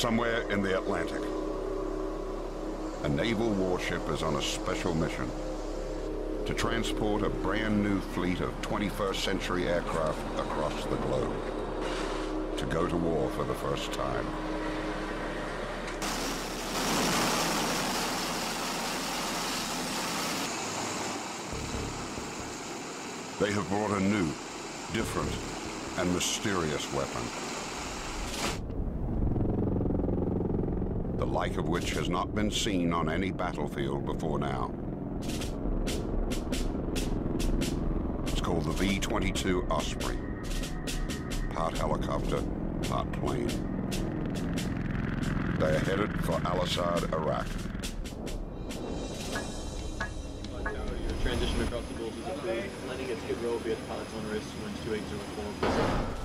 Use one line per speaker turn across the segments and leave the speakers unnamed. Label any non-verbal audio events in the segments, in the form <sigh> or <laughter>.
somewhere in the Atlantic. A naval warship is on a special mission to transport a brand new fleet of 21st century aircraft across the globe to go to war for the first time. They have brought a new, different, and mysterious weapon. Like of which has not been seen on any battlefield before now. It's called the V-22 Osprey. Part helicopter, part plane. They are headed for Al-Assad, Iraq.
Transition across the Gulf is approved. Landing at Skid Row via pilot's winds 2804.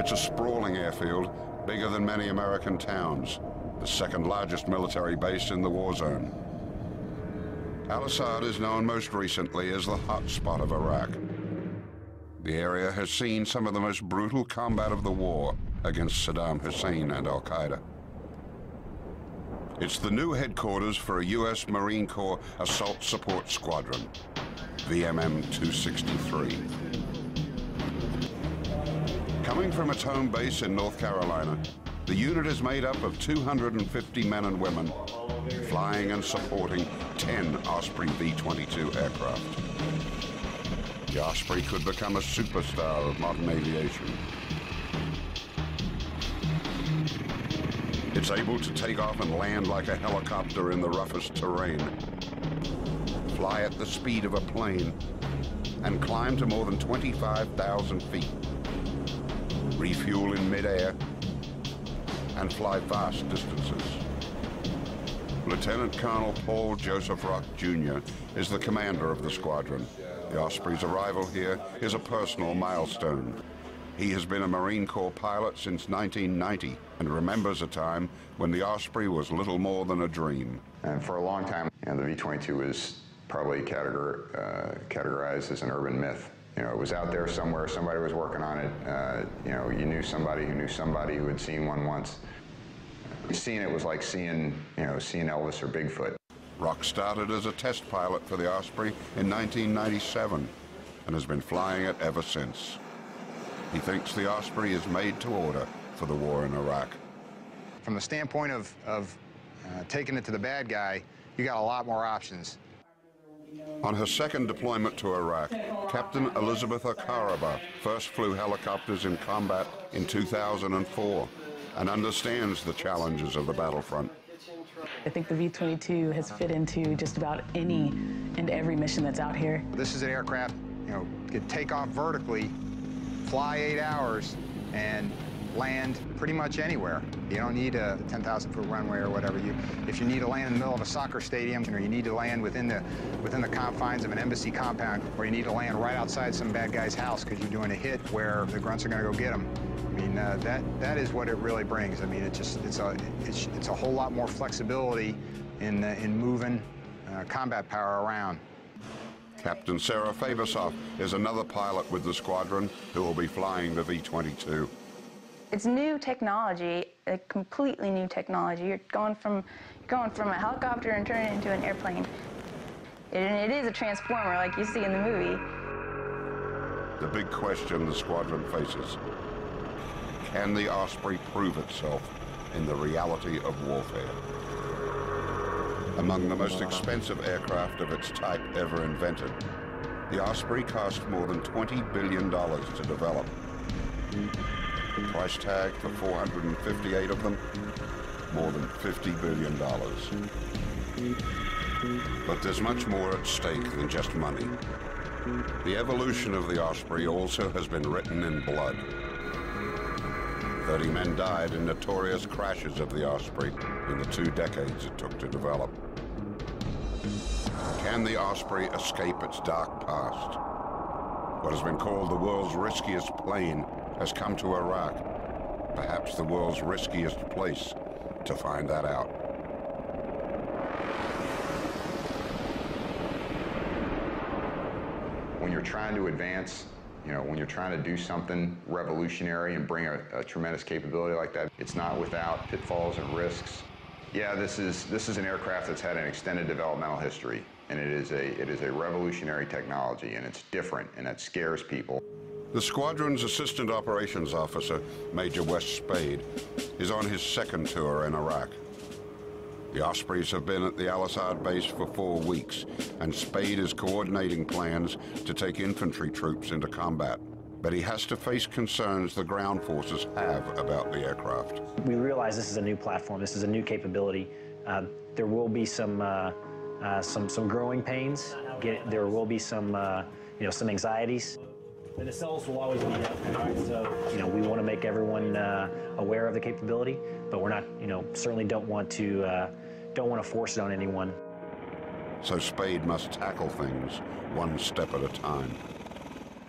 It's a sprawling airfield, bigger than many American towns, the second largest military base in the war zone. Al-Assad is known most recently as the hotspot of Iraq. The area has seen some of the most brutal combat of the war against Saddam Hussein and Al-Qaeda. It's the new headquarters for a U.S. Marine Corps Assault Support Squadron, VMM 263. Coming from its home base in North Carolina, the unit is made up of 250 men and women, flying and supporting 10 Osprey V-22 aircraft. The Osprey could become a superstar of modern aviation. It's able to take off and land like a helicopter in the roughest terrain, fly at the speed of a plane, and climb to more than 25,000 feet, refuel in midair, and fly vast distances. Lieutenant Colonel Paul Joseph Rock Jr. is the commander of the squadron. The Osprey's arrival here is a personal milestone. He has been a Marine Corps pilot since 1990 and remembers a time when the Osprey was little more than a dream.
And for a long time, you know, the V-22 was probably categor uh, categorized as an urban myth. You know, it was out there somewhere, somebody was working on it. Uh, you know, you knew somebody who knew somebody who had seen one once. Seeing it was like seeing, you know, seeing Elvis or Bigfoot.
Rock started as a test pilot for the Osprey in 1997 and has been flying it ever since. He thinks the Osprey is made to order for the war in Iraq.
From the standpoint of, of uh, taking it to the bad guy, you got a lot more options.
On her second deployment to Iraq, Captain Elizabeth Akaraba first flew helicopters in combat in 2004 and understands the challenges of the battlefront.
I think the V-22 has fit into just about any and every mission that's out here.
This is an aircraft, you know, could take off vertically, fly eight hours, and land pretty much anywhere. You don't need a 10,000 foot runway or whatever. You, if you need to land in the middle of a soccer stadium, or you need to land within the within the confines of an embassy compound, or you need to land right outside some bad guy's house because you're doing a hit where the grunts are going to go get them. I mean, uh, that that is what it really brings. I mean, it just it's a it's, it's a whole lot more flexibility in uh, in moving uh, combat power around.
Captain Sarah Fabersoff is another pilot with the squadron who will be flying the V-22.
It's new technology, a completely new technology. You're going from going from a helicopter and turning it into an airplane. And it is a transformer like you see in the movie.
The big question the squadron faces. Can the Osprey prove itself in the reality of warfare? Among the most expensive aircraft of its type ever invented, the Osprey cost more than $20 billion to develop. Price tag for 458 of them, more than $50 billion. But there's much more at stake than just money. The evolution of the Osprey also has been written in blood. 30 men died in notorious crashes of the Osprey in the two decades it took to develop. Can the Osprey escape its dark past? What has been called the world's riskiest plane has come to Iraq, perhaps the world's riskiest place to find that out.
when you're trying to advance, you know, when you're trying to do something revolutionary and bring a, a tremendous capability like that, it's not without pitfalls and risks. Yeah, this is this is an aircraft that's had an extended developmental history, and it is a it is a revolutionary technology, and it's different, and it scares people.
The squadron's assistant operations officer, Major Wes Spade, is on his second tour in Iraq. The Ospreys have been at the Al Asad base for four weeks, and Spade is coordinating plans to take infantry troops into combat. But he has to face concerns the ground forces have about the aircraft.
We realize this is a new platform, this is a new capability. Uh, there will be some, uh, uh, some, some growing pains. Get, there will be some, uh, you know, some anxieties. The nacelles will always be up, right? So, you know, we want to make everyone uh, aware of the capability, but we're not, you know, certainly don't want to, uh, don't want to force it on anyone.
So Spade must tackle things one step at a time.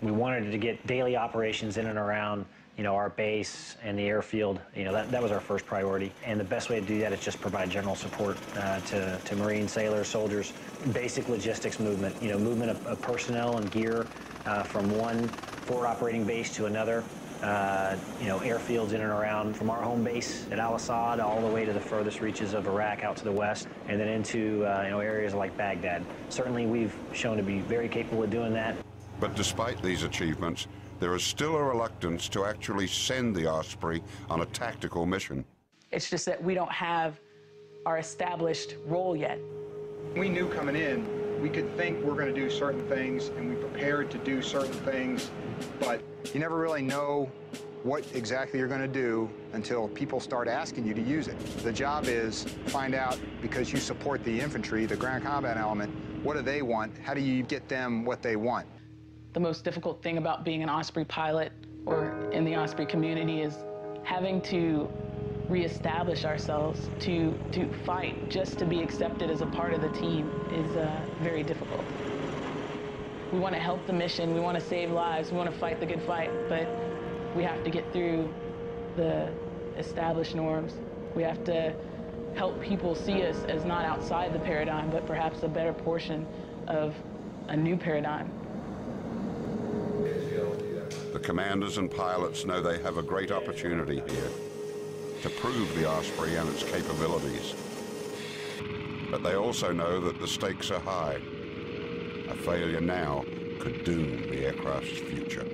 We wanted to get daily operations in and around, you know, our base and the airfield. You know, that, that was our first priority. And the best way to do that is just provide general support uh, to, to Marine sailors, soldiers, basic logistics movement, you know, movement of, of personnel and gear uh, from one forward operating base to another. Uh, you know, airfields in and around from our home base at Al Asad all the way to the furthest reaches of Iraq out to the west, and then into uh, you know areas like Baghdad. Certainly, we've shown to be very capable of doing that.
But despite these achievements, there is still a reluctance to actually send the Osprey on a tactical mission.
It's just that we don't have our established role yet.
We knew coming in, we could think we're going to do certain things, and we prepared to do certain things, but you never really know what exactly you're going to do until people start asking you to use it. The job is find out, because you support the infantry, the ground combat element, what do they want? How do you get them what they want?
The most difficult thing about being an Osprey pilot or in the Osprey community is having to reestablish ourselves to to fight just to be accepted as a part of the team is uh, very difficult. We want to help the mission, we want to save lives, we want to fight the good fight, but we have to get through the established norms. We have to help people see us as not outside the paradigm, but perhaps a better portion of a new paradigm.
The commanders and pilots know they have a great opportunity here to prove the Osprey and its capabilities. But they also know that the stakes are high. A failure now could doom the aircraft's future.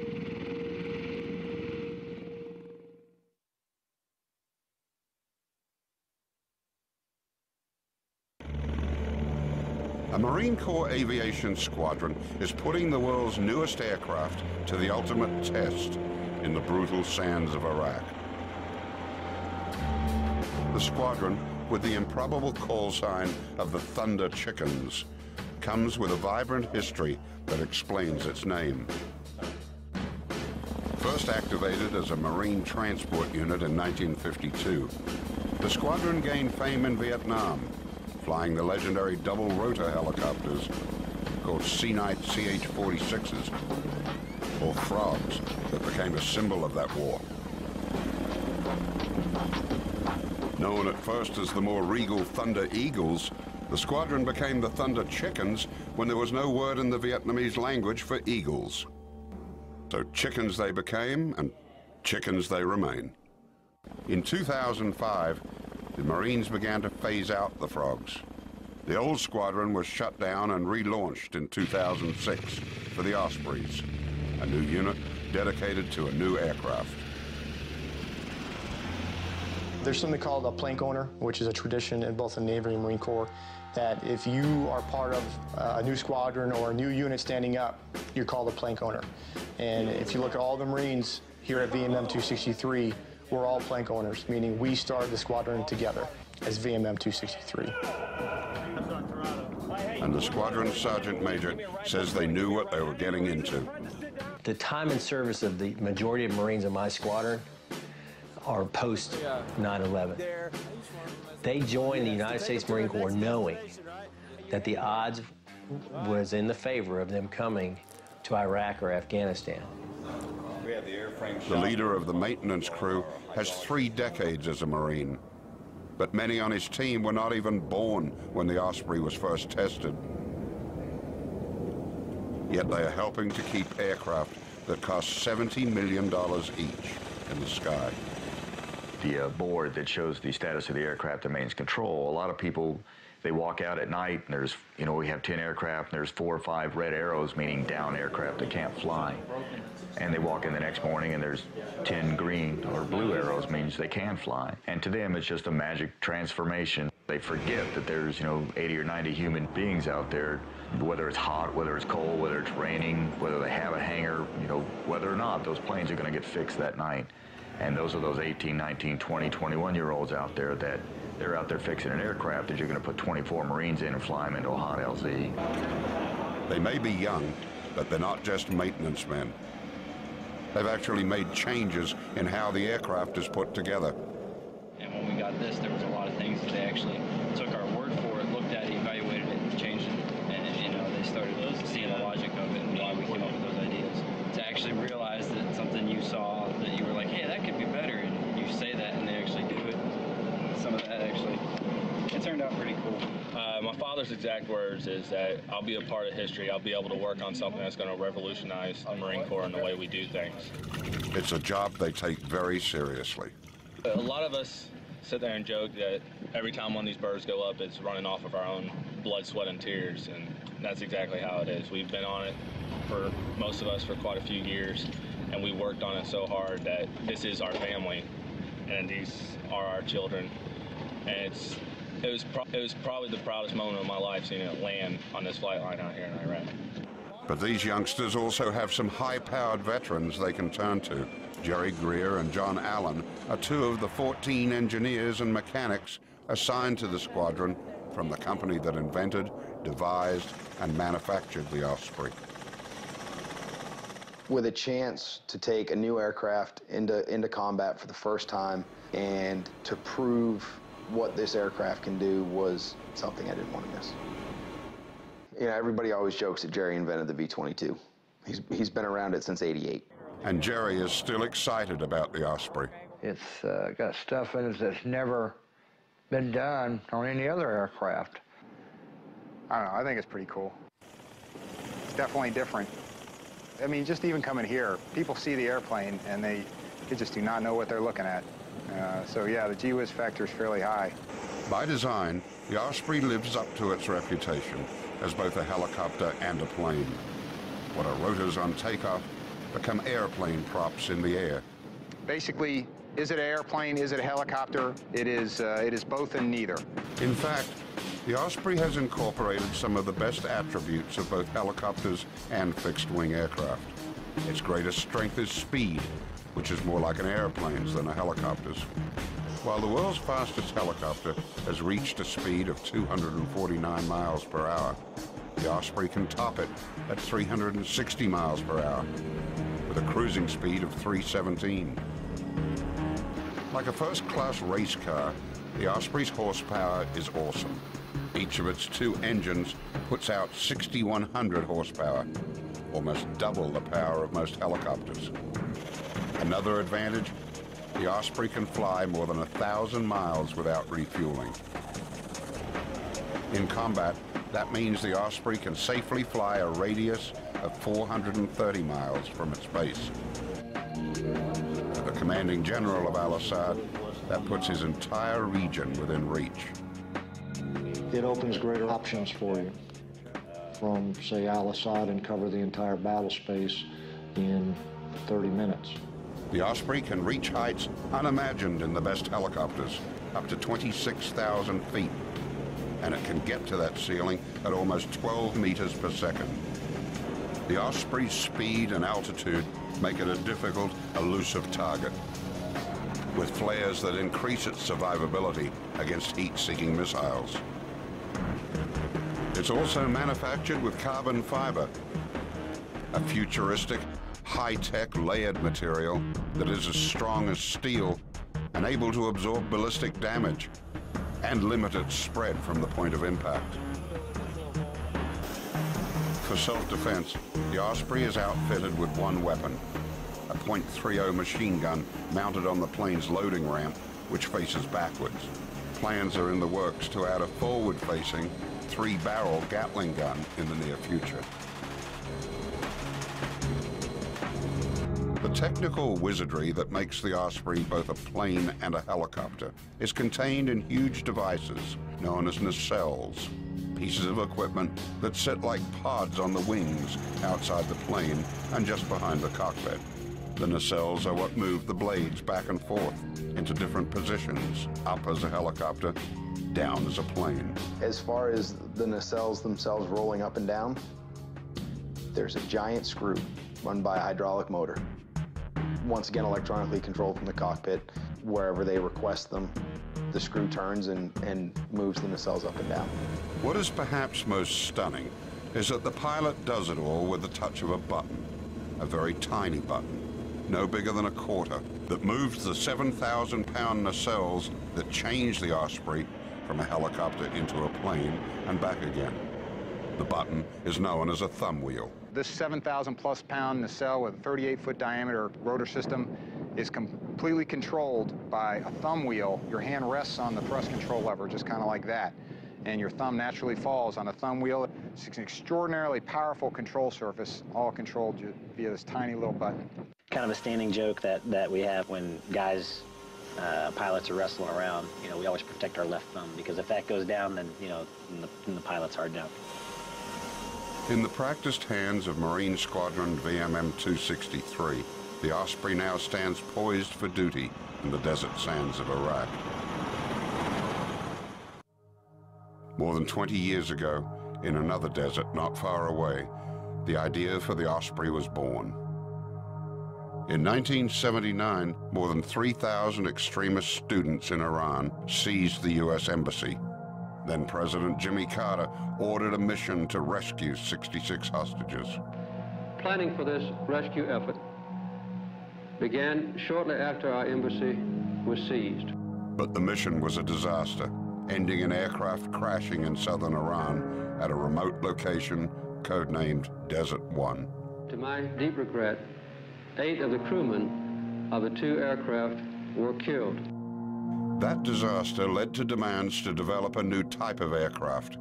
A Marine Corps aviation squadron is putting the world's newest aircraft to the ultimate test in the brutal sands of Iraq. The squadron, with the improbable call sign of the Thunder Chickens, comes with a vibrant history that explains its name. First activated as a Marine transport unit in 1952, the squadron gained fame in Vietnam, flying the legendary double rotor helicopters called Sea-Knight CH-46s, or frogs, that became a symbol of that war. Known at first as the more regal Thunder Eagles, the squadron became the Thunder Chickens when there was no word in the Vietnamese language for eagles. So chickens they became, and chickens they remain. In 2005, the Marines began to phase out the frogs. The old squadron was shut down and relaunched in 2006 for the Ospreys, a new unit dedicated to a new aircraft.
There's something called a plank owner, which is a tradition in both the Navy and Marine Corps, that if you are part of uh, a new squadron or a new unit standing up, you're called a plank owner. And if you look at all the Marines here at VMM 263, we're all plank owners, meaning we started the squadron together as VMM 263.
And the squadron sergeant major says they knew what they were getting into.
The time and service of the majority of Marines in my squadron are post 9-11. They joined the United States Marine Corps knowing that the odds was in the favor of them coming to Iraq or Afghanistan.
The leader of the maintenance crew has three decades as a Marine. But many on his team were not even born when the Osprey was first tested. yet they are helping to keep aircraft that cost $70 million each in the sky.
The uh, board that shows the status of the aircraft and maintenance control, a lot of people, they walk out at night and there's, you know, we have 10 aircraft and there's four or five red arrows, meaning down aircraft that can't fly. And they walk in the next morning and there's 10 green or blue arrows, means they can fly. And to them, it's just a magic transformation. They forget that there's, you know, 80 or 90 human beings out there, whether it's hot, whether it's cold, whether it's raining, whether they have a hangar, you know, whether or not, those planes are going to get fixed that night. And those are those 18, 19, 20, 21 year olds out there that they're out there fixing an aircraft that you're going to put 24 Marines in and fly them into a hot LZ.
They may be young, but they're not just maintenance men. They've actually made changes in how the aircraft is put together.
And when we got this, there was a lot of things that they actually took our word for it, looked at it, evaluated it, and changed it. And, you know, they started seeing the logic of it and why we came up with those ideas. To actually realize that something you saw that you were like, hey, that could be better, and you say that and they actually do it. Some of that actually, it turned out pretty cool.
Uh, my father's exact words is that I'll be a part of history. I'll be able to work on something that's going to revolutionize the Marine Corps and the way we do things.
It's a job they take very seriously.
A lot of us sit there and joke that every time one of these birds go up, it's running off of our own blood, sweat, and tears, and that's exactly how it is. We've been on it for most of us for quite a few years, and we worked on it so hard that this is our family, and these are our children, and it's it was it was probably the proudest moment of my life seeing it land on this flight line out here in Iraq.
But these youngsters also have some high-powered veterans they can turn to. Jerry Greer and John Allen are two of the 14 engineers and mechanics assigned to the squadron from the company that invented, devised, and manufactured the Osprey.
With a chance to take a new aircraft into, into combat for the first time and to prove what this aircraft can do was something I didn't want to miss. You know, everybody always jokes that Jerry invented the V-22. He's, he's been around it since 88.
And Jerry is still excited about the Osprey.
It's uh, got stuff in it that's never been done on any other aircraft.
I don't know, I think it's pretty cool. It's definitely different. I mean, just even coming here, people see the airplane and they, they just do not know what they're looking at. Uh, so yeah, the gee-whiz factor is fairly high.
By design, the Osprey lives up to its reputation as both a helicopter and a plane. What are rotors on takeoff become airplane props in the air.
Basically, is it an airplane? Is it a helicopter? It is, uh, it is both and neither.
In fact, the Osprey has incorporated some of the best attributes of both helicopters and fixed-wing aircraft. Its greatest strength is speed, which is more like an airplane's than a helicopter's. While the world's fastest helicopter has reached a speed of 249 miles per hour, the Osprey can top it at 360 miles per hour with a cruising speed of 317. Like a first-class race car, the Osprey's horsepower is awesome. Each of its two engines puts out 6,100 horsepower, almost double the power of most helicopters. Another advantage, the Osprey can fly more than a thousand miles without refueling. In combat, that means the Osprey can safely fly a radius of 430 miles from its base. For the commanding general of al-Assad, that puts his entire region within reach.
It opens greater options for you from, say, al-Assad and cover the entire battle space in 30 minutes.
The Osprey can reach heights unimagined in the best helicopters, up to 26,000 feet. And it can get to that ceiling at almost 12 meters per second. The Osprey's speed and altitude make it a difficult, elusive target, with flares that increase its survivability against heat-seeking missiles. It's also manufactured with carbon fiber, a futuristic, high-tech layered material that is as strong as steel and able to absorb ballistic damage and limit its spread from the point of impact. For self-defense, the Osprey is outfitted with one weapon, a .30 machine gun mounted on the plane's loading ramp, which faces backwards. Plans are in the works to add a forward-facing, three-barrel Gatling gun in the near future. The technical wizardry that makes the Osprey both a plane and a helicopter is contained in huge devices known as nacelles, pieces of equipment that sit like pods on the wings outside the plane and just behind the cockpit. The nacelles are what move the blades back and forth into different positions, up as a helicopter, down as a plane.
As far as the nacelles themselves rolling up and down, there's a giant screw run by a hydraulic motor once again electronically controlled from the cockpit. Wherever they request them, the screw turns and, and moves the nacelles up and down.
What is perhaps most stunning is that the pilot does it all with the touch of a button, a very tiny button, no bigger than a quarter, that moves the 7,000-pound nacelles that change the Osprey from a helicopter into a plane and back again. The button is known as a thumb wheel.
This 7,000 plus pound nacelle with a 38 foot diameter rotor system is completely controlled by a thumb wheel. Your hand rests on the thrust control lever just kind of like that. And your thumb naturally falls on a thumb wheel. It's an extraordinarily powerful control surface, all controlled via this tiny little button.
Kind of a standing joke that, that we have when guys uh, pilots are wrestling around, you know, we always protect our left thumb because if that goes down, then, you know, then the, then the pilot's hard down.
In the practiced hands of Marine Squadron VMM 263, the Osprey now stands poised for duty in the desert sands of Iraq. More than 20 years ago, in another desert not far away, the idea for the Osprey was born. In 1979, more than 3,000 extremist students in Iran seized the U.S. Embassy then President Jimmy Carter ordered a mission to rescue 66 hostages.
Planning for this rescue effort began shortly after our embassy was seized.
But the mission was a disaster, ending in aircraft crashing in southern Iran at a remote location codenamed Desert One.
To my deep regret, eight of the crewmen of the two aircraft were killed.
That disaster led to demands to develop a new type of aircraft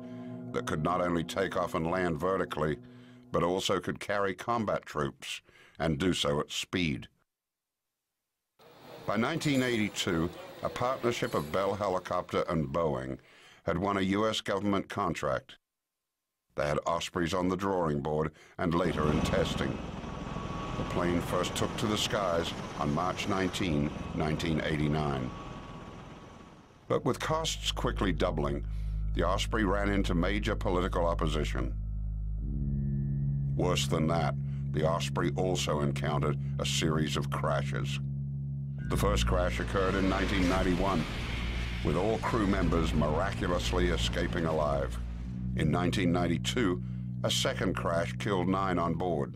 that could not only take off and land vertically, but also could carry combat troops and do so at speed. By 1982, a partnership of Bell Helicopter and Boeing had won a U.S. government contract. They had Ospreys on the drawing board and later in testing. The plane first took to the skies on March 19, 1989. But with costs quickly doubling, the Osprey ran into major political opposition. Worse than that, the Osprey also encountered a series of crashes. The first crash occurred in 1991, with all crew members miraculously escaping alive. In 1992, a second crash killed nine on board,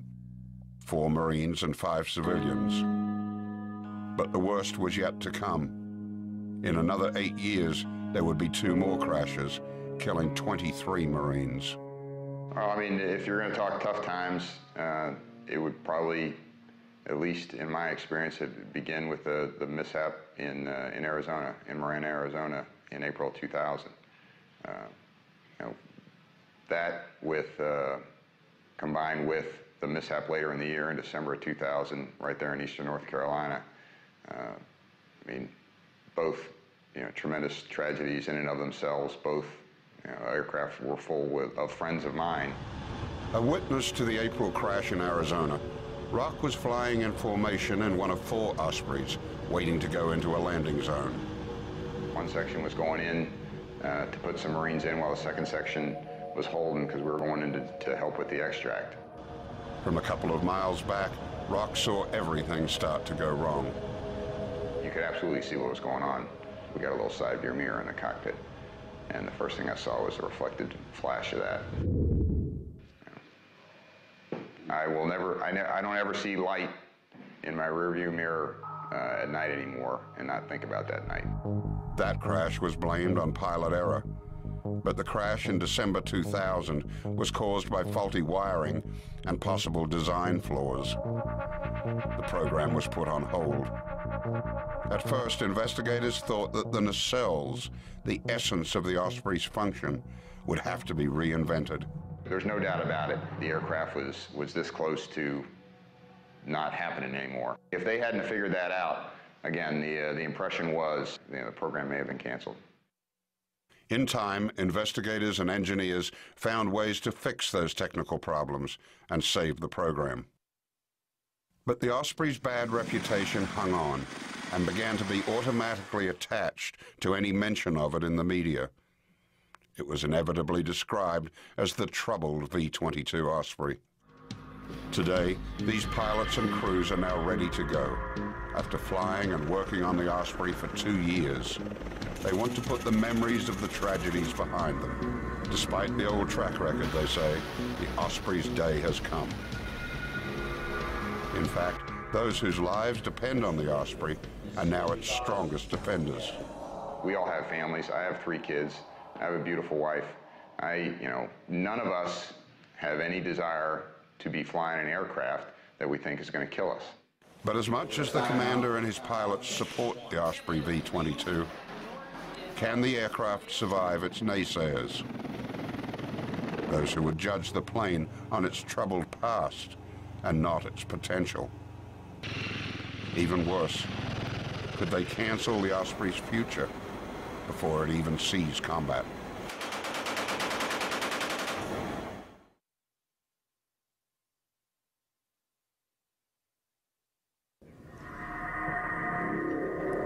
four Marines and five civilians. But the worst was yet to come. In another eight years, there would be two more crashes, killing 23 Marines.
Well, I mean, if you're going to talk tough times, uh, it would probably, at least in my experience, begin with the, the mishap in, uh, in Arizona, in Marana, Arizona, in April 2000. Uh, you know, that with, uh, combined with the mishap later in the year in December of 2000, right there in eastern North Carolina, uh, I mean, both you know, tremendous tragedies in and of themselves. Both you know, aircraft were full with, of friends of mine.
A witness to the April crash in Arizona, Rock was flying in formation in one of four Ospreys, waiting to go into a landing zone.
One section was going in uh, to put some Marines in while the second section was holding because we were going in to, to help with the extract.
From a couple of miles back, Rock saw everything start to go wrong
could absolutely see what was going on. We got a little side view mirror in the cockpit, and the first thing I saw was a reflected flash of that. I will never, I, ne I don't ever see light in my rearview mirror uh, at night anymore and not think about that night.
That crash was blamed on pilot error. But the crash in December 2000 was caused by faulty wiring and possible design flaws. The program was put on hold. At first, investigators thought that the nacelles, the essence of the Osprey's function, would have to be reinvented.
There's no doubt about it. The aircraft was, was this close to not happening anymore. If they hadn't figured that out, again, the, uh, the impression was you know, the program may have been canceled.
In time, investigators and engineers found ways to fix those technical problems and save the program. But the Osprey's bad reputation hung on and began to be automatically attached to any mention of it in the media. It was inevitably described as the troubled V-22 Osprey. Today, these pilots and crews are now ready to go. After flying and working on the Osprey for two years, they want to put the memories of the tragedies behind them. Despite the old track record, they say, the Osprey's day has come. In fact, those whose lives depend on the Osprey are now its strongest defenders.
We all have families. I have three kids. I have a beautiful wife. I, you know, none of us have any desire to be flying an aircraft that we think is going to kill us.
But as much as the commander and his pilots support the Osprey V-22, can the aircraft survive its naysayers? Those who would judge the plane on its troubled past and not its potential. Even worse, could they cancel the Osprey's future before it even sees combat?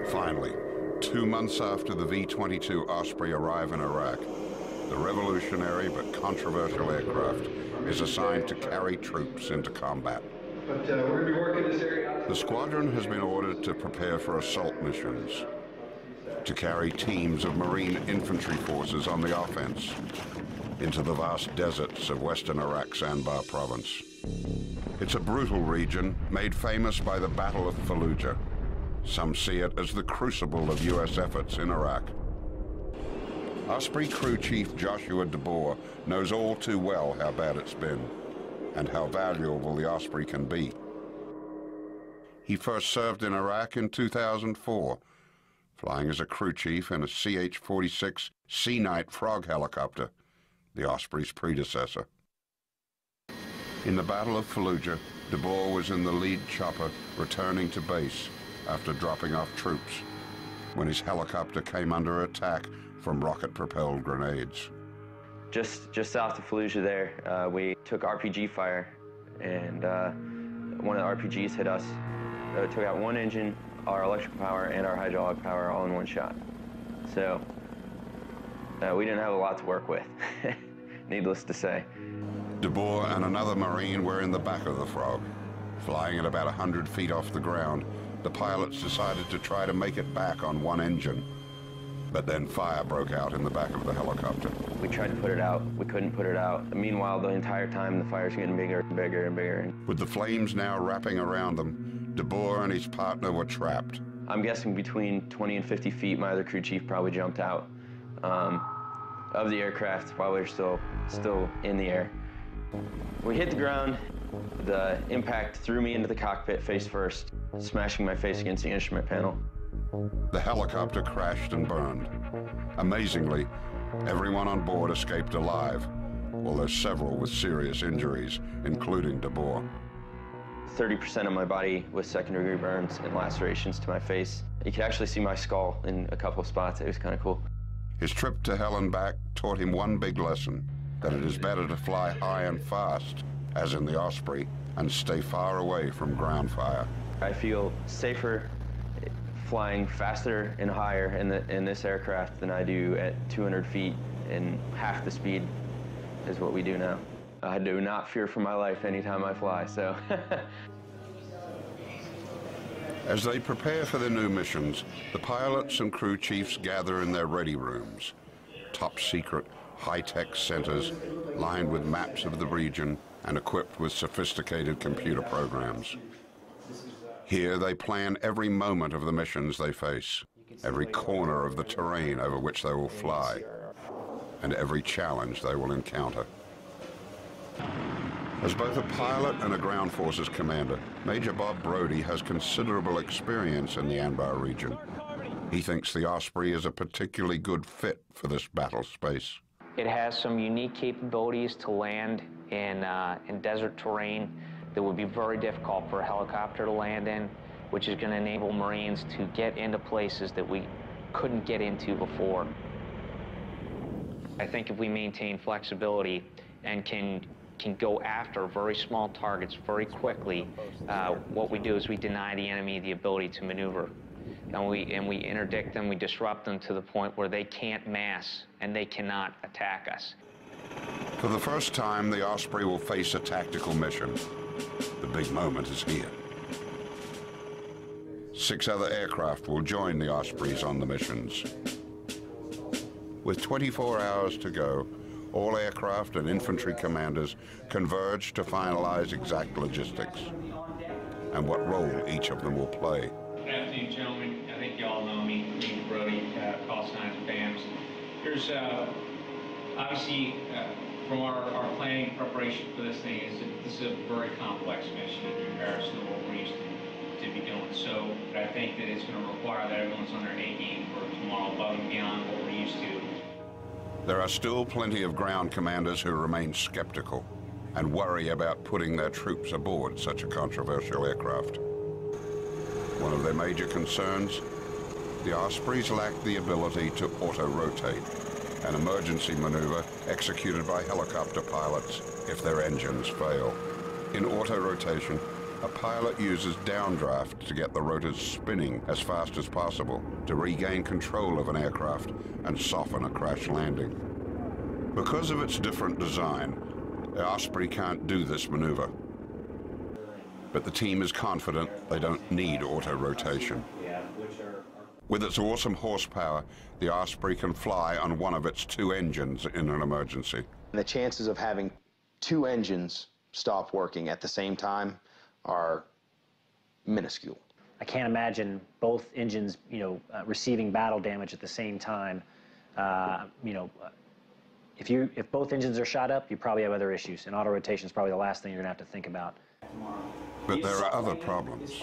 Finally, two months after the V-22 Osprey arrive in Iraq, the revolutionary but controversial aircraft is assigned to carry troops into combat.
But uh, we're going to be working this area.
The squadron has been ordered to prepare for assault missions, to carry teams of Marine infantry forces on the offense into the vast deserts of western Iraq's Anbar province. It's a brutal region made famous by the Battle of Fallujah. Some see it as the crucible of U.S. efforts in Iraq. Osprey crew chief Joshua DeBoer knows all too well how bad it's been and how valuable the Osprey can be. He first served in Iraq in 2004, flying as a crew chief in a CH-46 Sea Knight Frog helicopter, the Osprey's predecessor. In the Battle of Fallujah, DeBoer was in the lead chopper returning to base after dropping off troops when his helicopter came under attack from rocket-propelled grenades.
Just just south of Fallujah there, uh, we took RPG fire, and uh, one of the RPGs hit us. Uh, took out one engine, our electrical power, and our hydraulic power all in one shot. So uh, we didn't have a lot to work with, <laughs> needless to say.
DeBoer and another Marine were in the back of the Frog. Flying at about 100 feet off the ground, the pilots decided to try to make it back on one engine. But then fire broke out in the back of the helicopter.
We tried to put it out. We couldn't put it out. Meanwhile, the entire time, the fire's getting bigger and bigger and bigger.
With the flames now wrapping around them, DeBoer and his partner were trapped.
I'm guessing between 20 and 50 feet, my other crew chief probably jumped out um, of the aircraft while we were still, still in the air. We hit the ground. The impact threw me into the cockpit face first, smashing my face against the instrument panel.
The helicopter crashed and burned. Amazingly, everyone on board escaped alive, although several with serious injuries, including DeBoer.
30% of my body with second-degree burns and lacerations to my face. You could actually see my skull in a couple of spots. It was kind of cool.
His trip to hell and back taught him one big lesson, that it is better to fly high and fast, as in the Osprey, and stay far away from ground fire.
I feel safer flying faster and higher in, the, in this aircraft than I do at 200 feet and half the speed is what we do now. I do not fear for my life anytime I fly, so. <laughs>
As they prepare for their new missions, the pilots and crew chiefs gather in their ready rooms, top secret, high-tech centers lined with maps of the region and equipped with sophisticated computer programs. Here they plan every moment of the missions they face, every corner of the terrain over which they will fly, and every challenge they will encounter. As both a pilot and a ground forces commander, Major Bob Brody has considerable experience in the Anbar region. He thinks the Osprey is a particularly good fit for this battle space.
It has some unique capabilities to land in, uh, in desert terrain
that would be very difficult for a helicopter to land in, which is going to enable Marines to get into places that we couldn't get into before. I think if we maintain flexibility and can can go after very small targets very quickly, uh, what we do is we deny the enemy the ability to maneuver. And we, and we interdict them, we disrupt them to the point where they can't mass and they cannot attack us.
For the first time, the Osprey will face a tactical mission. The big moment is here. Six other aircraft will join the Ospreys on the missions. With 24 hours to go, all aircraft and infantry commanders converge to finalize exact logistics and what role each of them will play.
Good afternoon, gentlemen. I think you all know me, me Brody, uh, call signs BAMS. Here's uh, obviously uh, from our, our planning preparation for this thing is that this is a very complex mission in comparison to what we're used to, to be doing. So I think that it's going to require that everyone's on their A game for tomorrow above and beyond what we're used to.
There are still plenty of ground commanders who remain skeptical and worry about putting their troops aboard such a controversial aircraft. One of their major concerns, the Ospreys lack the ability to auto-rotate, an emergency maneuver executed by helicopter pilots if their engines fail. In auto-rotation, a pilot uses downdraft to get the rotors spinning as fast as possible to regain control of an aircraft and soften a crash landing. Because of its different design, the Osprey can't do this maneuver. But the team is confident they don't need auto-rotation. With its awesome horsepower, the Osprey can fly on one of its two engines in an emergency.
And the chances of having two engines stop working at the same time are minuscule.
I can't imagine both engines, you know, uh, receiving battle damage at the same time. Uh, you know, if you if both engines are shot up, you probably have other issues, and auto rotation is probably the last thing you're gonna have to think about.
But there are other problems.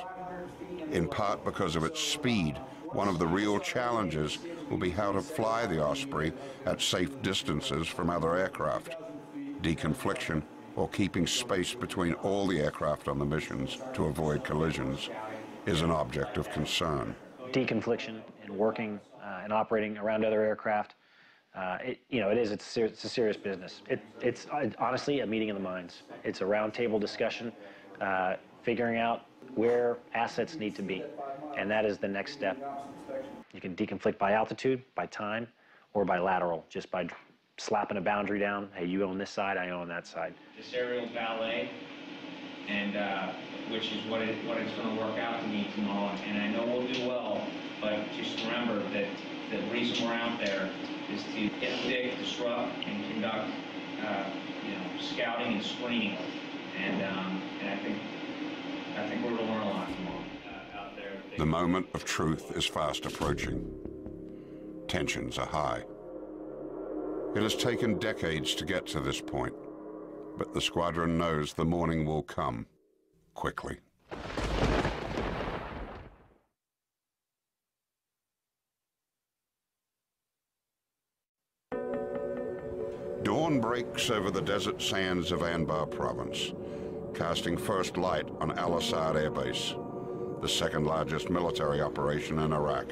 In part because of its speed, one of the real challenges will be how to fly the Osprey at safe distances from other aircraft. Deconfliction or keeping space between all the aircraft on the missions to avoid collisions is an object of concern.
Deconfliction and working uh, and operating around other aircraft, uh, it, you know, it is, it's, ser it's a serious business. It, it's uh, honestly a meeting of the minds. It's a roundtable discussion, uh, figuring out where assets need to be, and that is the next step. You can deconflict by altitude, by time, or by lateral, just by slapping a boundary down. Hey, you own this side, I own that side.
This aerial ballet, and uh, which is what it what it's going to work out to me tomorrow. And I know we'll do well, but just remember that the reason we're out there is to interdict, disrupt, and conduct, uh, you know, scouting and screening. And um, and I think I think we're going to learn a lot tomorrow uh, out there.
The moment of truth is fast approaching. Tensions are high. It has taken decades to get to this point, but the squadron knows the morning will come quickly. Dawn breaks over the desert sands of Anbar province, casting first light on Al Assad Air Base, the second largest military operation in Iraq.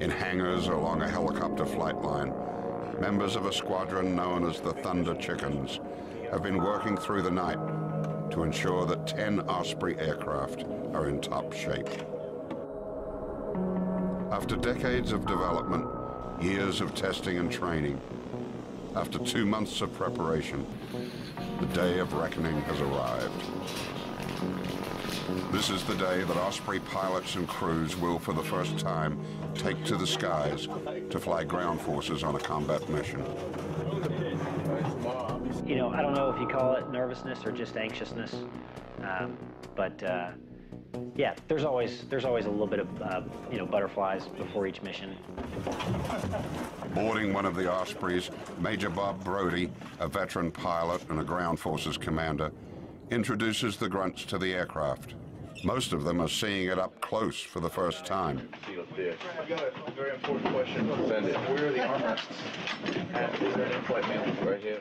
In hangars along a helicopter flight line, members of a squadron known as the Thunder Chickens have been working through the night to ensure that 10 Osprey aircraft are in top shape. After decades of development, years of testing and training, after two months of preparation, the day of reckoning has arrived. This is the day that Osprey pilots and crews will, for the first time, take to the skies to fly ground forces on a combat mission.
You know, I don't know if you call it nervousness or just anxiousness, um, but uh, yeah, there's always there's always a little bit of uh, you know butterflies before each mission.
Boarding one of the Ospreys, Major Bob Brody, a veteran pilot and a ground forces commander, introduces the grunts to the aircraft. Most of them are seeing it up close for the first time.
I got a very important question. Where are the armrests? Is there in-flight manual? Right here.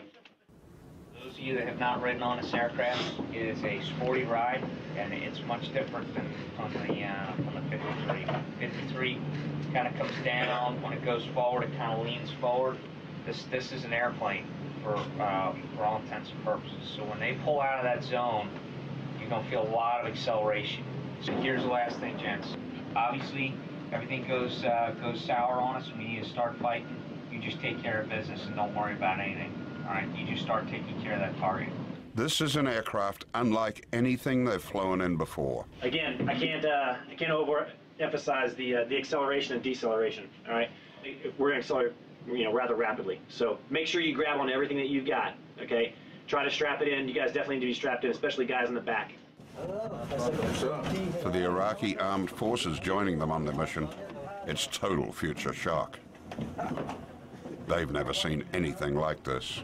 Of you that have not ridden on this aircraft, it is a sporty ride, and it's much different than from the uh, from the 53. 53 kind of comes down when it goes forward. It kind of leans forward. This this is an airplane for uh, for all intents and purposes. So when they pull out of that zone, you're gonna feel a lot of acceleration. So here's the last thing, gents. Obviously, everything goes uh, goes sour on us. We need to start fighting. You just take care of business and don't worry about anything. All right, you just start taking care of that target.
This is an aircraft unlike anything they've flown in before.
Again, I can't uh, I can't overemphasize the uh, the acceleration and deceleration. All right, we're going to accelerate, you know, rather rapidly. So make sure you grab on everything that you've got. Okay, try to strap it in. You guys definitely need to be strapped in, especially guys in the back.
For the Iraqi armed forces joining them on the mission, it's total future shock. They've never seen anything like this.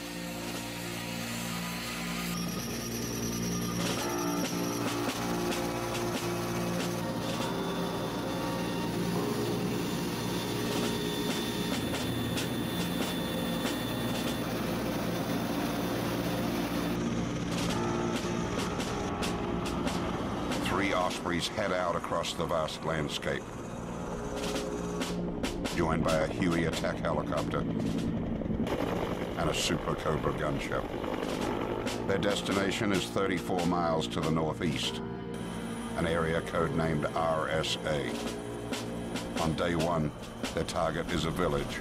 across the vast landscape joined by a Huey attack helicopter and a Super Cobra gunship. Their destination is 34 miles to the northeast, an area codenamed RSA. On day one, their target is a village,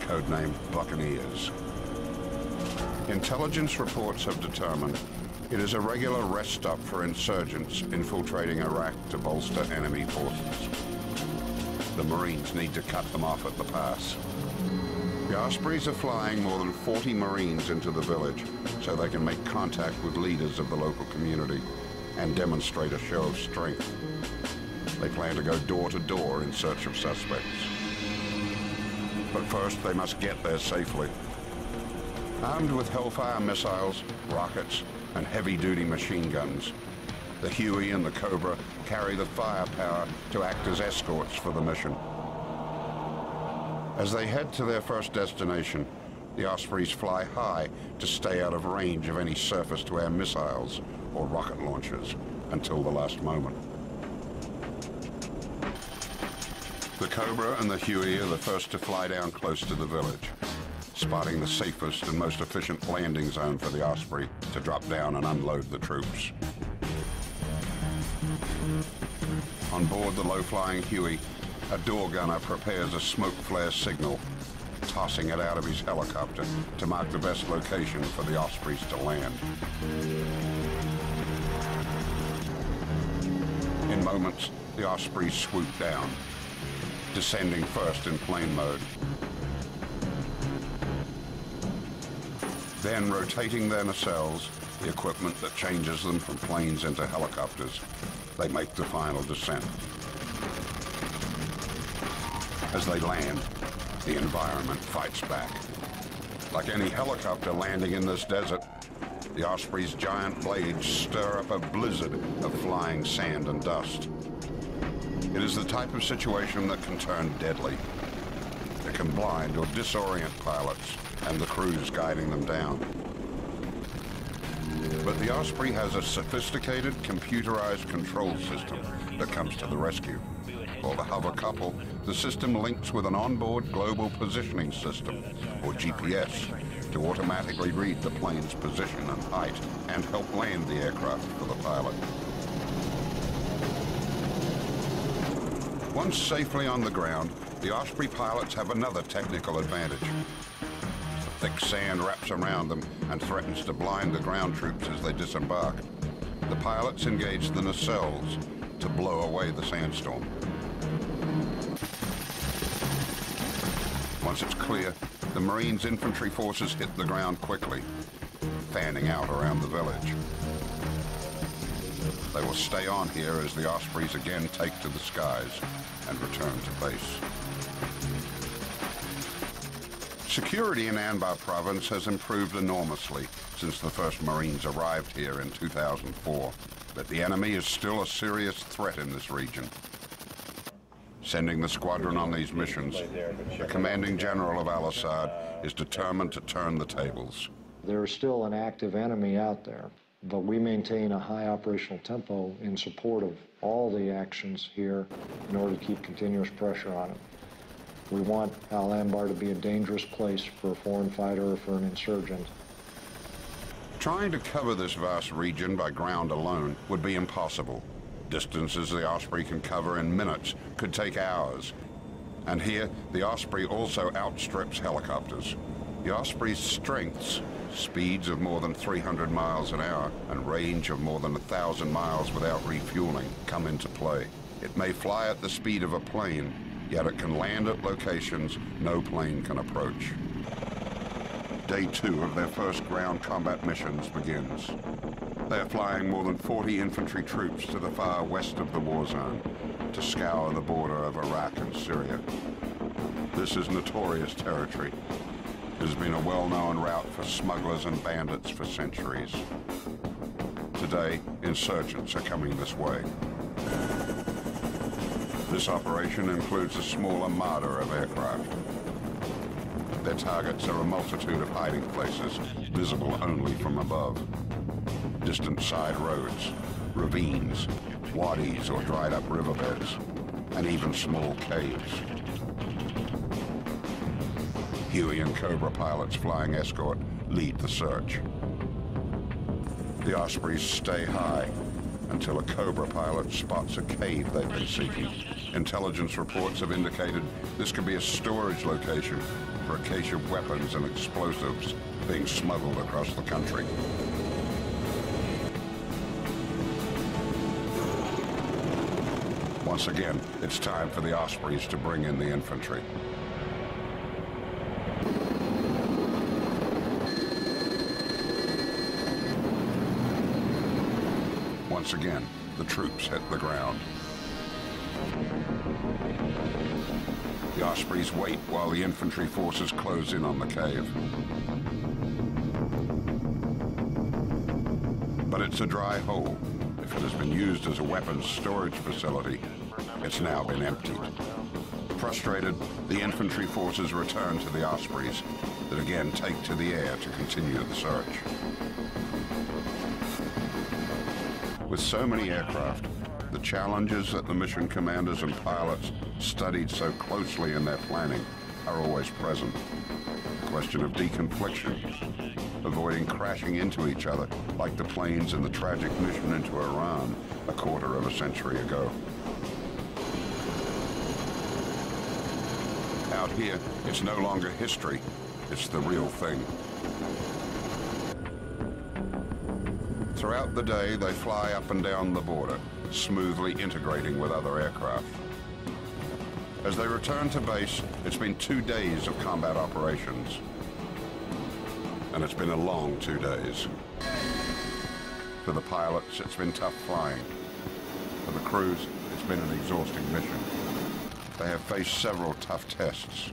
codenamed Buccaneers. Intelligence reports have determined it is a regular rest stop for insurgents infiltrating Iraq to bolster enemy forces. The Marines need to cut them off at the pass. The Ospreys are flying more than 40 Marines into the village so they can make contact with leaders of the local community and demonstrate a show of strength. They plan to go door to door in search of suspects. But first, they must get there safely. Armed with Hellfire missiles, rockets, and heavy-duty machine guns, the Huey and the Cobra carry the firepower to act as escorts for the mission. As they head to their first destination, the Ospreys fly high to stay out of range of any surface-to-air missiles or rocket launchers until the last moment. The Cobra and the Huey are the first to fly down close to the village, spotting the safest and most efficient landing zone for the Osprey to drop down and unload the troops. On board the low-flying Huey, a door gunner prepares a smoke flare signal, tossing it out of his helicopter to mark the best location for the Ospreys to land. In moments, the Ospreys swoop down, descending first in plane mode. Then rotating their nacelles, the equipment that changes them from planes into helicopters, they make the final descent. As they land, the environment fights back. Like any helicopter landing in this desert, the Osprey's giant blades stir up a blizzard of flying sand and dust. It is the type of situation that can turn deadly. Can blind or disorient pilots and the crews guiding them down. But the Osprey has a sophisticated computerized control system that comes to the rescue. Called a hover couple, the system links with an onboard global positioning system, or GPS, to automatically read the plane's position and height and help land the aircraft for the pilot. Once safely on the ground, the Osprey pilots have another technical advantage. The Thick sand wraps around them and threatens to blind the ground troops as they disembark. The pilots engage the nacelles to blow away the sandstorm. Once it's clear, the Marines' infantry forces hit the ground quickly, fanning out around the village. They will stay on here as the Ospreys again take to the skies and return to base. Security in Anbar province has improved enormously since the first Marines arrived here in 2004, but the enemy is still a serious threat in this region. Sending the squadron on these missions, the commanding general of Al-Asad is determined to turn the tables.
There is still an active enemy out there, but we maintain a high operational tempo in support of all the actions here in order to keep continuous pressure on it. We want Al Anbar to be a dangerous place for a foreign fighter or for an insurgent.
Trying to cover this vast region by ground alone would be impossible. Distances the Osprey can cover in minutes could take hours. And here, the Osprey also outstrips helicopters. The Osprey's strengths, speeds of more than 300 miles an hour and range of more than 1,000 miles without refueling, come into play. It may fly at the speed of a plane, yet it can land at locations no plane can approach. Day two of their first ground combat missions begins. They are flying more than 40 infantry troops to the far west of the war zone to scour the border of Iraq and Syria. This is notorious territory. It has been a well-known route for smugglers and bandits for centuries. Today, insurgents are coming this way. This operation includes a small armada of aircraft. Their targets are a multitude of hiding places, visible only from above. Distant side roads, ravines, wadis or dried up riverbeds, and even small caves. Huey and Cobra pilots flying escort lead the search. The Ospreys stay high until a Cobra pilot spots a cave they've been seeking. Intelligence reports have indicated this could be a storage location for a cache of weapons and explosives being smuggled across the country. Once again, it's time for the Ospreys to bring in the infantry. Once again, the troops hit the ground. The Ospreys wait while the infantry forces close in on the cave. But it's a dry hole. If it has been used as a weapons storage facility, it's now been emptied. Frustrated, the infantry forces return to the Ospreys that again take to the air to continue the search. With so many aircraft, the challenges that the mission commanders and pilots studied so closely in their planning are always present. The question of deconfliction, avoiding crashing into each other like the planes in the tragic mission into Iran a quarter of a century ago. Out here, it's no longer history, it's the real thing. Throughout the day, they fly up and down the border, smoothly integrating with other aircraft. As they return to base, it's been two days of combat operations. And it's been a long two days. For the pilots, it's been tough flying. For the crews, it's been an exhausting mission. They have faced several tough tests.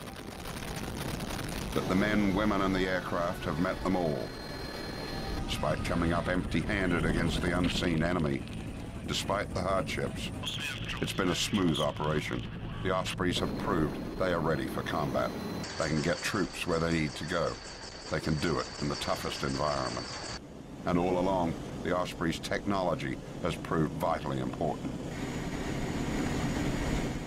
But the men, women, and the aircraft have met them all despite coming up empty-handed against the unseen enemy. Despite the hardships, it's been a smooth operation. The Ospreys have proved they are ready for combat. They can get troops where they need to go. They can do it in the toughest environment. And all along, the Osprey's technology has proved vitally important.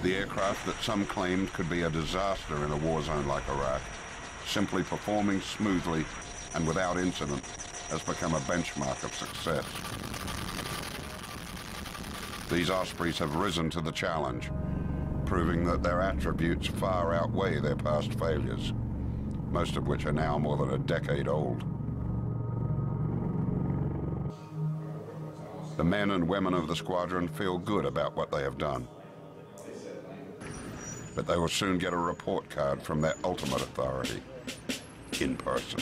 The aircraft that some claimed could be a disaster in a war zone like Iraq, simply performing smoothly and without incident has become a benchmark of success. These Ospreys have risen to the challenge, proving that their attributes far outweigh their past failures, most of which are now more than a decade old. The men and women of the squadron feel good about what they have done. But they will soon get a report card from their ultimate authority, in person.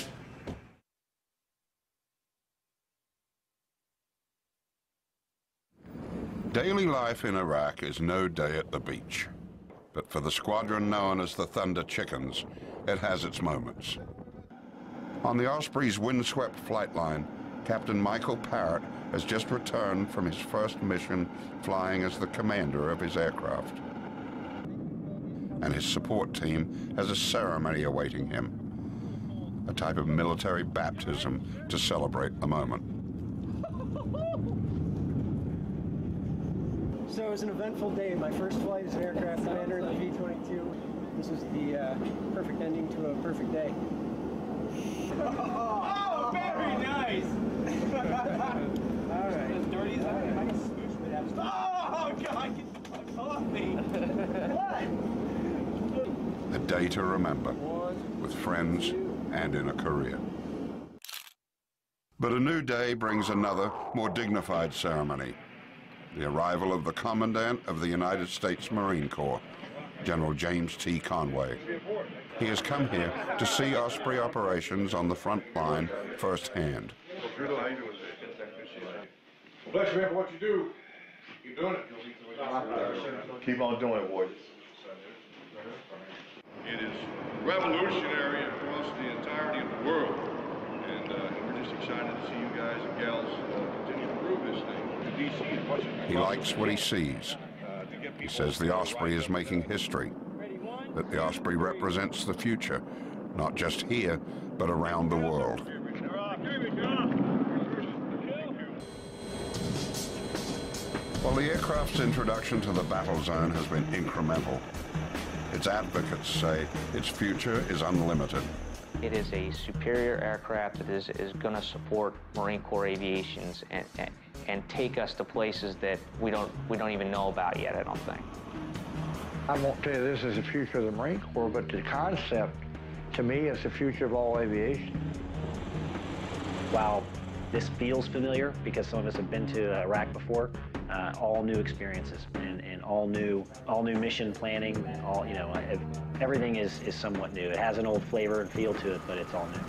Daily life in Iraq is no day at the beach. But for the squadron known as the Thunder Chickens, it has its moments. On the Osprey's windswept flight line, Captain Michael Parrott has just returned from his first mission flying as the commander of his aircraft. And his support team has a ceremony awaiting him, a type of military baptism to celebrate the moment.
So it was an eventful day. My first flight as an aircraft commander in the V-22. This was the uh, perfect ending to a perfect day.
Oh, very nice! <laughs>
All right.
As dirty as I can, I can smooch with that. Oh, God, get the fuck off me! what?
A day to remember, with friends and in a career. But a new day brings another, more dignified ceremony. The arrival of the Commandant of the United States Marine Corps, General James T. Conway. He has come here to see Osprey operations on the front line firsthand.
Bless you, man, for what you do. Keep doing it. Keep on doing it, boys.
It is revolutionary across the entirety of the world. And, uh, we're just excited to see you guys and gals uh, continue to prove this thing
He likes what he sees. He says the Osprey is making history, that the Osprey represents the future, not just here, but around the world. While the aircraft's introduction to the battle zone has been incremental, its advocates say its future is unlimited.
It is a superior aircraft that is, is going to support Marine Corps aviations and, and, and take us to places that we don't, we don't even know about yet, I don't think.
I won't tell you this is the future of the Marine Corps, but the concept, to me, is the future of all aviation.
While this feels familiar because some of us have been to Iraq before, uh, all new experiences and, and all new all new mission planning. All you know, everything is is somewhat new. It has an old flavor and feel to it, but it's all new.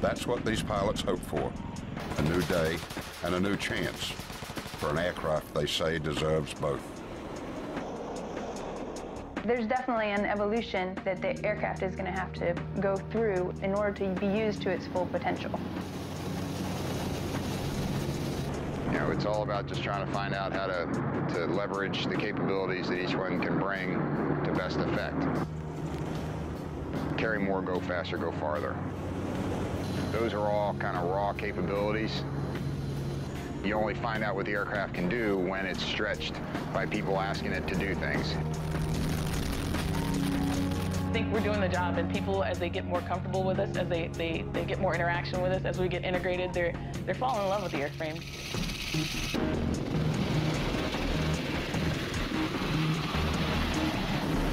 That's what these pilots hope for: a new day and a new chance for an aircraft they say deserves both.
There's definitely an evolution that the aircraft is going to have to go through in order to be used to its full potential.
You know, it's all about just trying to find out how to, to leverage the capabilities that each one can bring to best effect. Carry more, go faster, go farther. Those are all kind of raw capabilities. You only find out what the aircraft can do when it's stretched by people asking it to do things.
I think we're doing the job and people as they get more comfortable with us, as they, they, they get more interaction with us, as we get integrated, they're they're falling in love with the airframe.
It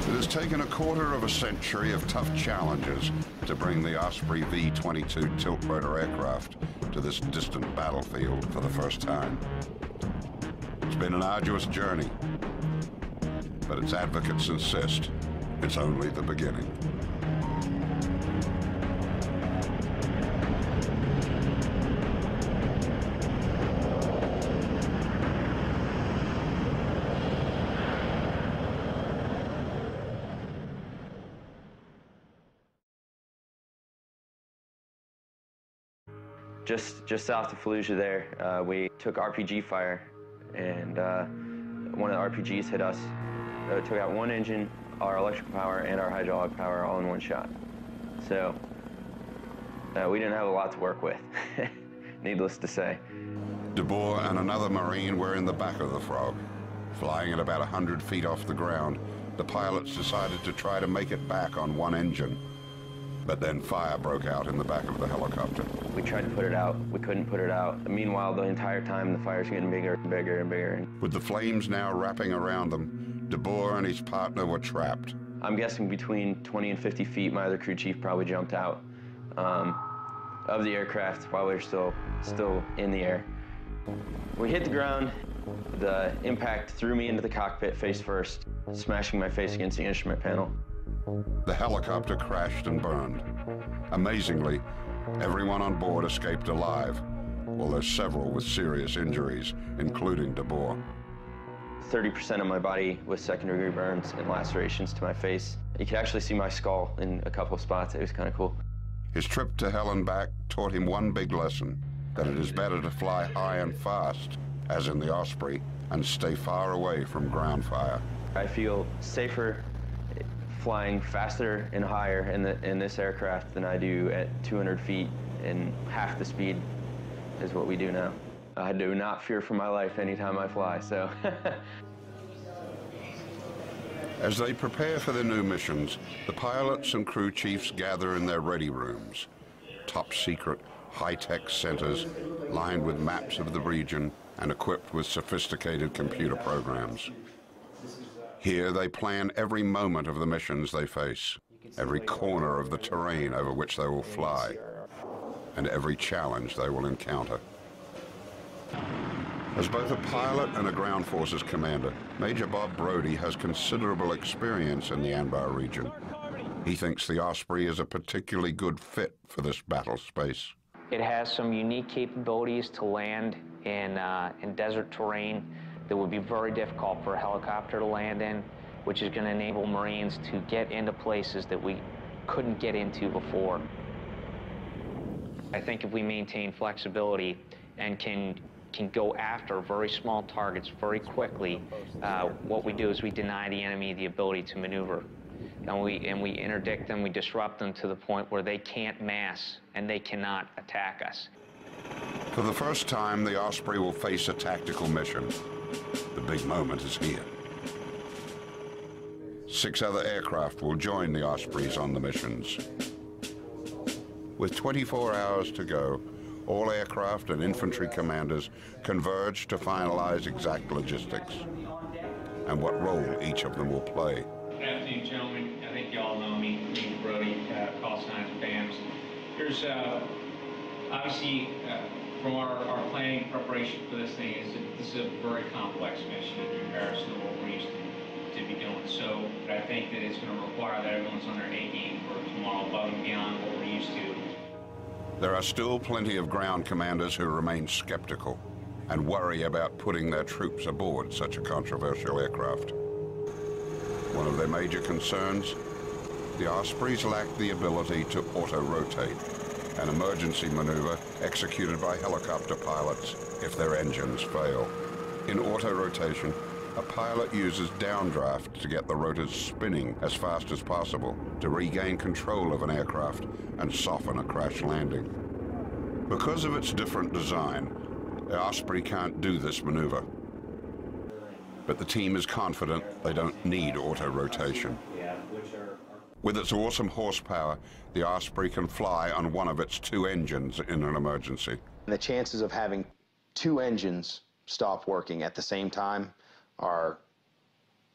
has taken a quarter of a century of tough challenges to bring the Osprey V-22 tiltrotor aircraft to this distant battlefield for the first time. It's been an arduous journey, but its advocates insist it's only the beginning.
Just just south of Fallujah there, uh, we took RPG fire, and uh, one of the RPGs hit us. Uh, took out one engine, our electrical power, and our hydraulic power all in one shot. So uh, we didn't have a lot to work with, <laughs> needless to say.
DeBoer and another Marine were in the back of the Frog. Flying at about 100 feet off the ground, the pilots decided to try to make it back on one engine. But then fire broke out in the back of the helicopter.
We tried to put it out. We couldn't put it out. Meanwhile, the entire time, the fire's getting bigger and bigger and bigger.
With the flames now wrapping around them, DeBoer and his partner were trapped.
I'm guessing between 20 and 50 feet, my other crew chief probably jumped out um, of the aircraft while we were still, still in the air. We hit the ground. The impact threw me into the cockpit face first, smashing my face against the instrument panel.
The helicopter crashed and burned. Amazingly, everyone on board escaped alive, although several with serious injuries, including DeBoer.
30% of my body with second degree burns and lacerations to my face. You could actually see my skull in a couple of spots. It was kind of cool.
His trip to hell and back taught him one big lesson, that it is better to fly high and fast, as in the Osprey, and stay far away from ground fire.
I feel safer flying faster and higher in, the, in this aircraft than I do at 200 feet and half the speed is what we do now. I do not fear for my life anytime I fly, so. <laughs>
As they prepare for their new missions, the pilots and crew chiefs gather in their ready rooms, top secret, high-tech centers lined with maps of the region and equipped with sophisticated computer programs. Here they plan every moment of the missions they face, every corner of the terrain over which they will fly, and every challenge they will encounter. As both a pilot and a ground forces commander, Major Bob Brody has considerable experience in the Anbar region. He thinks the Osprey is a particularly good fit for this battle space.
It has some unique capabilities to land in, uh, in desert terrain that would be very difficult for a helicopter to land in, which is going to enable Marines to get into places that we couldn't get into before. I think if we maintain flexibility and can can go after very small targets very quickly, uh, what we do is we deny the enemy the ability to maneuver. And we, and we interdict them, we disrupt them to the point where they can't mass and they cannot attack us.
For the first time, the Osprey will face a tactical mission. The big moment is here. Six other aircraft will join the Ospreys on the missions. With 24 hours to go, all aircraft and infantry commanders converge to finalize exact logistics and what role each of them will play.
Good afternoon, gentlemen. I think you all know me, Brody, uh, call signs FAMS. Here's uh, obviously uh, from our, our planning preparation for this thing is that this is a very complex mission in comparison to what we're used to, to be doing. So I think that it's going to require that everyone's on their A game for tomorrow above and beyond what we're used to.
There are still plenty of ground commanders who remain skeptical and worry about putting their troops aboard such a controversial aircraft. One of their major concerns, the Ospreys lack the ability to auto-rotate, an emergency maneuver executed by helicopter pilots if their engines fail. In auto-rotation, a pilot uses downdraft to get the rotors spinning as fast as possible to regain control of an aircraft and soften a crash landing. Because of its different design, the Osprey can't do this maneuver. But the team is confident they don't need auto-rotation. With its awesome horsepower, the Osprey can fly on one of its two engines in an emergency.
And the chances of having two engines stop working at the same time are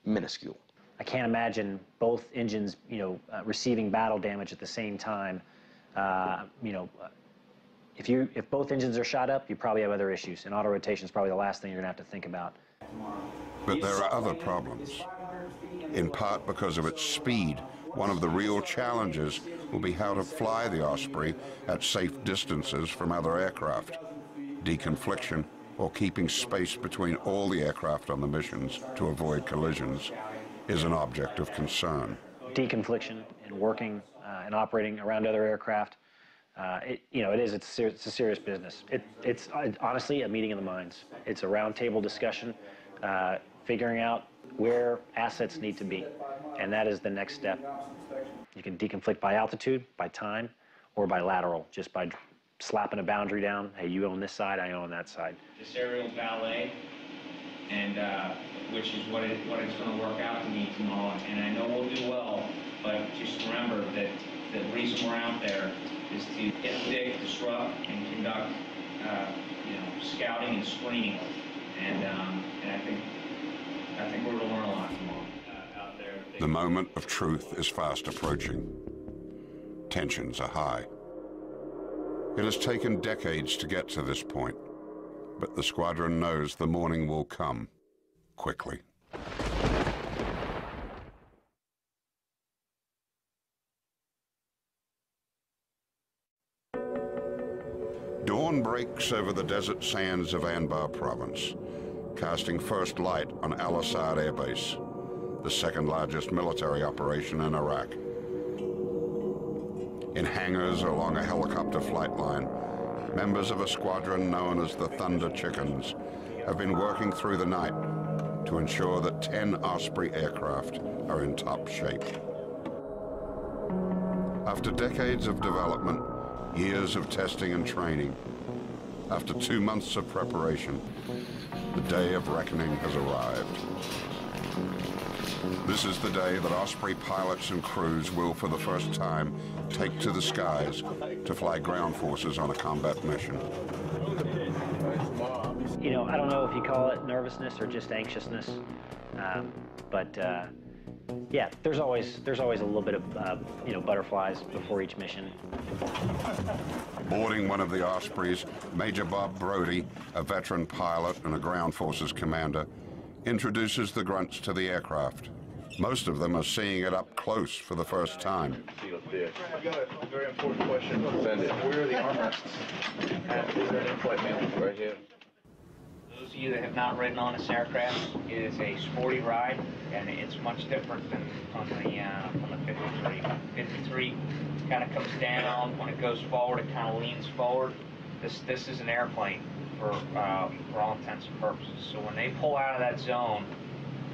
minuscule.
I can't imagine both engines, you know, uh, receiving battle damage at the same time. Uh, you know, if you if both engines are shot up, you probably have other issues, and auto rotation is probably the last thing you're gonna have to think about.
But there are other problems. In part because of its speed, one of the real challenges will be how to fly the Osprey at safe distances from other aircraft. Deconfliction or keeping space between all the aircraft on the missions to avoid collisions is an object of concern.
Deconfliction and working uh, and operating around other aircraft, uh, it, you know, it is, it's, it's a serious business. It, it's honestly a meeting of the minds. It's a roundtable discussion, uh, figuring out where assets need to be, and that is the next step. You can deconflict by altitude, by time, or by lateral, just by slapping a boundary down. Hey, you own this side, I own that side.
This aerial ballet, and uh, which is what it what it's going to work out to be tomorrow. And I know we'll do well, but just remember that the reason we're out there is to interdict, disrupt, and conduct, uh, you know, scouting and screening. And um, and I think I think we're going to learn a lot.
The moment of truth is fast approaching. Tensions are high. It has taken decades to get to this point, but the squadron knows the morning will come quickly. Dawn breaks over the desert sands of Anbar province, casting first light on Al Asad Air Base, the second largest military operation in Iraq. In hangars along a helicopter flight line, members of a squadron known as the Thunder Chickens have been working through the night to ensure that 10 Osprey aircraft are in top shape. After decades of development, years of testing and training, after two months of preparation, the day of reckoning has arrived. This is the day that Osprey pilots and crews will, for the first time, take to the skies to fly ground forces on a combat mission.
You know, I don't know if you call it nervousness or just anxiousness, um, but uh, yeah, there's always there's always a little bit of uh, you know butterflies before each mission.
Boarding one of the Ospreys, Major Bob Brody, a veteran pilot and a ground forces commander, introduces the grunts to the aircraft. Most of them are seeing it up close for the first time.
I got a very important question. Send it. Where are the armrests? Is there an in-flight manual? Right here.
Those of you that have not ridden on this aircraft, it is a sporty ride, and it's much different than on the uh, from the 53. 53 kind of comes down when it goes forward. It kind of leans forward. This this is an airplane for uh, for all intents and purposes. So when they pull out of that zone,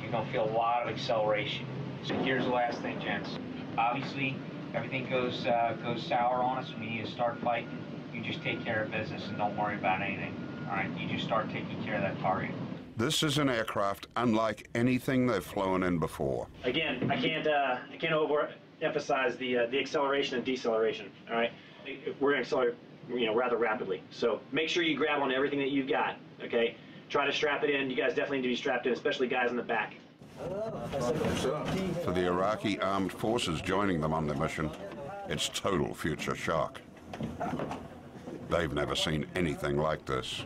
you're gonna feel a lot of acceleration. So here's the last thing, gents. Obviously, everything goes uh, goes sour on us. And we need to start fighting. You just take care of business and don't worry about anything. All right, you just start taking care of that target.
This is an aircraft unlike anything they've flown in before.
Again, I can't uh, I can't overemphasize the uh, the acceleration and deceleration. All right, we're going to accelerate, you know, rather rapidly. So make sure you grab on everything that you've got. Okay, try to strap it in. You guys definitely need to be strapped in, especially guys in the back.
For the Iraqi armed forces joining them on the mission, it's total future shock. They've never seen anything like this.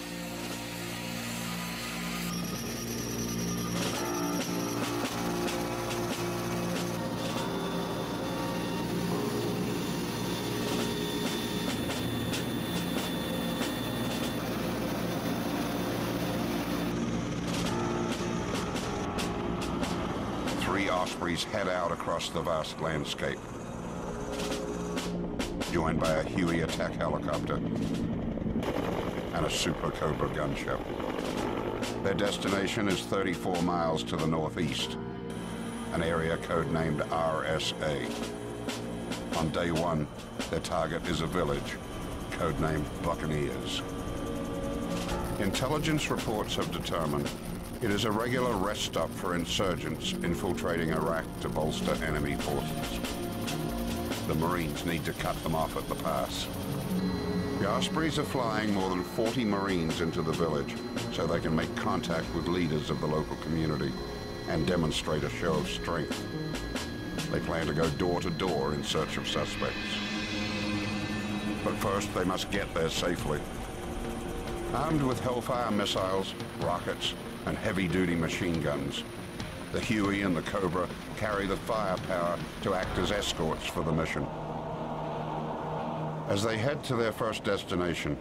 Head out across the vast landscape joined by a Huey attack helicopter and a Super Cobra gunship. Their destination is 34 miles to the northeast, an area codenamed RSA. On day one, their target is a village, codenamed Buccaneers. Intelligence reports have determined it is a regular rest stop for insurgents infiltrating Iraq to bolster enemy forces. The Marines need to cut them off at the pass. The Ospreys are flying more than 40 Marines into the village so they can make contact with leaders of the local community and demonstrate a show of strength. They plan to go door to door in search of suspects. But first, they must get there safely. Armed with Hellfire missiles, rockets, and heavy-duty machine guns, the Huey and the Cobra carry the firepower to act as escorts for the mission. As they head to their first destination,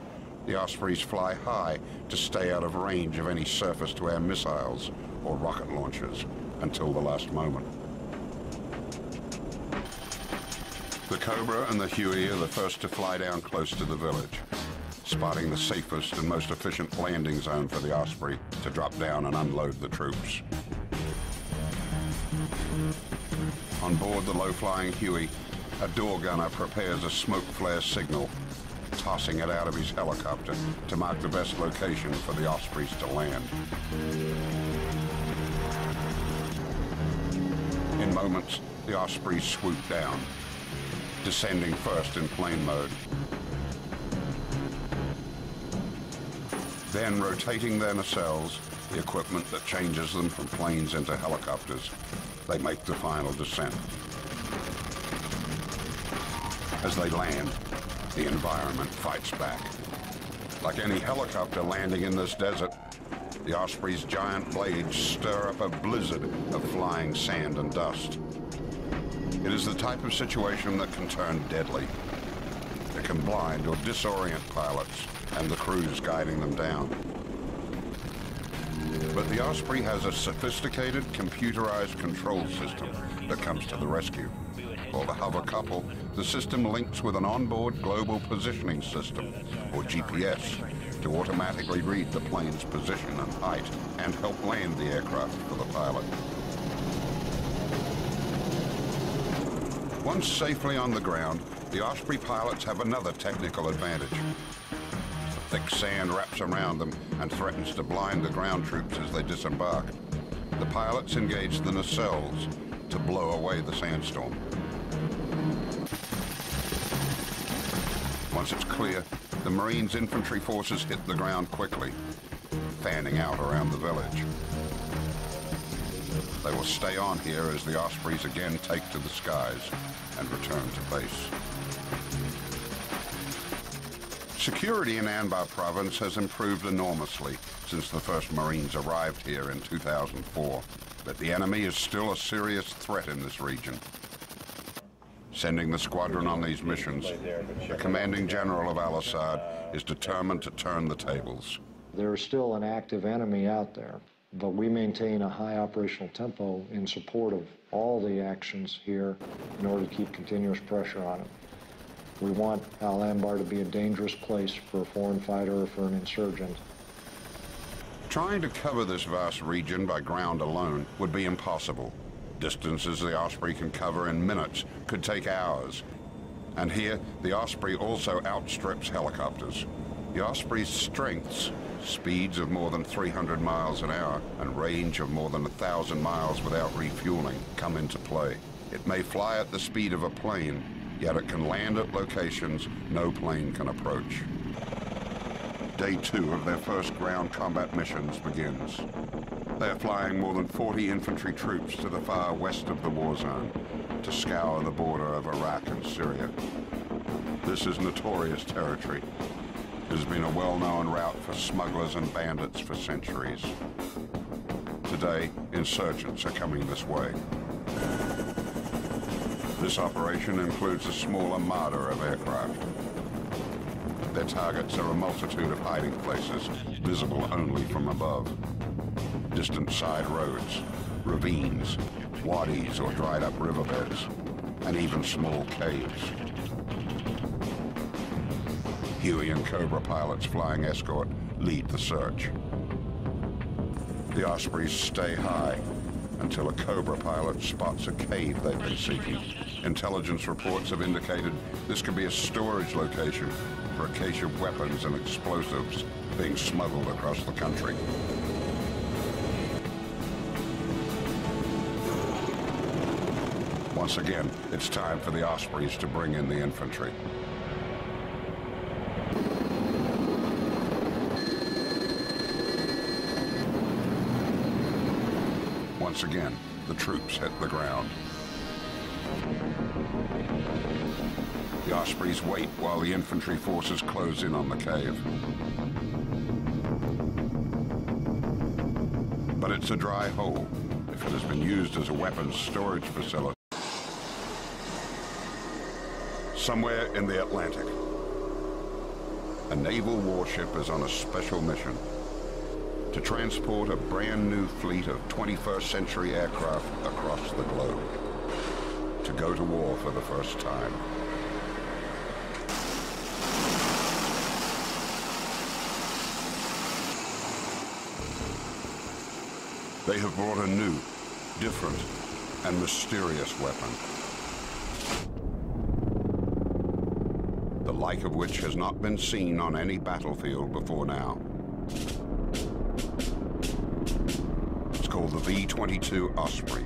the Ospreys fly high to stay out of range of any surface-to-air missiles or rocket launchers until the last moment. The Cobra and the Huey are the first to fly down close to the village, spotting the safest and most efficient landing zone for the Osprey to drop down and unload the troops. On board the low-flying Huey, a door gunner prepares a smoke flare signal, tossing it out of his helicopter to mark the best location for the Ospreys to land. In moments, the Ospreys swoop down, descending first in plane mode. Then rotating their nacelles, the equipment that changes them from planes into helicopters, they make the final descent. As they land, the environment fights back. Like any helicopter landing in this desert, the Osprey's giant blades stir up a blizzard of flying sand and dust. It is the type of situation that can turn deadly. Can blind or disorient pilots and the crews guiding them down. But the Osprey has a sophisticated computerized control system that comes to the rescue. For the Hover Couple, the system links with an onboard global positioning system, or GPS, to automatically read the plane's position and height and help land the aircraft for the pilot. Once safely on the ground, the Osprey pilots have another technical advantage. The thick sand wraps around them and threatens to blind the ground troops as they disembark. The pilots engage the nacelles to blow away the sandstorm. Once it's clear, the Marines infantry forces hit the ground quickly, fanning out around the village. They will stay on here as the Ospreys again take to the skies and return to base. Security in Anbar province has improved enormously since the first Marines arrived here in 2004, but the enemy is still a serious threat in this region. Sending the squadron on these missions, the commanding general of Al-Asad is determined to turn the tables.
There's still an active enemy out there, but we maintain a high operational tempo in support of all the actions here in order to keep continuous pressure on it. We want Al Anbar to be a dangerous place for a foreign fighter or for an insurgent.
Trying to cover this vast region by ground alone would be impossible. Distances the Osprey can cover in minutes could take hours. And here, the Osprey also outstrips helicopters. The Osprey's strengths, speeds of more than 300 miles an hour and range of more than 1,000 miles without refueling, come into play. It may fly at the speed of a plane, yet it can land at locations no plane can approach. Day two of their first ground combat missions begins. They are flying more than 40 infantry troops to the far west of the war zone to scour the border of Iraq and Syria. This is notorious territory. Has been a well-known route for smugglers and bandits for centuries. Today, insurgents are coming this way. This operation includes a small armada of aircraft. Their targets are a multitude of hiding places, visible only from above distant side roads, ravines, wadis or dried up riverbeds, and even small caves. Huey and Cobra pilots flying escort lead the search. The Ospreys stay high until a Cobra pilot spots a cave they've been seeking. Intelligence reports have indicated this could be a storage location for a cache of weapons and explosives being smuggled across the country. Once again, it's time for the Ospreys to bring in the infantry. Once again, the troops hit the ground. The Ospreys wait while the infantry forces close in on the cave. But it's a dry hole if it has been used as a weapons storage facility. Somewhere in the Atlantic, a naval warship is on a special mission to transport a brand new fleet of 21st century aircraft across the globe to go to war for the first time. They have brought a new, different, and mysterious weapon. The like of which has not been seen on any battlefield before now. It's called the V-22 Osprey.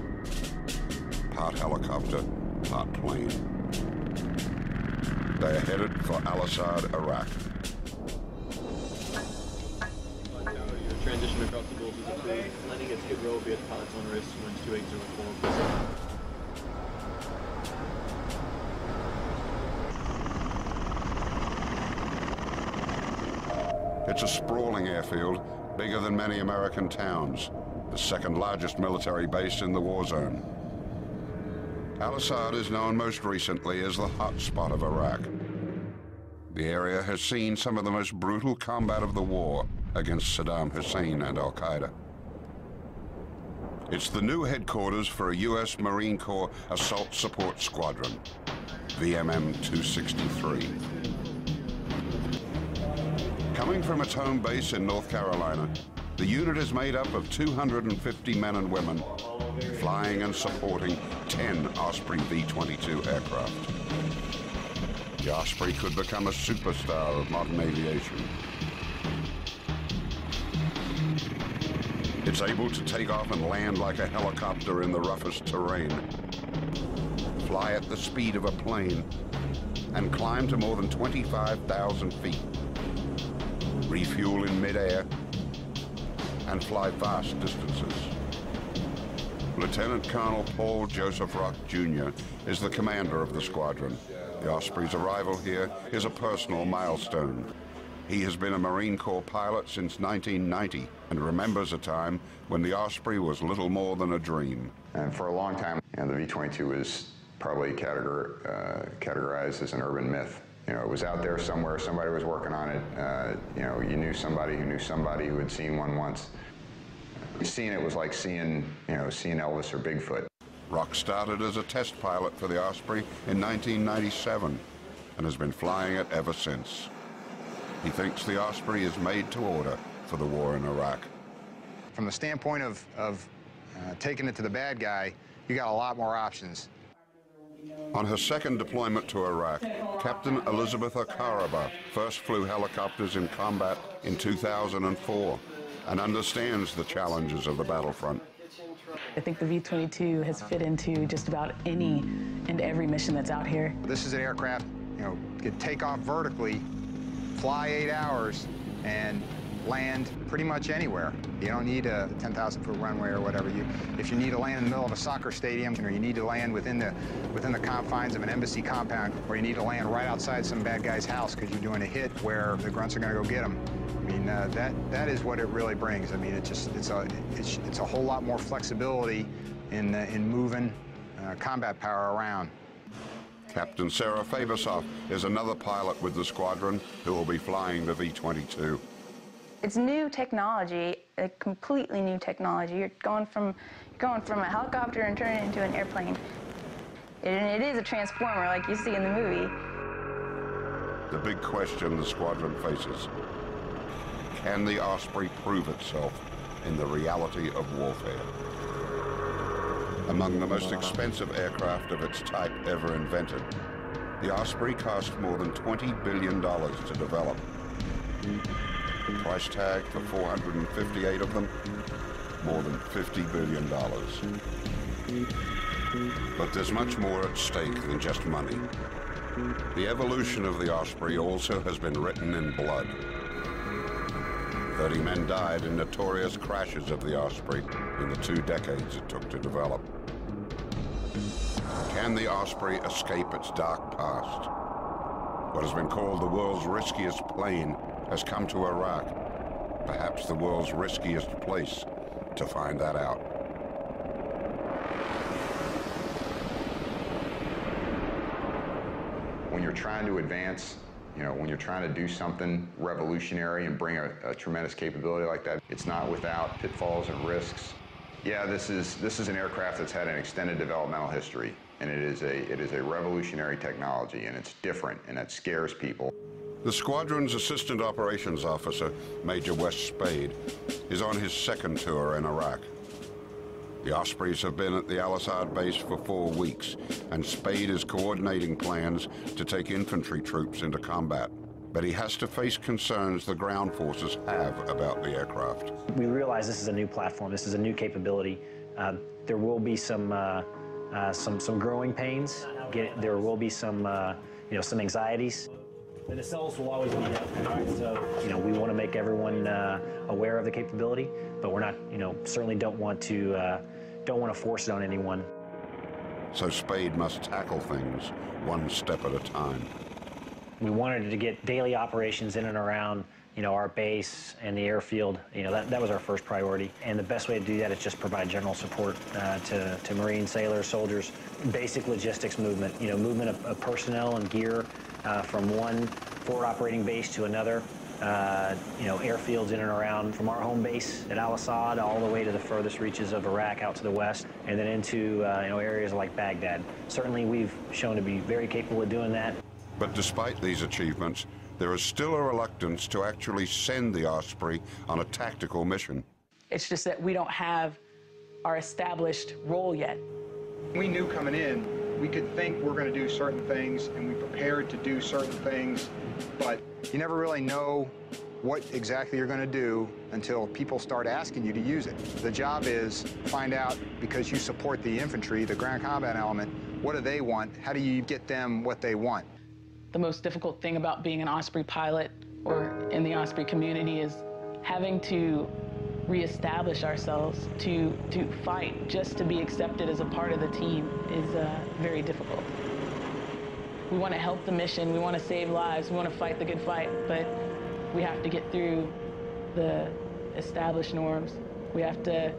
Part helicopter, part plane. They are headed for Al-Asad, Iraq.
transition across the goals is approved. Landing at Skid Row will be at pilot's own risk, winds 2804.
It's a sprawling airfield, bigger than many American towns, the second largest military base in the war zone. Al Asad is known most recently as the hotspot of Iraq. The area has seen some of the most brutal combat of the war against Saddam Hussein and Al Qaeda. It's the new headquarters for a U.S. Marine Corps Assault Support Squadron, VMM 263. Coming from its home base in North Carolina, the unit is made up of 250 men and women, flying and supporting 10 Osprey V-22 aircraft. The Osprey could become a superstar of modern aviation. It's able to take off and land like a helicopter in the roughest terrain, fly at the speed of a plane, and climb to more than 25,000 feet refuel in midair, and fly vast distances. Lieutenant Colonel Paul Joseph Rock Jr. is the commander of the squadron. The Osprey's arrival here is a personal milestone. He has been a Marine Corps pilot since 1990 and remembers a time when the Osprey was little more than a dream.
And for a long time, you know, the V-22 was probably categor uh, categorized as an urban myth. You know, it was out there somewhere, somebody was working on it. Uh, you know, you knew somebody who knew somebody who had seen one once. Seeing it was like seeing, you know, seeing Elvis or Bigfoot.
Rock started as a test pilot for the Osprey in 1997 and has been flying it ever since. He thinks the Osprey is made to order for the war in Iraq.
From the standpoint of, of uh, taking it to the bad guy, you got a lot more options.
On her second deployment to Iraq, Captain Elizabeth Akaraba first flew helicopters in combat in 2004 and understands the challenges of the battlefront.
I think the V-22 has fit into just about any and every mission that's out here.
This is an aircraft, you know, could take off vertically, fly eight hours, and land pretty much anywhere. You don't need a 10,000 foot runway or whatever. You, if you need to land in the middle of a soccer stadium, or you need to land within the within the confines of an embassy compound, or you need to land right outside some bad guy's house because you're doing a hit where the grunts are going to go get them. I mean, uh, that that is what it really brings. I mean, it just it's a it's, it's a whole lot more flexibility in uh, in moving uh, combat power around.
Captain Sarah Fabersoff is another pilot with the squadron who will be flying the V-22.
It's new technology, a completely new technology. You're going from going from a helicopter and turning it into an airplane. And it is a transformer like you see in the movie.
The big question the squadron faces. Can the Osprey prove itself in the reality of warfare? Among the most expensive aircraft of its type ever invented, the Osprey cost more than $20 billion to develop. Price tag for 458 of them, more than $50 billion. But there's much more at stake than just money. The evolution of the Osprey also has been written in blood. 30 men died in notorious crashes of the Osprey in the two decades it took to develop. Can the Osprey escape its dark past? What has been called the world's riskiest plane has come to Iraq, perhaps the world's riskiest place to find that out.
When you're trying to advance, you know, when you're trying to do something revolutionary and bring a, a tremendous capability like that, it's not without pitfalls and risks. Yeah, this is this is an aircraft that's had an extended developmental history, and it is a it is a revolutionary technology, and it's different, and it scares people.
The squadron's assistant operations officer, Major Wes Spade, is on his second tour in Iraq. The Ospreys have been at the Al Asad base for four weeks, and Spade is coordinating plans to take infantry troops into combat. But he has to face concerns the ground forces have about the aircraft.
We realize this is a new platform, this is a new capability. Uh, there will be some, uh, uh, some, some growing pains. Get, there will be some, uh, you know, some anxieties. The nacelles will always be up, so you know we want to make everyone uh, aware of the capability, but we're not, you know, certainly don't want to uh, don't want to force it on anyone.
So Spade must tackle things one step at a time.
We wanted to get daily operations in and around you know, our base and the airfield, you know, that, that was our first priority. And the best way to do that is just provide general support uh, to, to Marine sailors, soldiers, basic logistics movement, you know, movement of, of personnel and gear uh, from one forward operating base to another. Uh, you know, airfields in and around from our home base at Al Asad all the way to the furthest reaches of Iraq out to the west, and then into uh, you know areas like Baghdad. Certainly, we've shown to be very capable of doing that.
But despite these achievements, there is still a reluctance to actually send the Osprey on a tactical mission.
It's just that we don't have our established role yet.
We knew coming in, we could think we're going to do certain things, and we prepared to do certain things, but you never really know what exactly you're going to do until people start asking you to use it. The job is find out, because you support the infantry, the ground combat element, what do they want? How do you get them what they want?
The most difficult thing about being an Osprey pilot or in the Osprey community is having to reestablish ourselves to to fight just to be accepted as a part of the team is uh, very difficult. We want to help the mission, we want to save lives, we want to fight the good fight, but we have to get through the established norms. We have to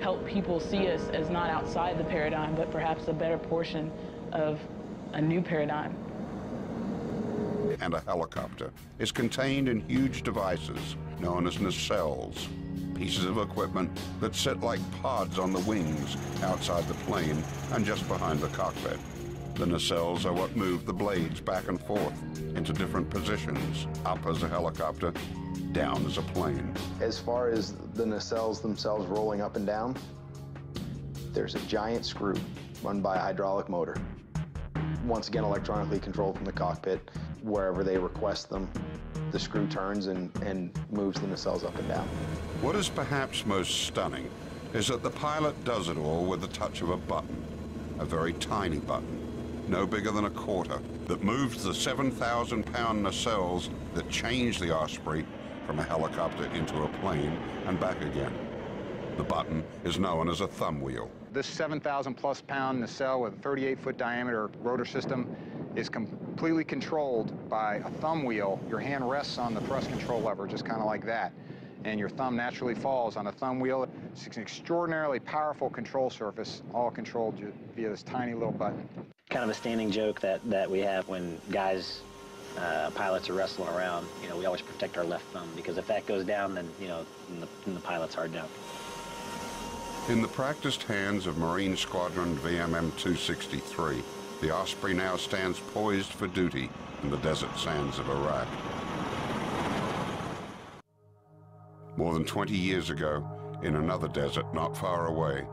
help people see us as not outside the paradigm, but perhaps a better portion of a new paradigm
and a helicopter is contained in huge devices known as nacelles, pieces of equipment that sit like pods on the wings outside the plane and just behind the cockpit. The nacelles are what move the blades back and forth into different positions, up as a helicopter, down as a plane.
As far as the nacelles themselves rolling up and down, there's a giant screw run by a hydraulic motor. Once again, electronically controlled from the cockpit wherever they request them. The screw turns and, and moves the nacelles up and down.
What is perhaps most stunning is that the pilot does it all with the touch of a button, a very tiny button, no bigger than a quarter, that moves the 7,000-pound nacelles that change the Osprey from a helicopter into a plane and back again. The button is known as a thumb wheel.
This 7,000 plus pound nacelle with a 38 foot diameter rotor system is completely controlled by a thumb wheel. Your hand rests on the thrust control lever, just kind of like that. And your thumb naturally falls on a thumb wheel. It's an extraordinarily powerful control surface, all controlled via this tiny little button.
Kind of a standing joke that, that we have when guys, uh, pilots are wrestling around, you know, we always protect our left thumb because if that goes down, then, you know, then the, then the pilot's hard down.
In the practiced hands of Marine Squadron VMM 263, the Osprey now stands poised for duty in the desert sands of Iraq. More than 20 years ago, in another desert not far away,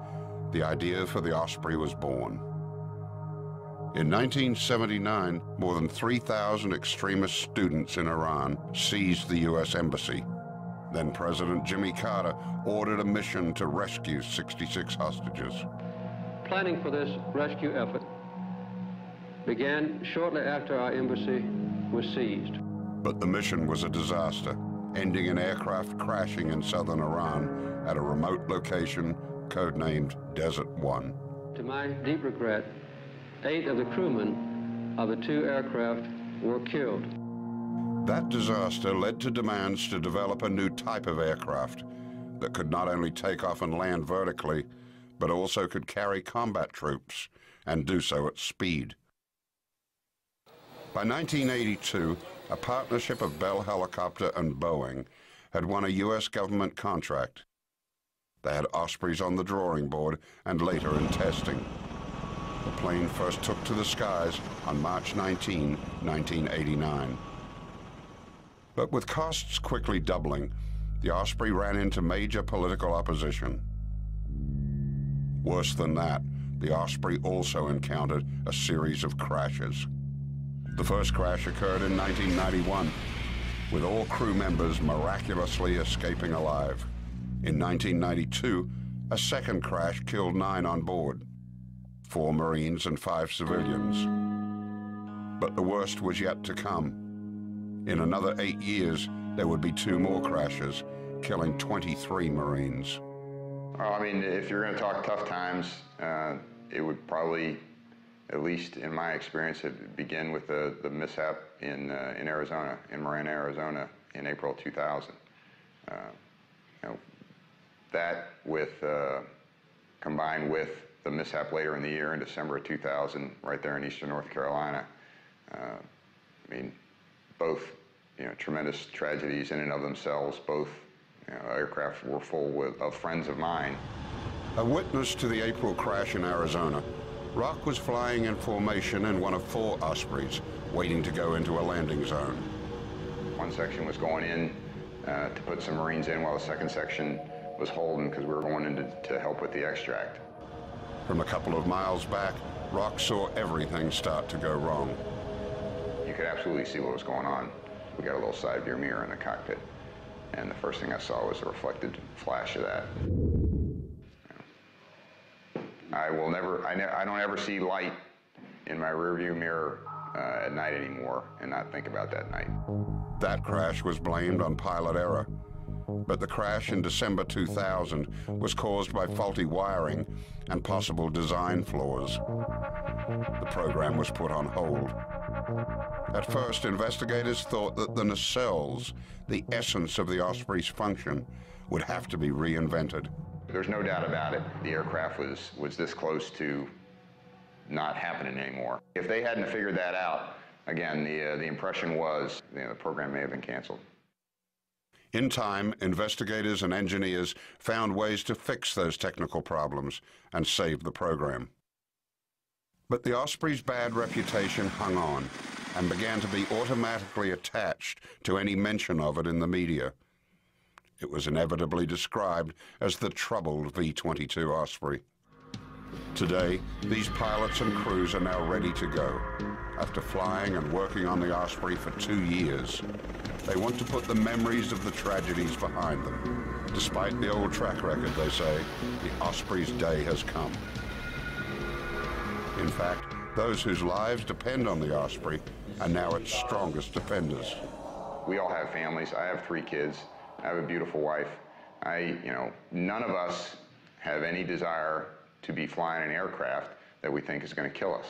the idea for the Osprey was born. In 1979, more than 3,000 extremist students in Iran seized the U.S. Embassy. Then President Jimmy Carter ordered a mission to rescue 66 hostages.
Planning for this rescue effort began shortly after our embassy was seized.
But the mission was a disaster, ending in aircraft crashing in southern Iran at a remote location codenamed Desert One.
To my deep regret, eight of the crewmen of the two aircraft were killed.
That disaster led to demands to develop a new type of aircraft that could not only take off and land vertically, but also could carry combat troops and do so at speed. By 1982, a partnership of Bell Helicopter and Boeing had won a U.S. government contract. They had Ospreys on the drawing board and later in testing. The plane first took to the skies on March 19, 1989. But with costs quickly doubling, the Osprey ran into major political opposition. Worse than that, the Osprey also encountered a series of crashes. The first crash occurred in 1991, with all crew members miraculously escaping alive. In 1992, a second crash killed nine on board, four Marines and five civilians. But the worst was yet to come. In another eight years, there would be two more crashes, killing 23 Marines.
Well, I mean, if you're going to talk tough times, uh, it would probably, at least in my experience, it begin with the, the mishap in, uh, in Arizona, in Marana, Arizona, in April 2000. Uh, you know, that with, uh, combined with the mishap later in the year in December of 2000, right there in eastern North Carolina, uh, I mean, both, you know, tremendous tragedies in and of themselves, both you know, aircraft were full with, of friends of mine.
A witness to the April crash in Arizona, Rock was flying in formation in one of four Ospreys, waiting to go into a landing zone.
One section was going in uh, to put some Marines in while the second section was holding because we were going in to, to help with the extract.
From a couple of miles back, Rock saw everything start to go wrong.
You could absolutely see what was going on. We got a little side view mirror in the cockpit, and the first thing I saw was a reflected flash of that. I will never, I, ne I don't ever see light in my rearview mirror uh, at night anymore and not think about that night.
That crash was blamed on pilot error. But the crash in December 2000 was caused by faulty wiring and possible design flaws. The program was put on hold. At first, investigators thought that the nacelles, the essence of the Osprey's function, would have to be reinvented.
There's no doubt about it. The aircraft was, was this close to not happening anymore. If they hadn't figured that out, again, the, uh, the impression was you know, the program may have been canceled.
In time, investigators and engineers found ways to fix those technical problems and save the program. But the Osprey's bad reputation hung on and began to be automatically attached to any mention of it in the media. It was inevitably described as the troubled V-22 Osprey. Today, these pilots and crews are now ready to go. After flying and working on the Osprey for two years, they want to put the memories of the tragedies behind them. Despite the old track record, they say, the Osprey's day has come. In fact, those whose lives depend on the Osprey are now its strongest defenders.
We all have families. I have three kids. I have a beautiful wife. I, you know, none of us have any desire to be flying an aircraft that we think is going to kill us.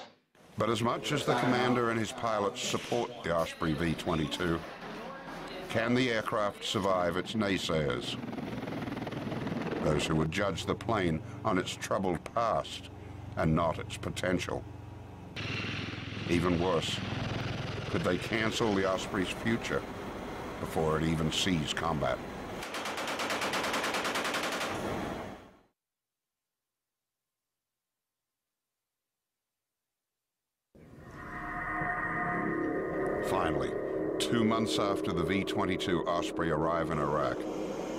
But as much as the commander and his pilots support the Osprey V-22, can the aircraft survive its naysayers? Those who would judge the plane on its troubled past and not its potential. Even worse, could they cancel the Osprey's future before it even sees combat? Months after the V-22 Osprey arrive in Iraq,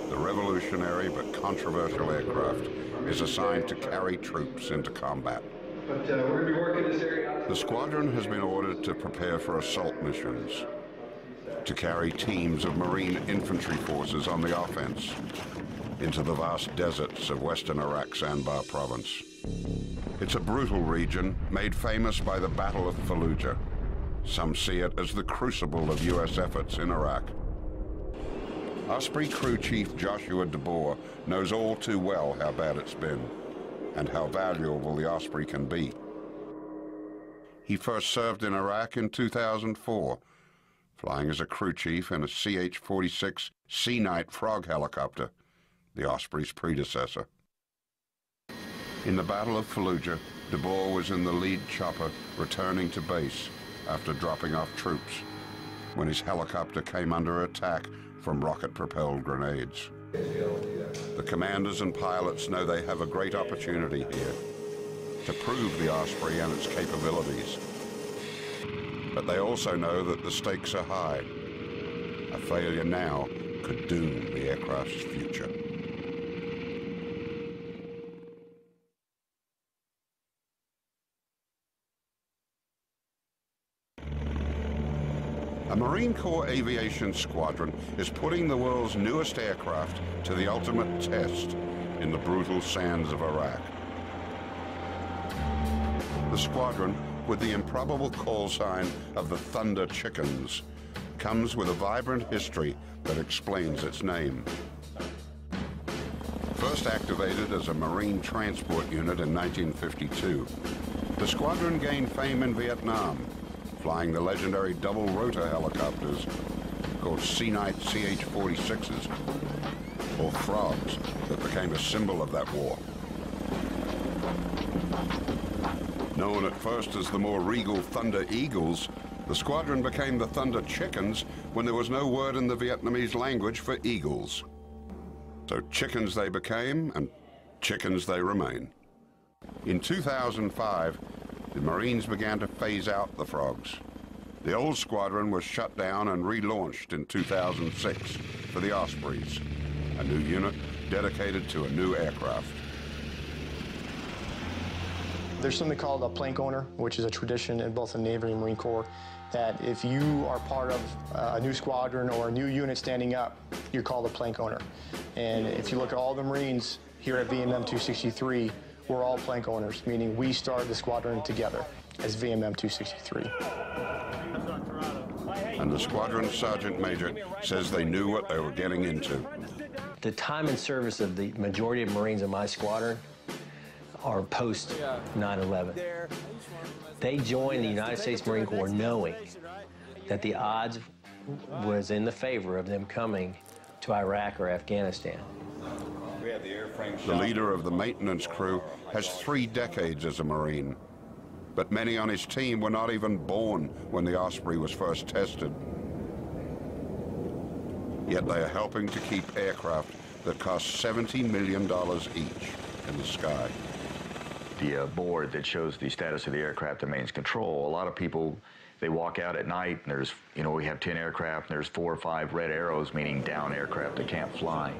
the revolutionary but controversial aircraft is assigned to carry troops into combat.
But uh, we're going to be working this area.
The squadron has been ordered to prepare for assault missions, to carry teams of Marine infantry forces on the offense into the vast deserts of western Iraq's Anbar province. It's a brutal region made famous by the Battle of Fallujah. Some see it as the crucible of U.S. efforts in Iraq. Osprey crew chief Joshua DeBoer knows all too well how bad it's been and how valuable the Osprey can be. He first served in Iraq in 2004, flying as a crew chief in a CH-46 Sea Knight Frog helicopter, the Osprey's predecessor. In the Battle of Fallujah, DeBoer was in the lead chopper returning to base after dropping off troops when his helicopter came under attack from rocket-propelled grenades. The commanders and pilots know they have a great opportunity here to prove the Osprey and its capabilities. But they also know that the stakes are high. A failure now could doom the aircraft's future. A Marine Corps aviation squadron is putting the world's newest aircraft to the ultimate test in the brutal sands of Iraq. The squadron, with the improbable call sign of the Thunder Chickens, comes with a vibrant history that explains its name. First activated as a Marine transport unit in 1952, the squadron gained fame in Vietnam, flying the legendary double-rotor helicopters called Sea-Knight CH-46s, or frogs, that became a symbol of that war. Known at first as the more regal Thunder Eagles, the squadron became the Thunder Chickens when there was no word in the Vietnamese language for eagles. So chickens they became, and chickens they remain. In 2005, the Marines began to phase out the frogs. The old squadron was shut down and relaunched in 2006 for the Ospreys, a new unit dedicated to a new aircraft.
There's something called a plank owner, which is a tradition in both the Navy and Marine Corps, that if you are part of uh, a new squadron or a new unit standing up, you're called a plank owner. And if you look at all the Marines here at VMM 263, we're all plank owners, meaning we started the squadron together as VMM 263.
And the squadron sergeant major says they knew what they were getting into.
The time and service of the majority of Marines in my squadron are post 9-11. They joined the United States Marine Corps knowing that the odds was in the favor of them coming to Iraq or Afghanistan.
The leader of the maintenance crew has three decades as a Marine, but many on his team were not even born when the Osprey was first tested. Yet they are helping to keep aircraft that cost $70 million each in the sky.
The uh, board that shows the status of the aircraft and maintenance control, a lot of people, they walk out at night and there's, you know, we have 10 aircraft and there's four or five red arrows, meaning down aircraft that can't fly.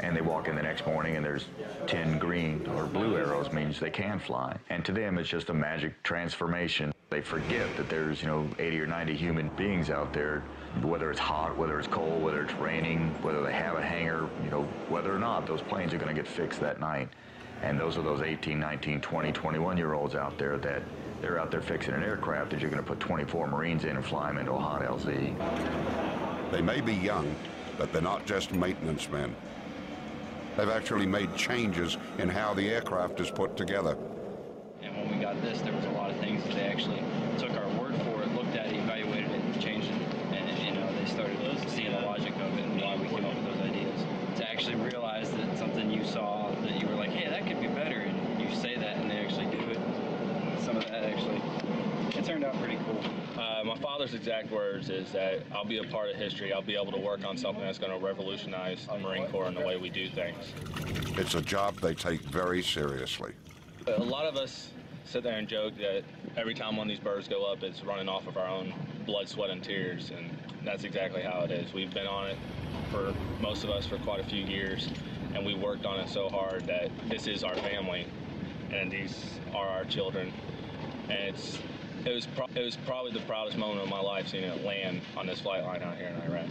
And they walk in the next morning and there's 10 green or blue arrows, means they can fly. And to them, it's just a magic transformation. They forget that there's, you know, 80 or 90 human beings out there, whether it's hot, whether it's cold, whether it's raining, whether they have a hangar, you know, whether or not those planes are going to get fixed that night. And those are those 18, 19, 20, 21 year olds out there that they're out there fixing an aircraft that you're going to put 24 Marines in and fly them into a hot LZ.
They may be young, but they're not just maintenance men. They've actually made changes in how the aircraft is put together.
And when we got this, there was a lot of things that they actually took our word for it, looked at it, evaluated it, and changed it. And, you know, they started seeing the logic of it and why we came up with those ideas. To actually realize that something you saw that you were like, hey, that could be better, and you say that and they actually do it. Some of that actually, it turned out pretty cool.
Uh, my father's exact words is that I'll be a part of history. I'll be able to work on something that's going to revolutionize the Marine Corps and the way we do things.
It's a job they take very seriously.
A lot of us sit there and joke that every time one of these birds go up, it's running off of our own blood, sweat, and tears, and that's exactly how it is. We've been on it for most of us for quite a few years, and we worked on it so hard that this is our family, and these are our children, and it's it was it was probably the proudest moment of my life seeing it land on this flight line out here in Iraq.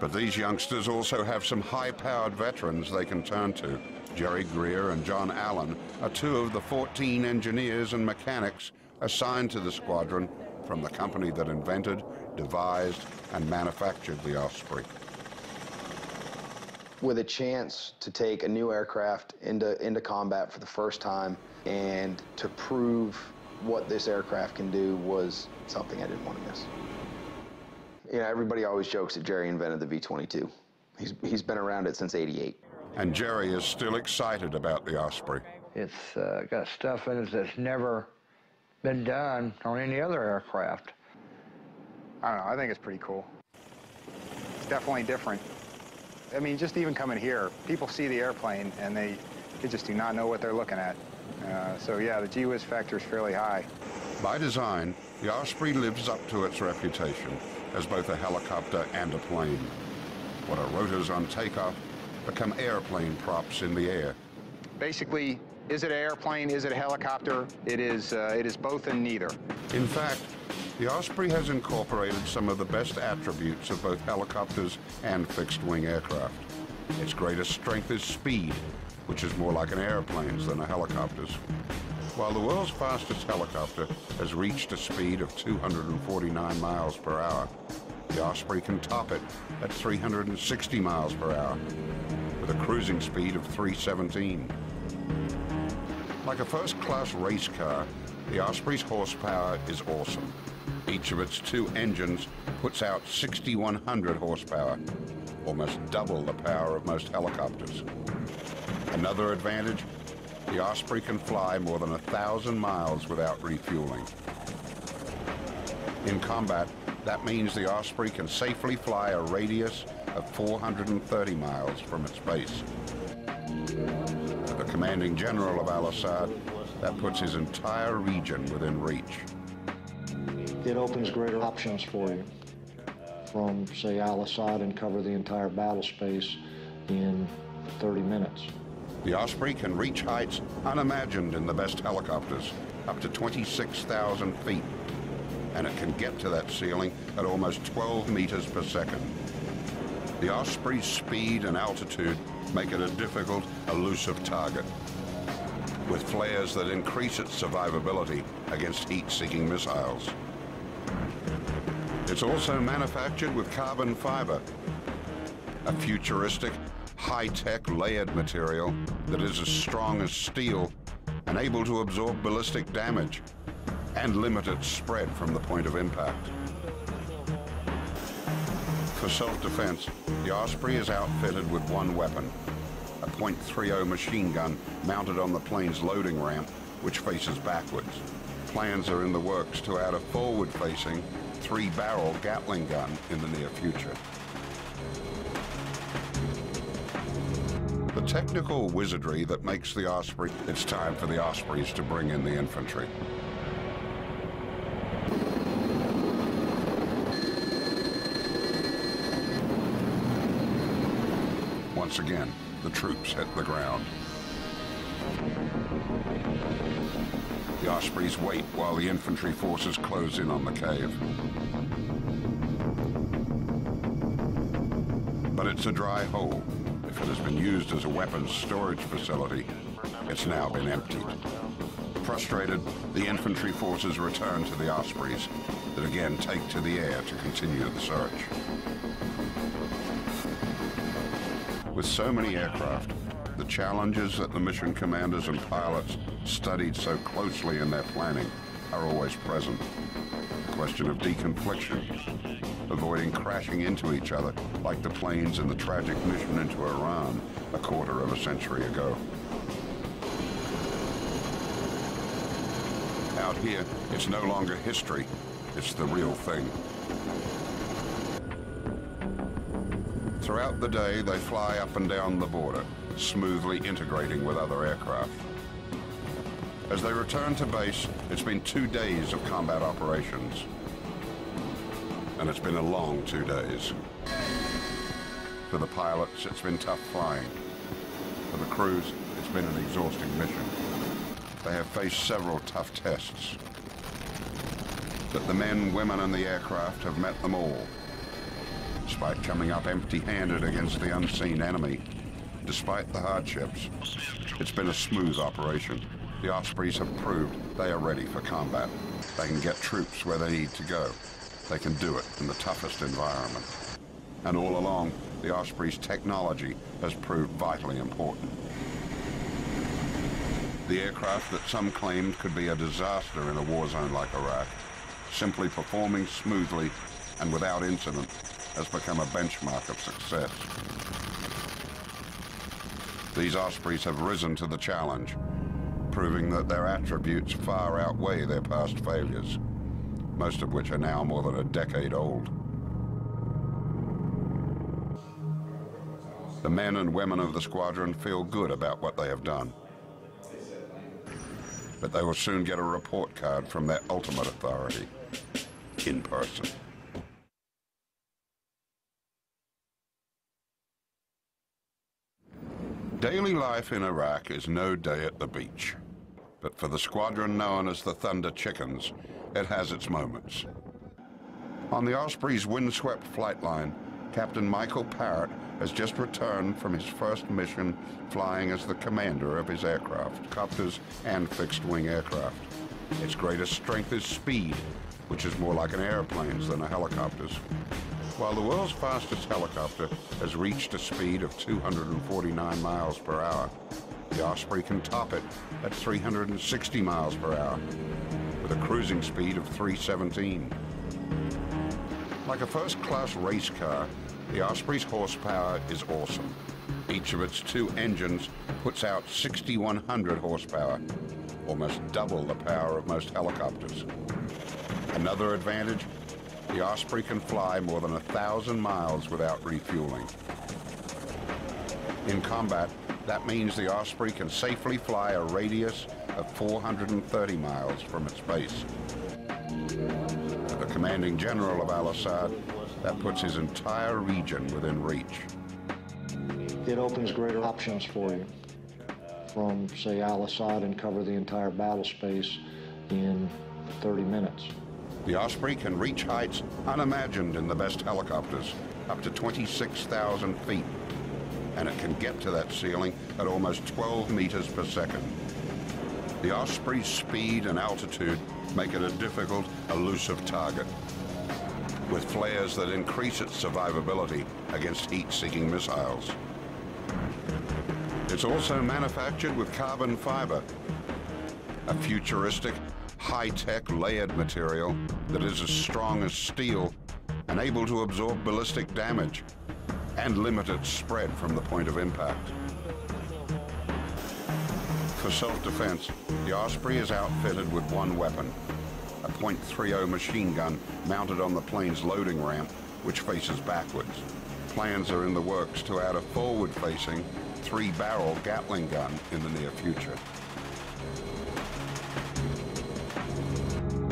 But these youngsters also have some high-powered veterans they can turn to. Jerry Greer and John Allen are two of the 14 engineers and mechanics assigned to the squadron from the company that invented, devised, and manufactured the Osprey.
With a chance to take a new aircraft into, into combat for the first time and to prove what this aircraft can do was something I didn't want to miss. You know, everybody always jokes that Jerry invented the V-22. He's, he's been around it since 88.
And Jerry is still excited about the Osprey.
It's uh, got stuff in it that's never been done on any other aircraft.
I don't know, I think it's pretty cool. It's definitely different. I mean, just even coming here, people see the airplane and they, they just do not know what they're looking at. Uh, so yeah, the gee whiz factor is fairly high.
By design, the Osprey lives up to its reputation as both a helicopter and a plane. What are rotors on takeoff become airplane props in the air.
Basically, is it an airplane? Is it a helicopter? It is, uh, it is both and neither.
In fact, the Osprey has incorporated some of the best attributes of both helicopters and fixed-wing aircraft. Its greatest strength is speed, which is more like an airplane's than a helicopter's. While the world's fastest helicopter has reached a speed of 249 miles per hour, the Osprey can top it at 360 miles per hour with a cruising speed of 317. Like a first-class race car, the Osprey's horsepower is awesome. Each of its two engines puts out 6,100 horsepower, almost double the power of most helicopters. Another advantage, the Osprey can fly more than a thousand miles without refueling. In combat, that means the Osprey can safely fly a radius of 430 miles from its base. For the commanding general of al-Asad, that puts his entire region within reach.
It opens greater options for you from, say, al-Asad and cover the entire battle space in 30 minutes.
The Osprey can reach heights unimagined in the best helicopters, up to 26,000 feet. And it can get to that ceiling at almost 12 meters per second. The Osprey's speed and altitude make it a difficult, elusive target, with flares that increase its survivability against heat-seeking missiles. It's also manufactured with carbon fiber, a futuristic, high-tech layered material that is as strong as steel and able to absorb ballistic damage and limit its spread from the point of impact. For self-defense, the Osprey is outfitted with one weapon, a .30 machine gun mounted on the plane's loading ramp, which faces backwards. Plans are in the works to add a forward-facing, three-barrel Gatling gun in the near future. Technical wizardry that makes the Osprey, it's time for the Ospreys to bring in the infantry. Once again, the troops hit the ground. The Ospreys wait while the infantry forces close in on the cave. But it's a dry hole. It has been used as a weapons storage facility, it's now been emptied. Frustrated, the infantry forces return to the Ospreys that again take to the air to continue the search. With so many aircraft, the challenges that the mission commanders and pilots studied so closely in their planning are always present. The question of deconfliction, avoiding crashing into each other like the planes in the tragic mission into Iran a quarter of a century ago. Out here, it's no longer history, it's the real thing. Throughout the day, they fly up and down the border, smoothly integrating with other aircraft. As they return to base, it's been two days of combat operations. And it's been a long two days. For the pilots, it's been tough flying. For the crews, it's been an exhausting mission. They have faced several tough tests. But the men, women, and the aircraft have met them all despite coming up empty-handed against the unseen enemy. Despite the hardships, it's been a smooth operation. The Ospreys have proved they are ready for combat. They can get troops where they need to go. They can do it in the toughest environment. And all along, the Osprey's technology has proved vitally important. The aircraft that some claimed could be a disaster in a war zone like Iraq, simply performing smoothly and without incident has become a benchmark of success. These Ospreys have risen to the challenge, proving that their attributes far outweigh their past failures, most of which are now more than a decade old. The men and women of the squadron feel good about what they have done. But they will soon get a report card from their ultimate authority, in person. Daily life in Iraq is no day at the beach. But for the squadron known as the Thunder Chickens, it has its moments. On the Osprey's windswept flight line, Captain Michael Parrott has just returned from his first mission flying as the commander of his aircraft, copters and fixed-wing aircraft. Its greatest strength is speed, which is more like an airplane's than a helicopter's. While the world's fastest helicopter has reached a speed of 249 miles per hour, the Osprey can top it at 360 miles per hour with a cruising speed of 317. Like a first-class race car, the Osprey's horsepower is awesome. Each of its two engines puts out 6,100 horsepower, almost double the power of most helicopters. Another advantage, the Osprey can fly more than a thousand miles without refueling. In combat, that means the Osprey can safely fly a radius of 430 miles from its base. The commanding general of Al-Asad, that puts his entire region within reach.
It opens greater options for you from, say, Al-Asad and cover the entire battle space in 30 minutes.
The Osprey can reach heights unimagined in the best helicopters, up to 26,000 feet. And it can get to that ceiling at almost 12 meters per second. The Osprey's speed and altitude make it a difficult, elusive target, with flares that increase its survivability against heat-seeking missiles. It's also manufactured with carbon fiber, a futuristic, high-tech layered material that is as strong as steel and able to absorb ballistic damage and limit its spread from the point of impact. For self-defense, the Osprey is outfitted with one weapon, a .30 machine gun mounted on the plane's loading ramp, which faces backwards. Plans are in the works to add a forward-facing three-barrel Gatling gun in the near future.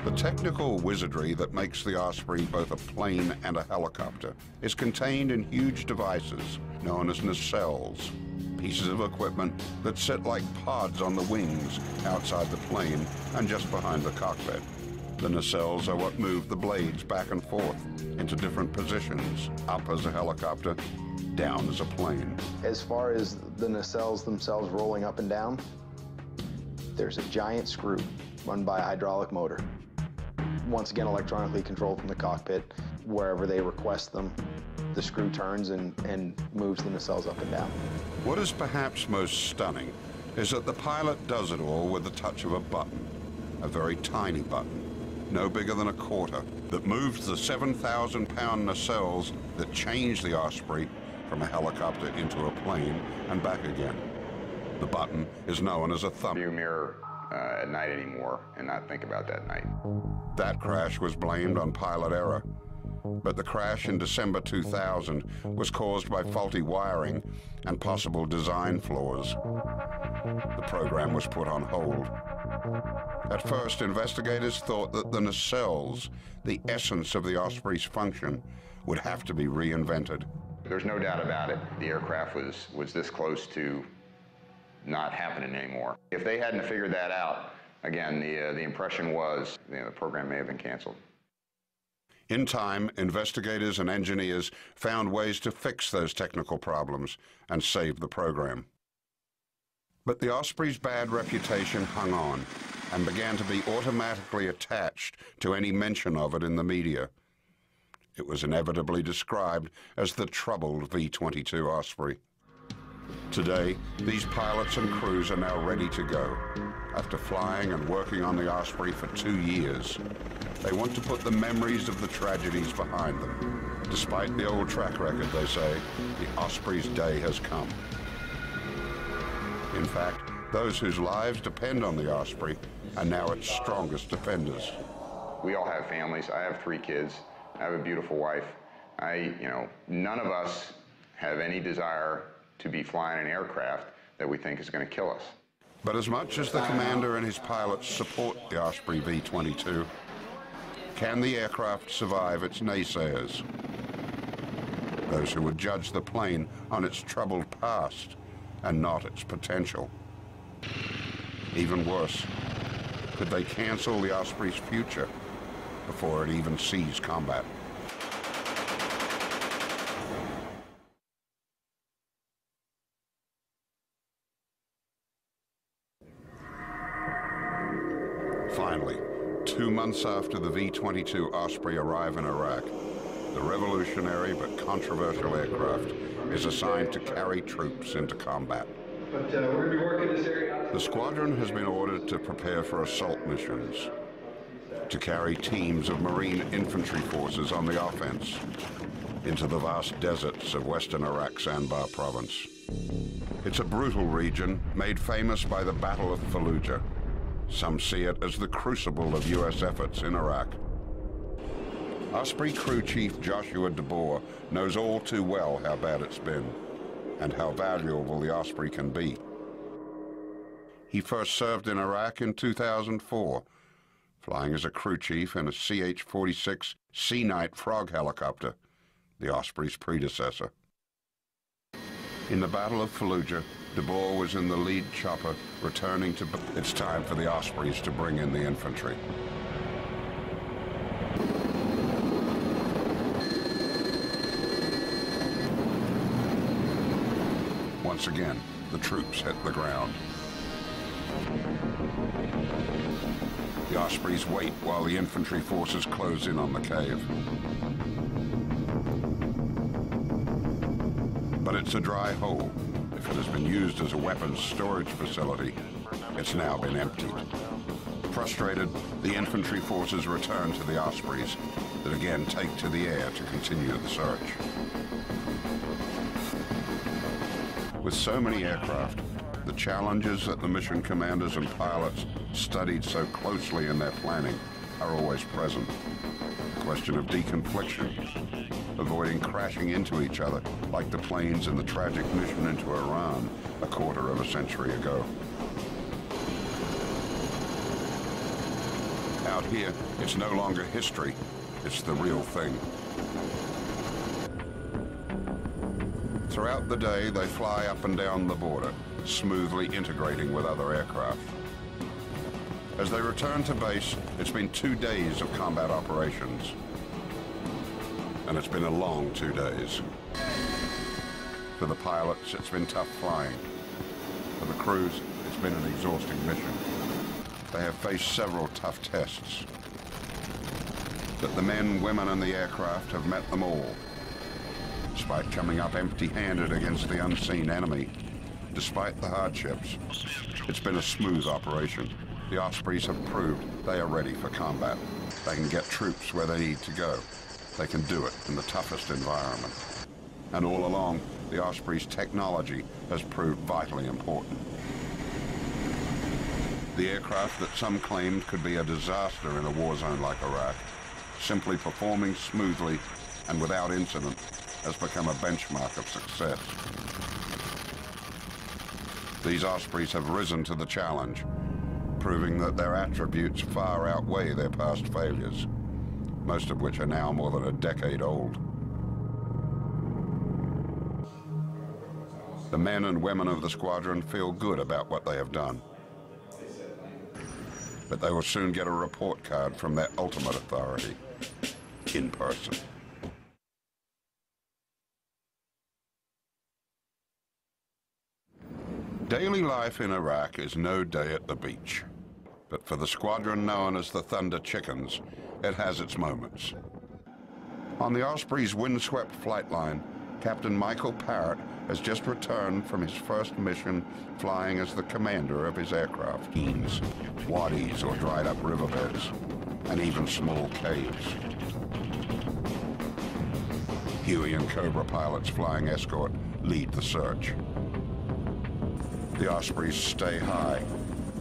The technical wizardry that makes the Osprey both a plane and a helicopter is contained in huge devices known as nacelles, pieces of equipment that sit like pods on the wings outside the plane and just behind the cockpit. The nacelles are what move the blades back and forth into different positions, up as a helicopter, down as a plane.
As far as the nacelles themselves rolling up and down, there's a giant screw run by a hydraulic motor. Once again, electronically controlled from the cockpit. Wherever they request them, the screw turns and, and moves the nacelles up and down.
What is perhaps most stunning is that the pilot does it all with the touch of a button, a very tiny button no bigger than a quarter, that moves the 7,000-pound nacelles that change the Osprey from a helicopter into a plane and back again. The button is known as a thumb.
View mirror uh, at night anymore and not think about that night.
That crash was blamed on pilot error. But the crash in December 2000 was caused by faulty wiring and possible design flaws. The program was put on hold. At first, investigators thought that the nacelles, the essence of the Osprey's function, would have to be reinvented.
There's no doubt about it. The aircraft was, was this close to not happening anymore. If they hadn't figured that out, again, the, uh, the impression was you know, the program may have been canceled.
In time, investigators and engineers found ways to fix those technical problems and save the program. But the Osprey's bad reputation hung on and began to be automatically attached to any mention of it in the media. It was inevitably described as the troubled V-22 Osprey. Today, these pilots and crews are now ready to go. After flying and working on the Osprey for two years, they want to put the memories of the tragedies behind them. Despite the old track record, they say, the Osprey's day has come. In fact, those whose lives depend on the Osprey are now its strongest defenders.
We all have families. I have three kids. I have a beautiful wife. I, you know, none of us have any desire to be flying an aircraft that we think is going to kill us.
But as much as the commander and his pilots support the Osprey V-22, can the aircraft survive its naysayers? Those who would judge the plane on its troubled past and not its potential. Even worse, could they cancel the Osprey's future before it even sees combat? Months after the V-22 Osprey arrive in Iraq, the revolutionary but controversial aircraft is assigned to carry troops into combat.
But uh, we're going to be working this area
The squadron has been ordered to prepare for assault missions, to carry teams of Marine infantry forces on the offense into the vast deserts of western Iraq's Anbar province. It's a brutal region made famous by the Battle of Fallujah. Some see it as the crucible of U.S. efforts in Iraq. Osprey crew chief Joshua DeBoer knows all too well how bad it's been and how valuable the Osprey can be. He first served in Iraq in 2004, flying as a crew chief in a CH-46 Sea Knight Frog helicopter, the Osprey's predecessor. In the Battle of Fallujah, DeBoer was in the lead chopper, returning to... It's time for the Ospreys to bring in the infantry. Once again, the troops hit the ground. The Ospreys wait while the infantry forces close in on the cave. But it's a dry hole. If it has been used as a weapons storage facility, it's now been emptied. Frustrated, the infantry forces return to the Ospreys that again take to the air to continue the search. With so many aircraft, the challenges that the mission commanders and pilots studied so closely in their planning are always present. Question of deconfliction, avoiding crashing into each other like the planes in the tragic mission into Iran a quarter of a century ago. Out here, it's no longer history, it's the real thing. Throughout the day, they fly up and down the border, smoothly integrating with other aircraft. As they return to base, it's been two days of combat operations. And it's been a long two days. For the pilots, it's been tough flying. For the crews, it's been an exhausting mission. They have faced several tough tests. But the men, women, and the aircraft have met them all despite coming up empty-handed against the unseen enemy. Despite the hardships, it's been a smooth operation. The Ospreys have proved they are ready for combat. They can get troops where they need to go. They can do it in the toughest environment. And all along, the Osprey's technology has proved vitally important. The aircraft that some claimed could be a disaster in a war zone like Iraq, simply performing smoothly and without incident has become a benchmark of success. These Ospreys have risen to the challenge, proving that their attributes far outweigh their past failures, most of which are now more than a decade old. The men and women of the squadron feel good about what they have done. But they will soon get a report card from their ultimate authority, in person. Daily life in Iraq is no day at the beach. But for the squadron known as the Thunder Chickens, it has its moments. On the Osprey's windswept flight line, Captain Michael Parrott has just returned from his first mission flying as the commander of his aircraft. Beans, wadis or dried up riverbeds, and even small caves. Huey and Cobra pilots flying escort lead the search. The Ospreys stay high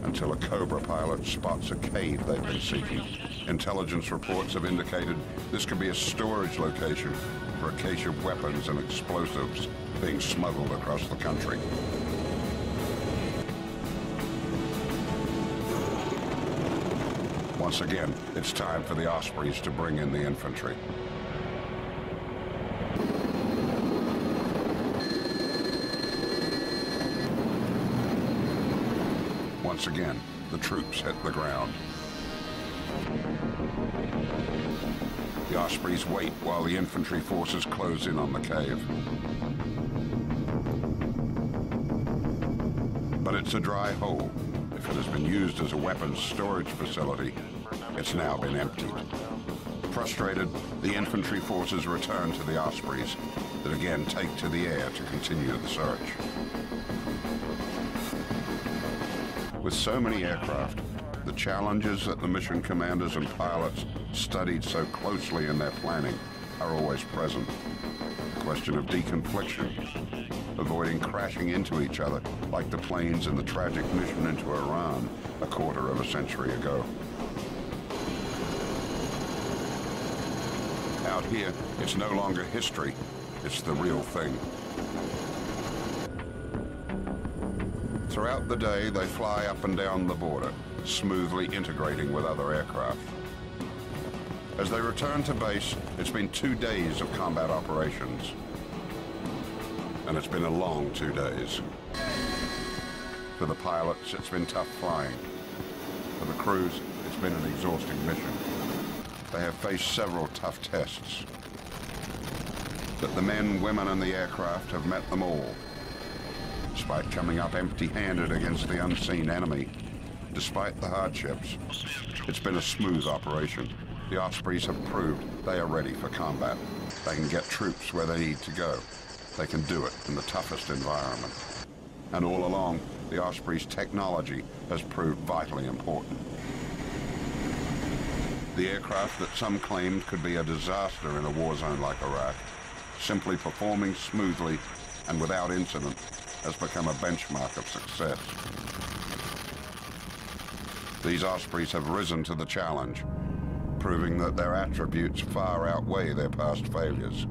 until a Cobra pilot spots a cave they've been seeking. Intelligence reports have indicated this could be a storage location for a cache of weapons and explosives being smuggled across the country. Once again, it's time for the Ospreys to bring in the infantry. Once again, the troops hit the ground. The Ospreys wait while the infantry forces close in on the cave. But it's a dry hole. If it has been used as a weapons storage facility, it's now been emptied. Frustrated, the infantry forces return to the Ospreys that again take to the air to continue the search. With so many aircraft, the challenges that the mission commanders and pilots studied so closely in their planning are always present. The question of deconfliction, avoiding crashing into each other like the planes in the tragic mission into Iran a quarter of a century ago. Out here, it's no longer history, it's the real thing. Throughout the day, they fly up and down the border, smoothly integrating with other aircraft. As they return to base, it's been two days of combat operations. And it's been a long two days. For the pilots, it's been tough flying. For the crews, it's been an exhausting mission. They have faced several tough tests. But the men, women, and the aircraft have met them all. Despite coming up empty-handed against the unseen enemy, despite the hardships, it's been a smooth operation. The Ospreys have proved they are ready for combat. They can get troops where they need to go. They can do it in the toughest environment. And all along, the Osprey's technology has proved vitally important. The aircraft that some claimed could be a disaster in a war zone like Iraq, simply performing smoothly and without incident, has become a benchmark of success. These Ospreys have risen to the challenge, proving that their attributes far outweigh their past failures,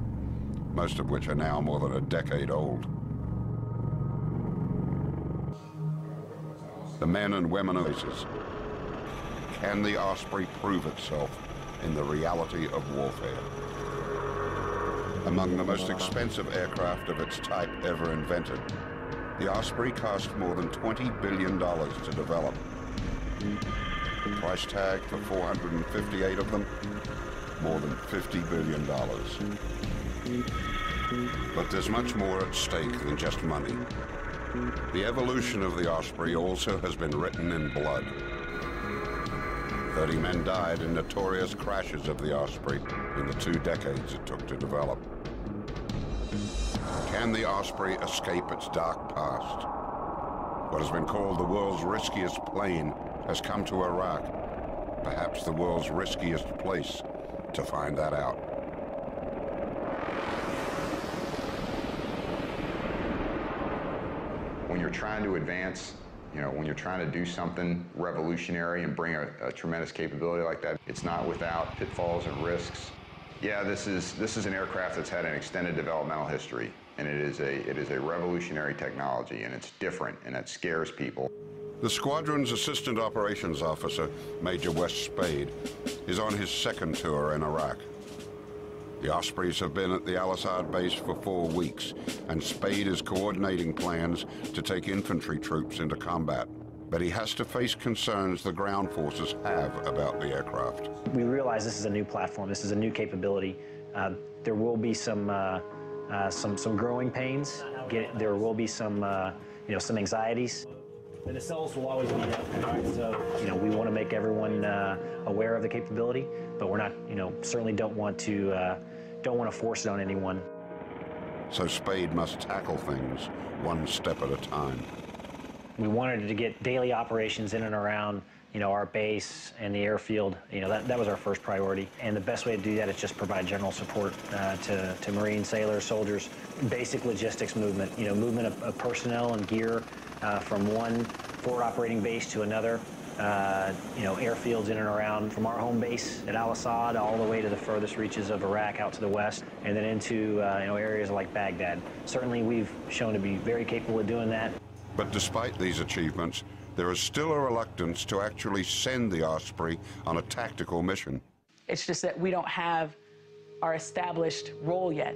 most of which are now more than a decade old. The men and women of ISIS. Can the Osprey prove itself in the reality of warfare? Among the most expensive aircraft of its type ever invented, the Osprey cost more than $20 billion to develop. Price tag for 458 of them, more than $50 billion. But there's much more at stake than just money. The evolution of the Osprey also has been written in blood. 30 men died in notorious crashes of the Osprey in the two decades it took to develop. Can the Osprey escape its dark past? What has been called the world's riskiest plane has come to Iraq, perhaps the world's riskiest place to find that out.
When you're trying to advance, you know, when you're trying to do something revolutionary and bring a, a tremendous capability like that, it's not without pitfalls and risks. Yeah, this is this is an aircraft that's had an extended developmental history, and it is a it is a revolutionary technology, and it's different, and it scares people.
The squadron's assistant operations officer, Major Wes Spade, is on his second tour in Iraq. The Ospreys have been at the Al Asad base for four weeks, and Spade is coordinating plans to take infantry troops into combat. But he has to face concerns the ground forces have about the aircraft.
We realize this is a new platform, this is a new capability. Uh, there will be some, uh, uh, some, some growing pains. Get, there will be some, uh, you know, some anxieties. The nacelles will always be there. So, you know, we want to make everyone uh, aware of the capability, but we're not, you know, certainly don't want to, uh, don't want to force it on anyone.
So Spade must tackle things one step at a time.
We wanted to get daily operations in and around, you know, our base and the airfield. You know, that, that was our first priority. And the best way to do that is just provide general support uh, to, to Marine sailors, soldiers, basic logistics movement, you know, movement of, of personnel and gear uh, from one forward operating base to another. Uh, you know, airfields in and around from our home base at Al Asad all the way to the furthest reaches of Iraq out to the west, and then into uh, you know areas like Baghdad. Certainly, we've shown to be very capable of doing that.
But despite these achievements, there is still a reluctance to actually send the Osprey on a tactical mission.
It's just that we don't have our established role yet.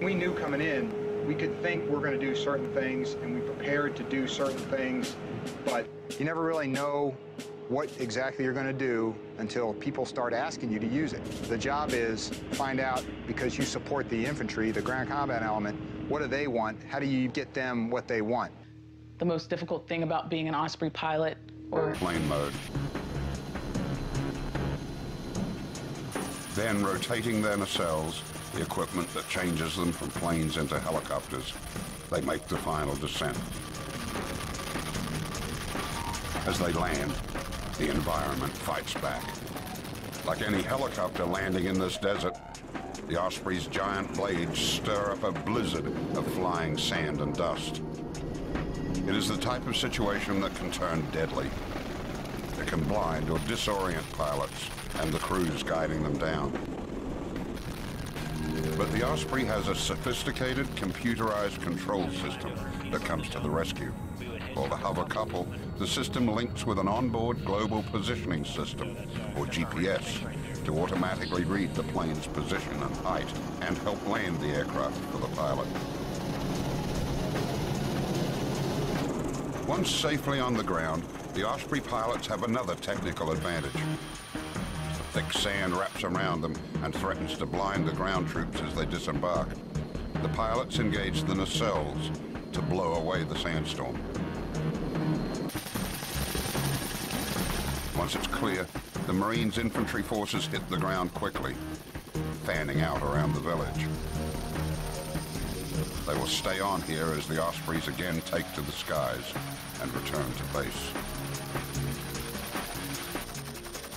We knew coming in, we could think we're going to do certain things, and we prepared to do certain things, but you never really know what exactly you're going to do until people start asking you to use it. The job is find out, because you support the infantry, the ground combat element, what do they want? How do you get them what they want?
The most difficult thing about being an Osprey pilot or
plane mode. Then rotating their nacelles, the equipment that changes them from planes into helicopters, they make the final descent. As they land, the environment fights back. Like any helicopter landing in this desert, the Osprey's giant blades stir up a blizzard of flying sand and dust. It is the type of situation that can turn deadly. It can blind or disorient pilots and the crews guiding them down. But the Osprey has a sophisticated computerized control system that comes to the rescue. For the hover couple, the system links with an onboard global positioning system, or GPS, to automatically read the plane's position and height and help land the aircraft for the pilot. Once safely on the ground, the Osprey pilots have another technical advantage. The Thick sand wraps around them and threatens to blind the ground troops as they disembark. The pilots engage the nacelles to blow away the sandstorm. Once it's clear, the Marines' infantry forces hit the ground quickly, fanning out around the village. They will stay on here as the Ospreys again take to the skies and return to base.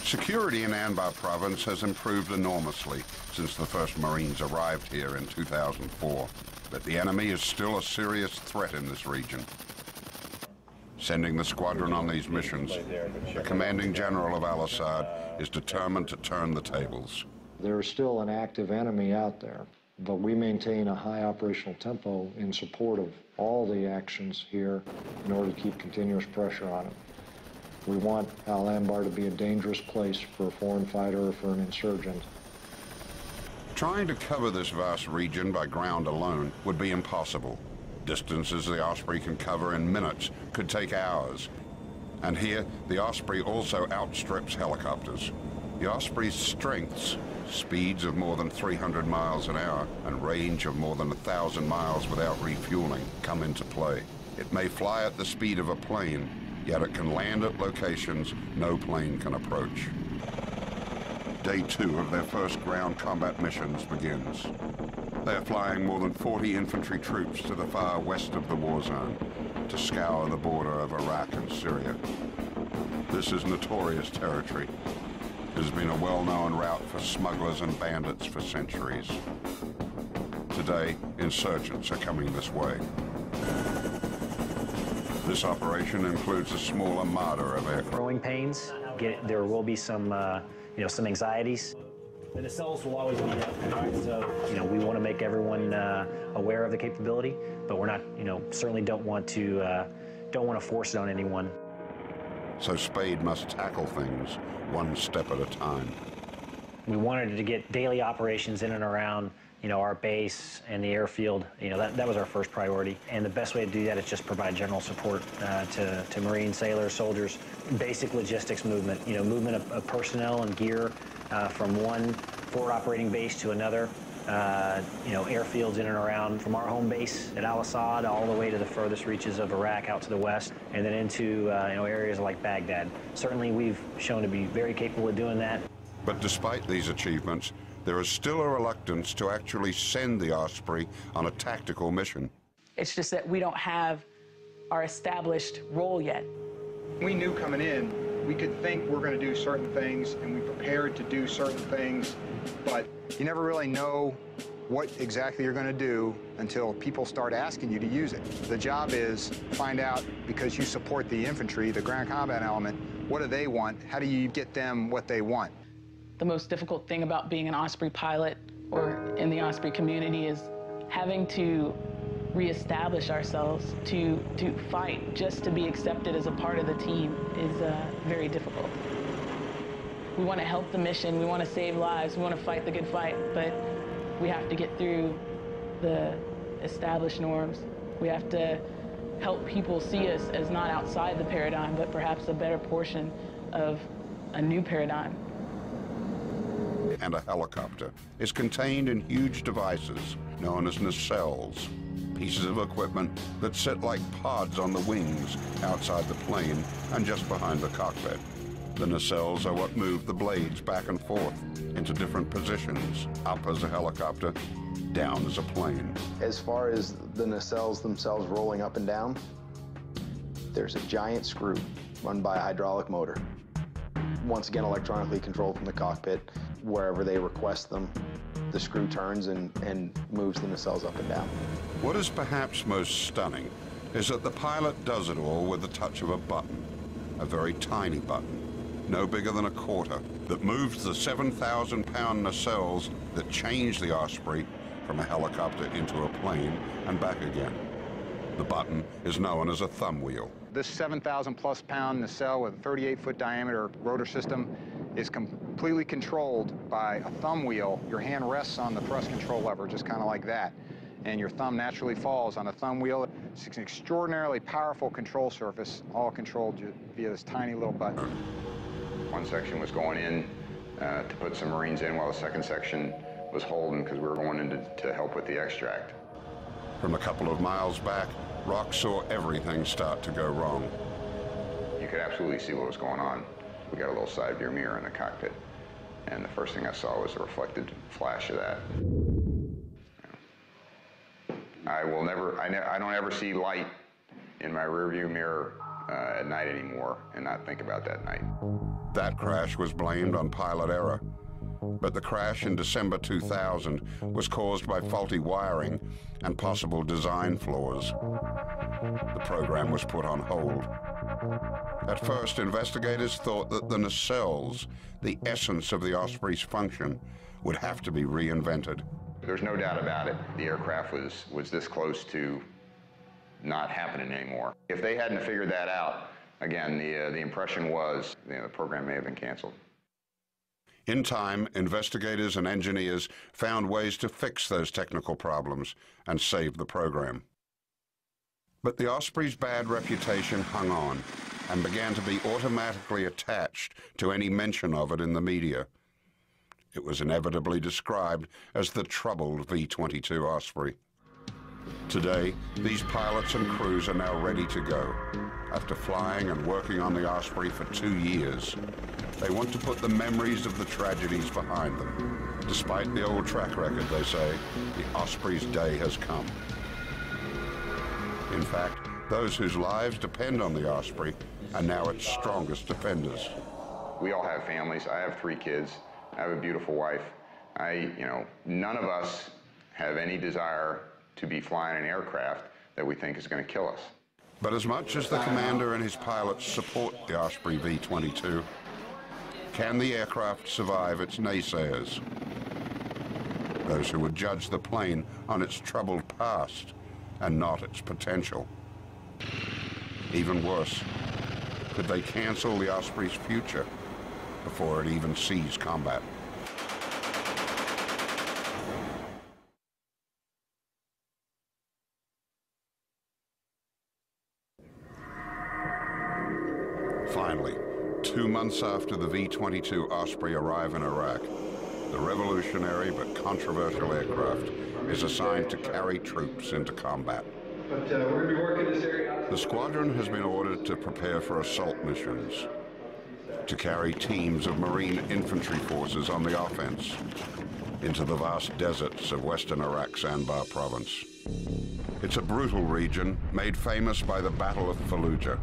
Security in Anbar province has improved enormously since the first Marines arrived here in 2004, but the enemy is still a serious threat in this region. Sending the squadron on these missions, the commanding general of Al-Asad is determined to turn the tables.
There is still an active enemy out there, but we maintain a high operational tempo in support of all the actions here in order to keep continuous pressure on it. We want Al Anbar to be a dangerous place for a foreign fighter or for an insurgent.
Trying to cover this vast region by ground alone would be impossible. Distances the Osprey can cover in minutes could take hours. And here, the Osprey also outstrips helicopters. The Osprey's strengths, speeds of more than 300 miles an hour and range of more than 1,000 miles without refueling, come into play. It may fly at the speed of a plane, yet it can land at locations no plane can approach. Day two of their first ground combat missions begins. They are flying more than 40 infantry troops to the far west of the war zone to scour the border of Iraq and Syria. This is notorious territory. It has been a well-known route for smugglers and bandits for centuries. Today, insurgents are coming this way. This operation includes a small armada of aircraft.
Growing pains, get, there will be some, uh, you know, some anxieties. The cells will always be up, right? So, you know, we want to make everyone uh, aware of the capability, but we're not, you know, certainly don't want to, uh, don't want to force it on anyone.
So Spade must tackle things one step at a time.
We wanted to get daily operations in and around you know, our base and the airfield, you know, that, that was our first priority. And the best way to do that is just provide general support uh, to, to Marine sailors, soldiers, basic logistics movement, you know, movement of, of personnel and gear uh, from one forward operating base to another. Uh, you know, airfields in and around from our home base at Al-Asad all the way to the furthest reaches of Iraq out to the west, and then into, uh, you know, areas like Baghdad. Certainly we've shown to be very capable of doing that.
But despite these achievements, there is still a reluctance to actually send the Osprey on a tactical mission.
It's just that we don't have our established role yet.
We knew coming in, we could think we're going to do certain things, and we prepared to do certain things, but you never really know what exactly you're going to do until people start asking you to use it. The job is find out, because you support the infantry, the ground combat element, what do they want? How do you get them what they want?
The most difficult thing about being an Osprey pilot or in the Osprey community is having to reestablish ourselves to to fight just to be accepted as a part of the team is uh, very difficult. We want to help the mission, we want to save lives, we want to fight the good fight, but we have to get through the established norms. We have to help people see us as not outside the paradigm, but perhaps a better portion of a new paradigm
and a helicopter is contained in huge devices known as nacelles, pieces of equipment that sit like pods on the wings outside the plane and just behind the cockpit. The nacelles are what move the blades back and forth into different positions, up as a helicopter, down as a plane.
As far as the nacelles themselves rolling up and down, there's a giant screw run by a hydraulic motor. Once again, electronically controlled from the cockpit. Wherever they request them, the screw turns and, and moves the nacelles up and down.
What is perhaps most stunning is that the pilot does it all with the touch of a button, a very tiny button, no bigger than a quarter, that moves the 7,000 pound nacelles that change the Osprey from a helicopter into a plane and back again. The button is known as a thumb wheel.
This 7,000 plus pound nacelle with a 38 foot diameter rotor system is completely controlled by a thumb wheel. Your hand rests on the thrust control lever, just kind of like that. And your thumb naturally falls on a thumb wheel. It's an extraordinarily powerful control surface, all controlled via this tiny little button.
One section was going in uh, to put some Marines in while the second section was holding because we were going in to, to help with the extract.
From a couple of miles back, Rock saw everything start to go wrong.
You could absolutely see what was going on. We got a little side view mirror in the cockpit, and the first thing I saw was a reflected flash of that. I will never, I, ne I don't ever see light in my rearview mirror uh, at night anymore and not think about that night.
That crash was blamed on pilot error. But the crash in December 2000 was caused by faulty wiring and possible design flaws. The program was put on hold. At first, investigators thought that the nacelles, the essence of the Osprey's function, would have to be reinvented.
There's no doubt about it. The aircraft was, was this close to not happening anymore. If they hadn't figured that out, again, the, uh, the impression was you know, the program may have been canceled.
In time, investigators and engineers found ways to fix those technical problems and save the program. But the Osprey's bad reputation hung on and began to be automatically attached to any mention of it in the media. It was inevitably described as the troubled V-22 Osprey. Today, these pilots and crews are now ready to go. After flying and working on the Osprey for two years, they want to put the memories of the tragedies behind them. Despite the old track record, they say, the Osprey's day has come. In fact, those whose lives depend on the Osprey are now its strongest defenders.
We all have families. I have three kids. I have a beautiful wife. I, you know, none of us have any desire to be flying an aircraft that we think is going to kill us.
But as much as the commander and his pilots support the Osprey V-22, can the aircraft survive its naysayers? Those who would judge the plane on its troubled past and not its potential. Even worse, could they cancel the Osprey's future before it even sees combat? Months after the V-22 Osprey arrive in Iraq, the revolutionary but controversial aircraft is assigned to carry troops into combat.
But uh, we're going to be working this area.
The squadron has been ordered to prepare for assault missions, to carry teams of Marine infantry forces on the offense into the vast deserts of western Iraq's Anbar province. It's a brutal region made famous by the Battle of Fallujah.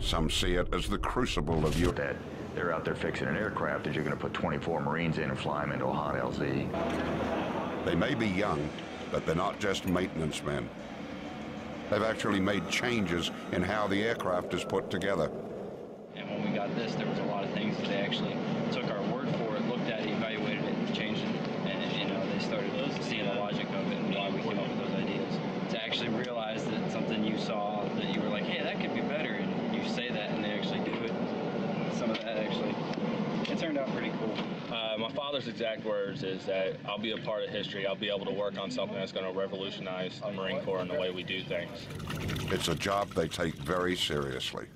Some see it as the crucible of Europe.
That they're out there fixing an aircraft that you're going to put 24 Marines in and fly them into a hot LZ.
They may be young, but they're not just maintenance men. They've actually made changes in how the aircraft is put together.
And when we got this, there was a lot of things that they actually took our word for it, looked at it, evaluated it, changed it, and, you know, they started seeing the logic of it and why we came up with those ideas. To actually realize that something you saw that you were like, hey, that could be better, and you say that and they actually do it. Some of that actually, it turned out pretty cool.
Uh, my father's exact words is that I'll be a part of history. I'll be able to work on something that's going to revolutionize the Marine Corps and the way we do things.
It's a job they take very seriously.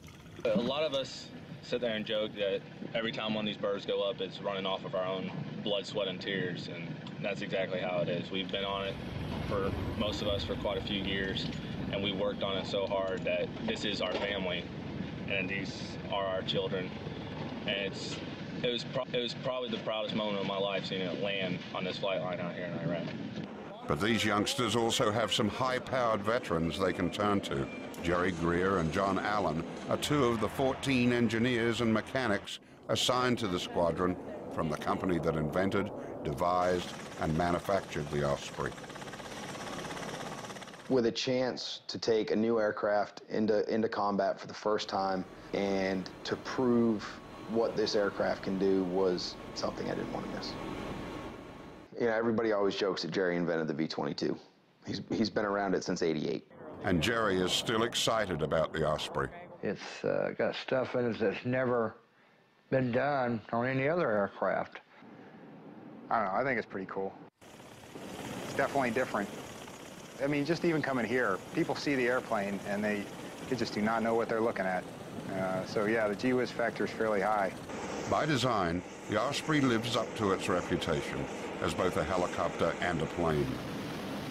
A lot of us sit there and joke that every time one of these birds go up, it's running off of our own blood, sweat, and tears, and that's exactly how it is. We've been on it for most of us for quite a few years, and we worked on it so hard that this is our family, and these are our children. and it's it was pro- it was probably the proudest moment of my life seeing it land on this flight line out here in Iraq.
But these youngsters also have some high-powered veterans they can turn to. Jerry Greer and John Allen are two of the 14 engineers and mechanics assigned to the squadron from the company that invented, devised, and manufactured the Osprey.
With a chance to take a new aircraft into, into combat for the first time and to prove what this aircraft can do was something I didn't want to miss. You know, everybody always jokes that Jerry invented the V-22. He's, he's been around it since 88.
And Jerry is still excited about the Osprey.
It's uh, got stuff in it that's never been done on any other aircraft.
I don't know, I think it's pretty cool. It's definitely different. I mean, just even coming here, people see the airplane and they, they just do not know what they're looking at. Uh, so yeah, the G-Wiz factor is fairly high.
By design, the Osprey lives up to its reputation as both a helicopter and a plane.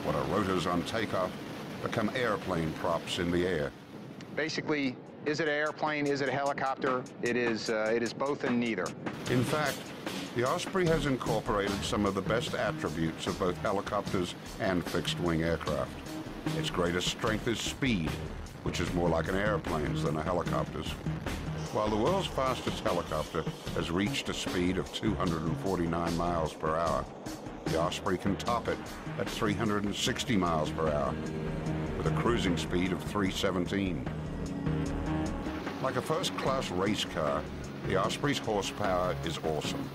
What are rotors on takeoff become airplane props in the air.
Basically, is it an airplane? Is it a helicopter? It is, uh, it is both and neither.
In fact, the Osprey has incorporated some of the best attributes of both helicopters and fixed-wing aircraft. Its greatest strength is speed, which is more like an airplane's than a helicopter's. While the world's fastest helicopter has reached a speed of 249 miles per hour, the Osprey can top it at 360 miles per hour with a cruising speed of 317. Like a first-class race car, the Osprey's horsepower is awesome.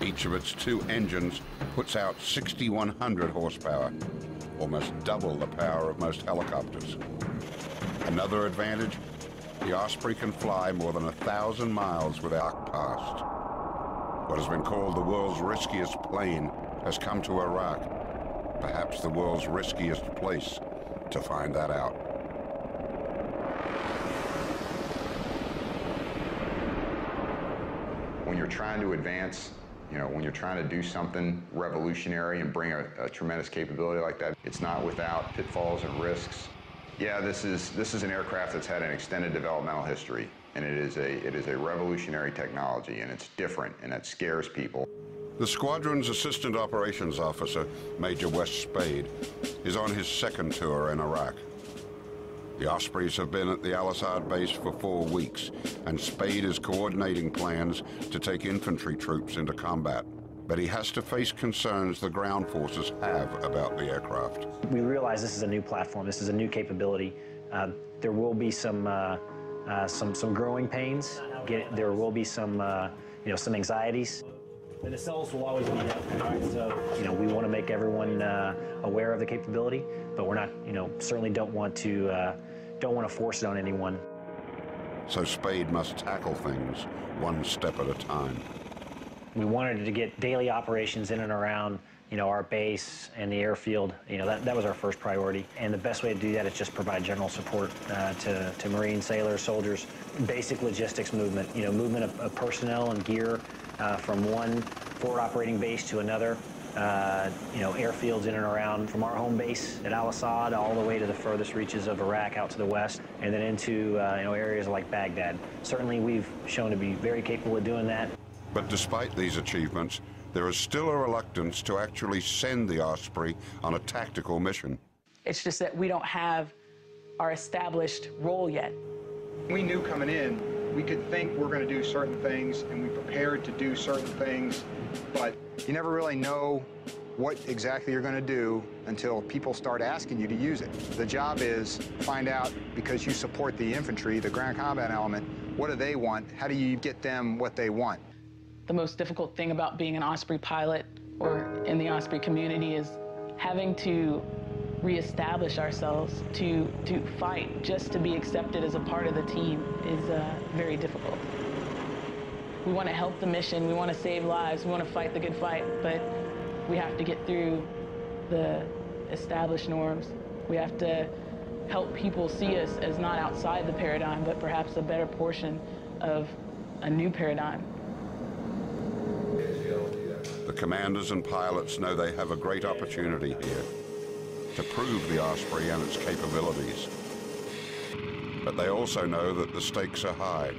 Each of its two engines puts out 6,100 horsepower, almost double the power of most helicopters. Another advantage, the Osprey can fly more than a thousand miles without past. What has been called the world's riskiest plane has come to Iraq, perhaps the world's riskiest place to find that out.
When you're trying to advance, you know, when you're trying to do something revolutionary and bring a, a tremendous capability like that, it's not without pitfalls and risks. Yeah, this is this is an aircraft that's had an extended developmental history, and it is a it is a revolutionary technology, and it's different, and it scares people.
The squadron's assistant operations officer, Major Wes Spade, is on his second tour in Iraq. The Ospreys have been at the Al Asad base for four weeks, and Spade is coordinating plans to take infantry troops into combat. But he has to face concerns the ground forces have about the aircraft.
We realize this is a new platform, this is a new capability. Uh, there will be some, uh, uh, some, some growing pains. Get, there will be some, uh, you know, some anxieties. The nacelles will always be there, so you know we want to make everyone uh, aware of the capability, but we're not, you know, certainly don't want to uh, don't want to force it on anyone.
So Spade must tackle things one step at a time.
We wanted to get daily operations in and around, you know, our base and the airfield. You know, that, that was our first priority. And the best way to do that is just provide general support uh, to, to Marine sailors, soldiers, basic logistics movement, you know, movement of, of personnel and gear uh, from one forward operating base to another. Uh, you know, airfields in and around from our home base at Al Asad all the way to the furthest reaches of Iraq out to the west, and then into uh, you know areas like Baghdad. Certainly, we've shown to be very capable of doing that.
But despite these achievements, there is still a reluctance to actually send the Osprey on a tactical mission.
It's just that we don't have our established role yet.
We knew coming in, we could think we're going to do certain things, and we prepared to do certain things, but you never really know what exactly you're going to do until people start asking you to use it. The job is find out, because you support the infantry, the ground combat element, what do they want? How do you get them what they want?
The most difficult thing about being an Osprey pilot or in the Osprey community is having to reestablish ourselves to to fight just to be accepted as a part of the team is uh, very difficult. We want to help the mission, we want to save lives, we want to fight the good fight, but we have to get through the established norms. We have to help people see us as not outside the paradigm, but perhaps a better portion of a new paradigm.
The commanders and pilots know they have a great opportunity here to prove the Osprey and its capabilities. But they also know that the stakes are high.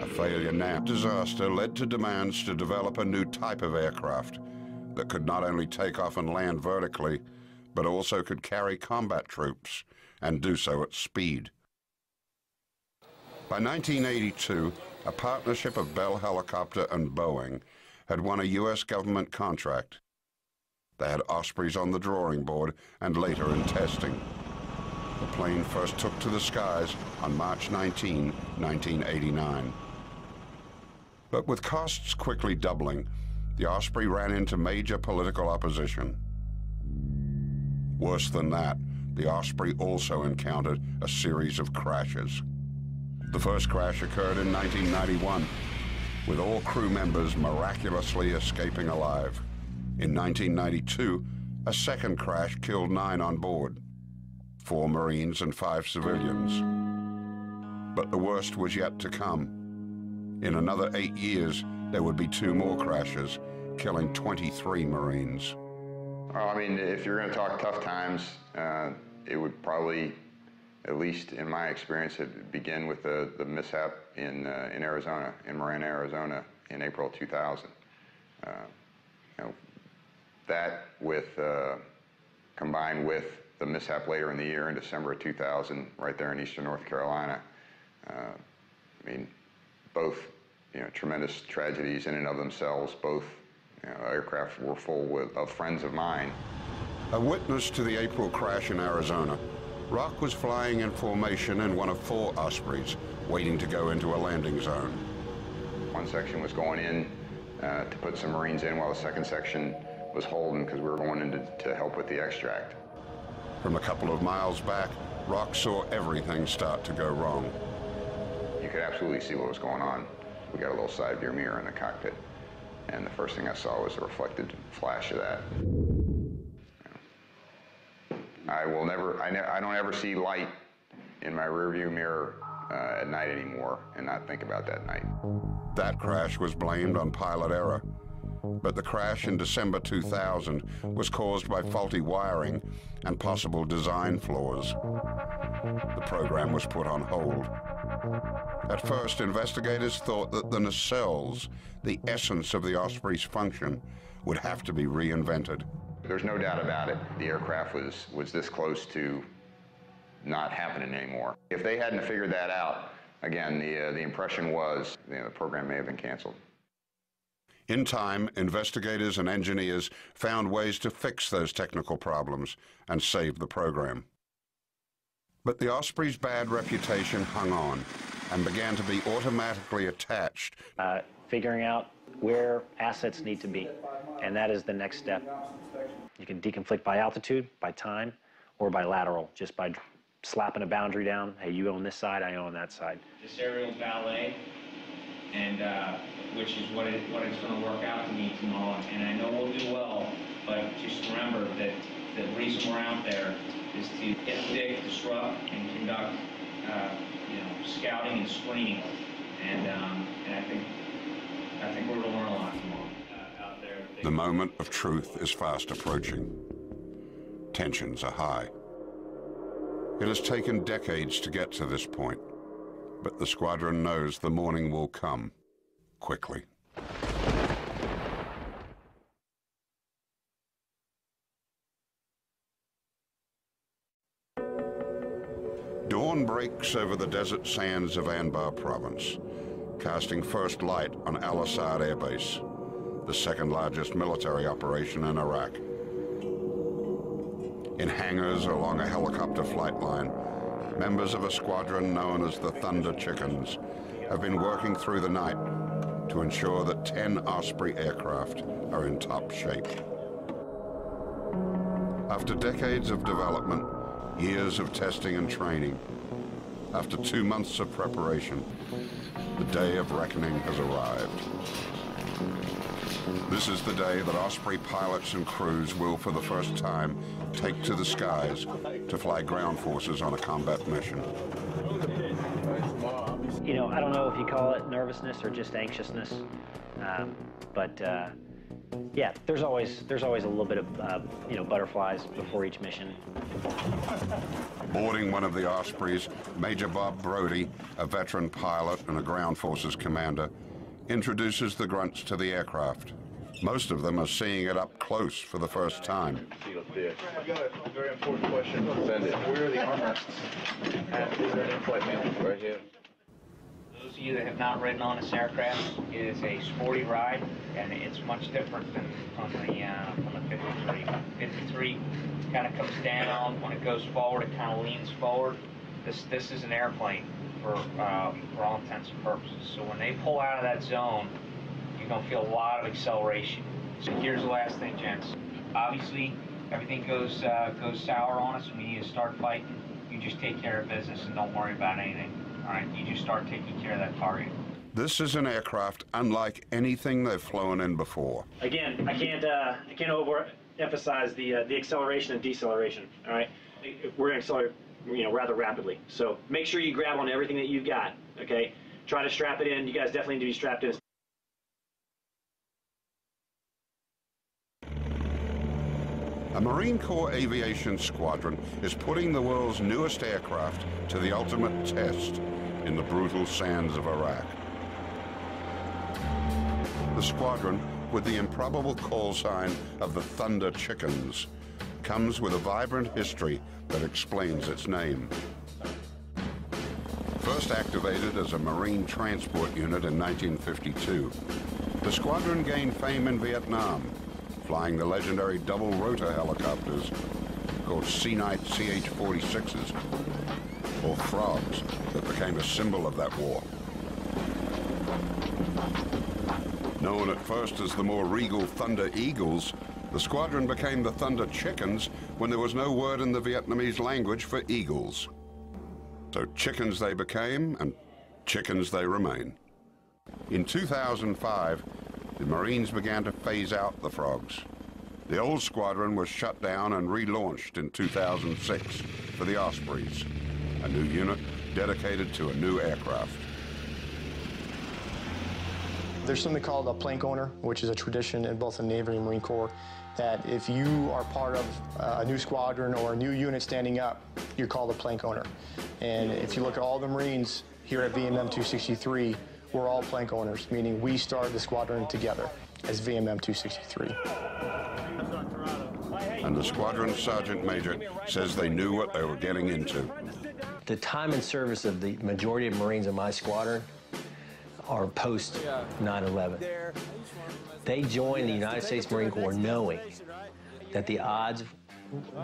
A failure now disaster led to demands to develop a new type of aircraft that could not only take off and land vertically, but also could carry combat troops and do so at speed. By 1982, a partnership of Bell Helicopter and Boeing had won a U.S. government contract. They had Ospreys on the drawing board and later in testing. The plane first took to the skies on March 19, 1989. But with costs quickly doubling, the Osprey ran into major political opposition. Worse than that, the Osprey also encountered a series of crashes. The first crash occurred in 1991, with all crew members miraculously escaping alive. In 1992, a second crash killed nine on board, four Marines and five civilians. But the worst was yet to come. In another eight years, there would be two more crashes, killing 23 Marines.
Well, I mean, if you're going to talk tough times, uh, it would probably, at least in my experience, begin with the, the mishap in, uh, in Arizona, in Marana, Arizona, in April 2000. Uh, you know, that with, uh, combined with the mishap later in the year in December of 2000, right there in eastern North Carolina, uh, I mean, both, you know, tremendous tragedies in and of themselves, both you know, aircraft were full with, of friends of mine.
A witness to the April crash in Arizona, Rock was flying in formation in one of four Ospreys, waiting to go into a landing zone.
One section was going in uh, to put some Marines in while the second section was holding because we were going in to, to help with the extract.
From a couple of miles back, Rock saw everything start to go wrong.
You could absolutely see what was going on. We got a little side view mirror in the cockpit. And the first thing I saw was a reflected flash of that. I will never, I, ne I don't ever see light in my rearview mirror uh, at night anymore and not think about that night.
That crash was blamed on pilot error. But the crash in December 2000 was caused by faulty wiring and possible design flaws. The program was put on hold. At first, investigators thought that the nacelles, the essence of the Osprey's function, would have to be reinvented.
There's no doubt about it. The aircraft was, was this close to not happening anymore. If they hadn't figured that out, again, the, uh, the impression was you know, the program may have been canceled.
In time, investigators and engineers found ways to fix those technical problems and save the program. But the Osprey's bad reputation hung on and began to be automatically attached.
Uh, figuring out where assets need to be, and that is the next step. You can deconflict by altitude, by time, or by lateral, just by slapping a boundary down. Hey, you own this side, I own that side.
This aerial ballet, and uh, which is what, it, what it's going to work out to be tomorrow. And I know we'll do well, but just remember that the reason we're out there is to interdict, disrupt, and conduct, uh, you know, scouting and screening. And, um, and I think I think we're going to learn a lot tomorrow uh, out there.
The moment of truth is fast approaching. Tensions are high. It has taken decades to get to this point, but the squadron knows the morning will come quickly. Dawn breaks over the desert sands of Anbar province, casting first light on Al Asad Air Base, the second largest military operation in Iraq. In hangars along a helicopter flight line, members of a squadron known as the Thunder Chickens have been working through the night to ensure that 10 Osprey aircraft are in top shape. After decades of development, years of testing and training, after two months of preparation, the day of reckoning has arrived. This is the day that Osprey pilots and crews will, for the first time, take to the skies to fly ground forces on a combat mission.
You know, I don't know if you call it nervousness or just anxiousness, um, but uh, Yeah, there's always there's always a little bit of uh, you know butterflies before each mission.
Boarding one of the Ospreys, Major Bob Brody, a veteran pilot and a ground forces commander, introduces the grunts to the aircraft. Most of them are seeing it up close for the first time.
Those of you that have not ridden on this aircraft, it is a sporty ride, and it's much different than from the uh, from the 53. 53 kind of comes down when it goes forward. It kind of leans forward. This this is an airplane for uh, for all intents and purposes. So when they pull out of that zone, you're gonna feel a lot of acceleration. So here's the last thing, gents. Obviously, everything goes uh, goes sour on us. We need to start fighting. You just take care of business and don't worry about anything. All right, you just start taking care of that target.
This is an aircraft unlike anything they've flown in before.
Again, I can't uh, I can't overemphasize the uh, the acceleration and deceleration. All right, we're going to accelerate you know rather rapidly. So make sure you grab on everything that you've got. Okay, try to strap it in. You guys definitely need to be strapped in.
A Marine Corps aviation squadron is putting the world's newest aircraft to the ultimate test in the brutal sands of Iraq. The squadron, with the improbable call sign of the Thunder Chickens, comes with a vibrant history that explains its name. First activated as a Marine transport unit in 1952, the squadron gained fame in Vietnam flying the legendary double rotor helicopters called Sea-Knight CH-46s, or frogs, that became a symbol of that war. Known at first as the more regal Thunder Eagles, the squadron became the Thunder Chickens when there was no word in the Vietnamese language for eagles. So chickens they became, and chickens they remain. In 2005, the Marines began to phase out the frogs. The old squadron was shut down and relaunched in 2006 for the Ospreys, a new unit dedicated to a new aircraft.
There's something called a plank owner, which is a tradition in both the Navy and Marine Corps, that if you are part of uh, a new squadron or a new unit standing up, you're called a plank owner. And if you look at all the Marines here at VMM 263, we're all plank owners, meaning we started the squadron together as VMM 263.
And the squadron sergeant major says they knew what they were getting into.
The time and service of the majority of Marines in my squadron are post 9-11. They joined the United States Marine Corps knowing that the odds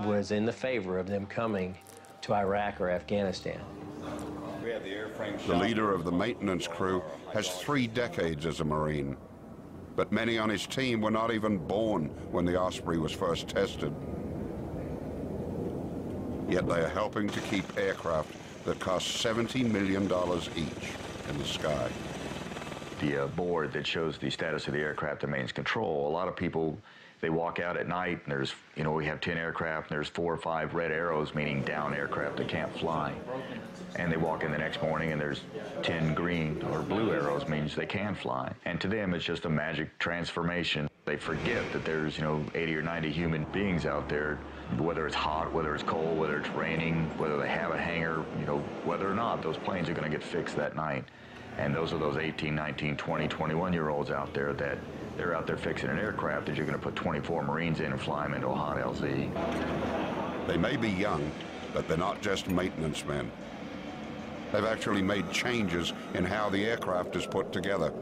was in the favor of them coming to Iraq or Afghanistan.
The leader of the maintenance crew has three decades as a Marine. But many on his team were not even born when the Osprey was first tested. Yet they are helping to keep aircraft that cost $70 million each in the sky.
The uh, board that shows the status of the aircraft remains control. A lot of people they walk out at night and there's, you know, we have 10 aircraft and there's four or five red arrows, meaning down aircraft that can't fly. And they walk in the next morning and there's 10 green or blue arrows, means they can fly. And to them, it's just a magic transformation. They forget that there's, you know, 80 or 90 human beings out there, whether it's hot, whether it's cold, whether it's raining, whether they have a hangar, you know, whether or not those planes are going to get fixed that night. And those are those 18, 19, 20, 21 year olds out there that they're out there fixing an aircraft that you're going to put 24 Marines in and fly them into a hot LZ.
They may be young, but they're not just maintenance men. They've actually made changes in how the aircraft is put together.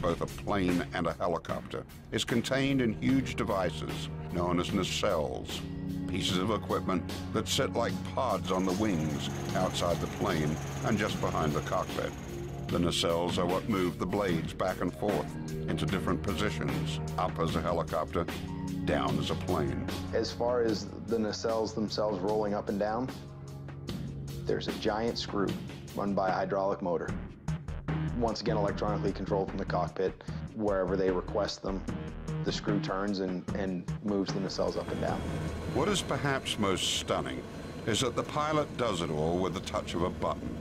Both a plane and a helicopter is contained in huge devices known as nacelles, pieces of equipment that sit like pods on the wings outside the plane and just behind the cockpit. The nacelles are what move the blades back and forth into different positions, up as a helicopter, down as a plane.
As far as the nacelles themselves rolling up and down, there's a giant screw run by a hydraulic motor. Once again, electronically controlled from the cockpit. Wherever they request them, the screw turns and, and moves the nacelles up and down.
What is perhaps most stunning is that the pilot does it all with the touch of a button,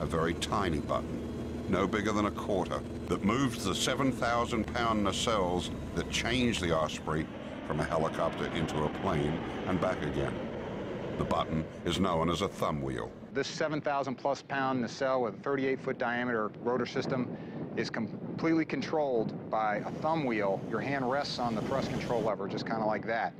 a very tiny button no bigger than a quarter, that moved the 7,000 pound nacelles that changed the Osprey from a helicopter into a plane and back again. The button is known as a thumb wheel.
This 7,000 plus pound nacelle with a 38 foot diameter rotor system is completely controlled by a thumb wheel. Your hand rests on the thrust control lever, just kind of like that.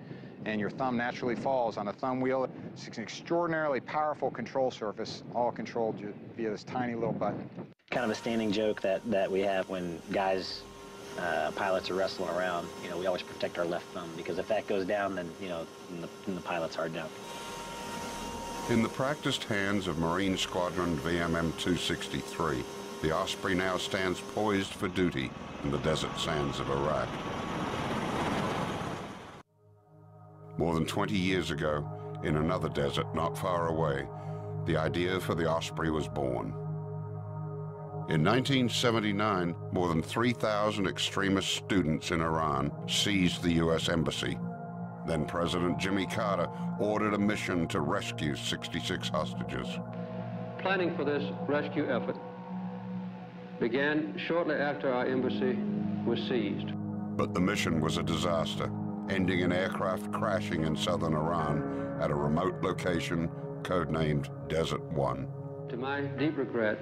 And your thumb naturally falls on a thumb wheel. It's an extraordinarily powerful control surface, all controlled via this tiny little button.
Kind of a standing joke that, that we have when guys, uh, pilots are wrestling around, you know, we always protect our left thumb because if that goes down, then, you know, then the, then the pilot's hard down.
In the practiced hands of Marine Squadron VMM 263, the Osprey now stands poised for duty in the desert sands of Iraq. More than 20 years ago, in another desert not far away, the idea for the Osprey was born. In 1979, more than 3,000 extremist students in Iran seized the U.S. Embassy. Then President Jimmy Carter ordered a mission to rescue 66 hostages.
Planning for this rescue effort began shortly after our embassy was seized.
But the mission was a disaster, ending in aircraft crashing in southern Iran at a remote location codenamed Desert One.
To my deep regret,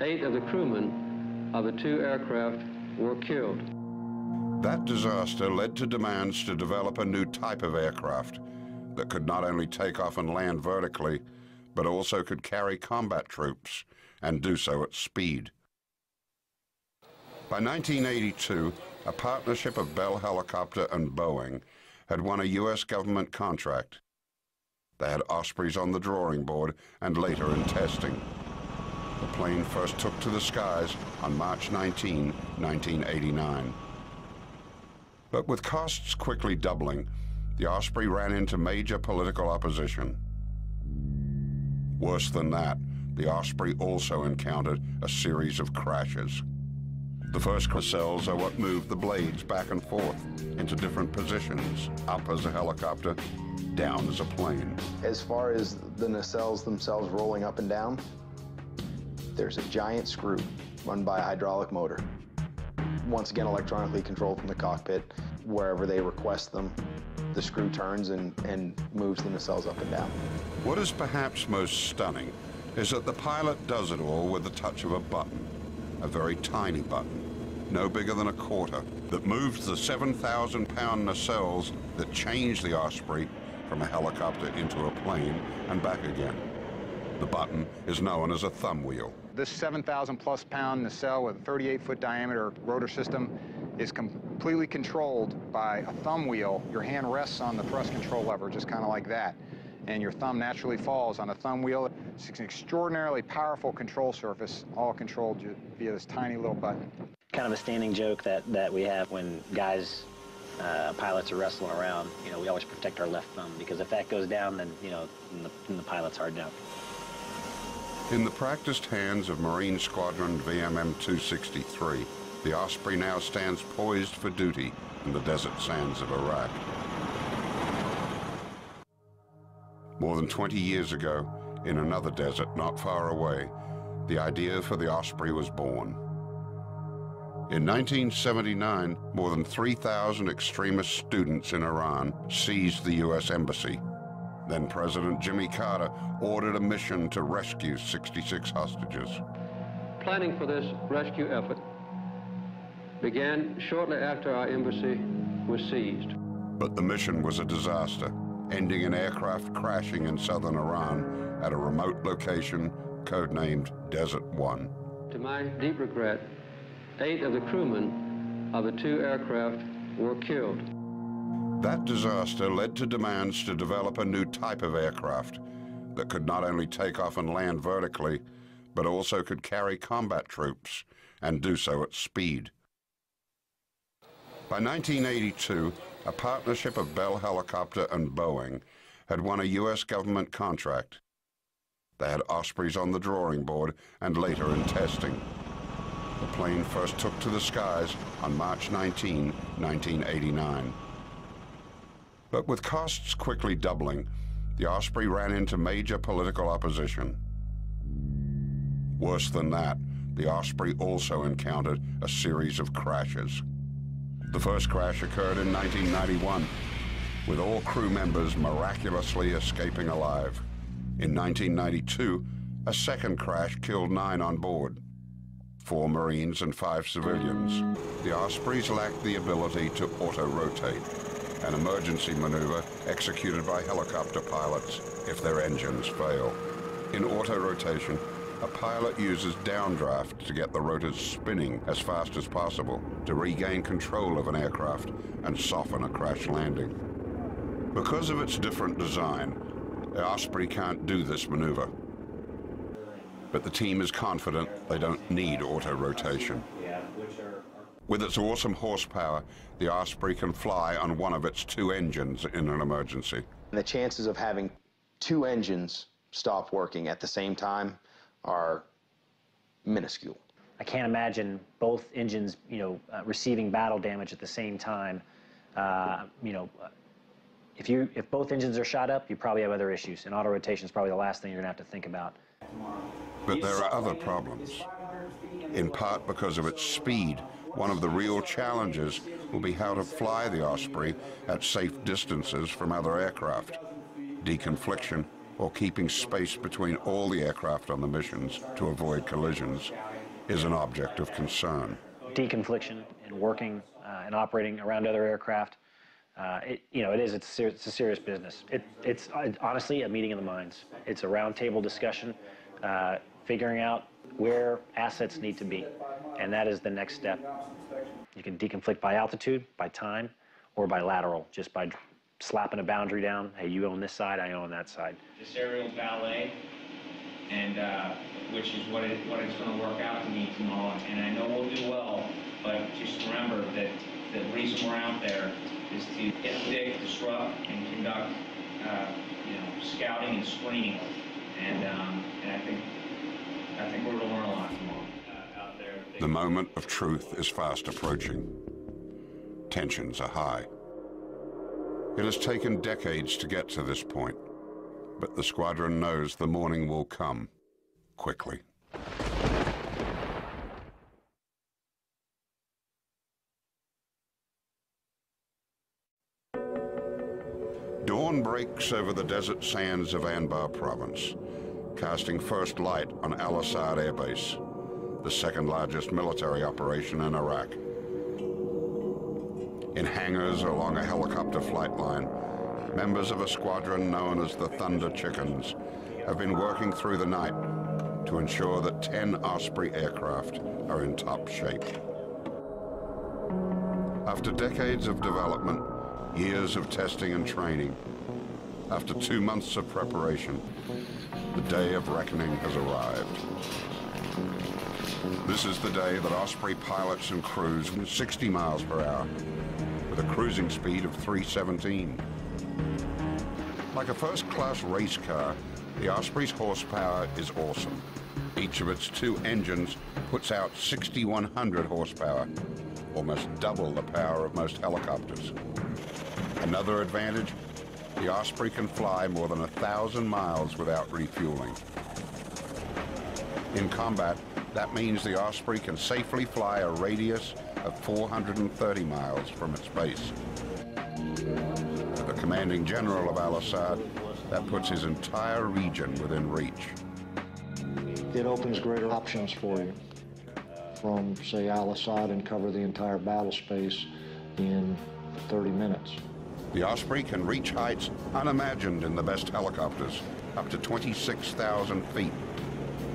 eight of the crewmen of the two aircraft were killed.
That disaster led to demands to develop a new type of aircraft that could not only take off and land vertically, but also could carry combat troops and do so at speed. By 1982, a partnership of Bell Helicopter and Boeing had won a U.S. government contract. They had Ospreys on the drawing board and later in testing. The plane first took to the skies on March 19, 1989. But with costs quickly doubling, the Osprey ran into major political opposition. Worse than that, the Osprey also encountered a series of crashes. The first nacelles are what move the blades back and forth into different positions, up as a helicopter, down as a plane.
As far as the nacelles themselves rolling up and down, there's a giant screw run by a hydraulic motor. Once again, electronically controlled from the cockpit. Wherever they request them, the screw turns and, and moves the nacelles up and down.
What is perhaps most stunning is that the pilot does it all with the touch of a button, a very tiny button no bigger than a quarter, that moved the 7,000 pound nacelles that changed the Osprey from a helicopter into a plane and back again. The button is known as a thumb wheel.
This 7,000 plus pound nacelle with a 38 foot diameter rotor system is completely controlled by a thumb wheel. Your hand rests on the thrust control lever, just kind of like that. And your thumb naturally falls on a thumb wheel. It's an extraordinarily powerful control surface, all controlled via this tiny little button
kind of a standing joke that, that we have when guys, uh, pilots are wrestling around. You know, we always protect our left thumb because if that goes down, then, you know, then the, then the pilot's hard down.
In the practiced hands of Marine Squadron VMM 263, the Osprey now stands poised for duty in the desert sands of Iraq. More than 20 years ago, in another desert not far away, the idea for the Osprey was born. In 1979, more than 3,000 extremist students in Iran seized the U.S. Embassy. Then President Jimmy Carter ordered a mission to rescue 66 hostages.
Planning for this rescue effort began shortly after our embassy was seized.
But the mission was a disaster, ending in aircraft crashing in southern Iran at a remote location codenamed Desert One.
To my deep regret, Eight of the crewmen of the two aircraft were killed.
That disaster led to demands to develop a new type of aircraft that could not only take off and land vertically, but also could carry combat troops and do so at speed. By 1982, a partnership of Bell Helicopter and Boeing had won a U.S. government contract. They had Ospreys on the drawing board and later in testing. The plane first took to the skies on March 19, 1989. But with costs quickly doubling, the Osprey ran into major political opposition. Worse than that, the Osprey also encountered a series of crashes. The first crash occurred in 1991, with all crew members miraculously escaping alive. In 1992, a second crash killed nine on board, four Marines and five civilians. The Ospreys lacked the ability to auto-rotate, an emergency maneuver executed by helicopter pilots if their engines fail. In auto-rotation, a pilot uses downdraft to get the rotors spinning as fast as possible to regain control of an aircraft and soften a crash landing. Because of its different design, the Osprey can't do this maneuver. But the team is confident they don't need auto-rotation. With its awesome horsepower, the Osprey can fly on one of its two engines in an emergency.
And the chances of having two engines stop working at the same time are minuscule.
I can't imagine both engines, you know, uh, receiving battle damage at the same time. Uh, you know, if you if both engines are shot up, you probably have other issues, and auto rotation is probably the last thing you're going to have to think about.
But there are other problems. In part because of its speed, one of the real challenges will be how to fly the Osprey at safe distances from other aircraft. Deconfliction or keeping space between all the aircraft on the missions to avoid collisions is an object of concern.
Deconfliction and working uh, and operating around other aircraft, uh, it, you know, it is, it's, it's a serious business. It, it's uh, honestly a meeting of the minds. It's a roundtable discussion, uh, figuring out where assets need to be, and that is the next step. You can deconflict by altitude, by time, or by lateral, just by slapping a boundary down. Hey, you own this side, I own that side.
This aerial ballet, and uh, which is what it what it's going to work out to be tomorrow. And I know we'll do well, but just remember that the reason we're out there is to interdict, disrupt, and conduct, uh, you know, scouting and screening. And um, I think we're going to learn a lot.
The moment of truth is fast approaching. Tensions are high. It has taken decades to get to this point, but the squadron knows the morning will come quickly. Dawn breaks over the desert sands of Anbar province, casting first light on Al Asad Air Base, the second largest military operation in Iraq. In hangars along a helicopter flight line, members of a squadron known as the Thunder Chickens have been working through the night to ensure that 10 Osprey aircraft are in top shape. After decades of development, years of testing and training, after two months of preparation, the day of reckoning has arrived. This is the day that Osprey pilots and crews 60 miles per hour with a cruising speed of 317. Like a first-class race car, the Osprey's horsepower is awesome. Each of its two engines puts out 6,100 horsepower, almost double the power of most helicopters. Another advantage, the Osprey can fly more than a thousand miles without refueling. In combat, that means the Osprey can safely fly a radius of 430 miles from its base. For the commanding general of al-Asad, that puts his entire region within reach.
It opens greater options for you from, say, al-Asad and cover the entire battle space in 30 minutes.
The Osprey can reach heights unimagined in the best helicopters, up to 26,000 feet,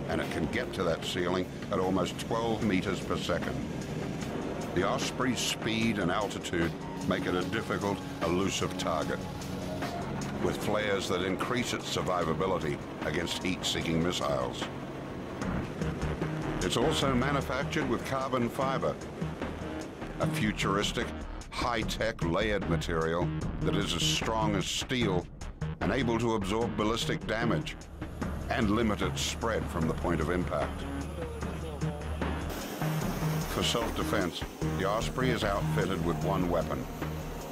and it can get to that ceiling at almost 12 meters per second. The Osprey's speed and altitude make it a difficult, elusive target, with flares that increase its survivability against heat-seeking missiles. It's also manufactured with carbon fiber, a futuristic, high-tech layered material that is as strong as steel and able to absorb ballistic damage and limit its spread from the point of impact. For self-defense, the Osprey is outfitted with one weapon,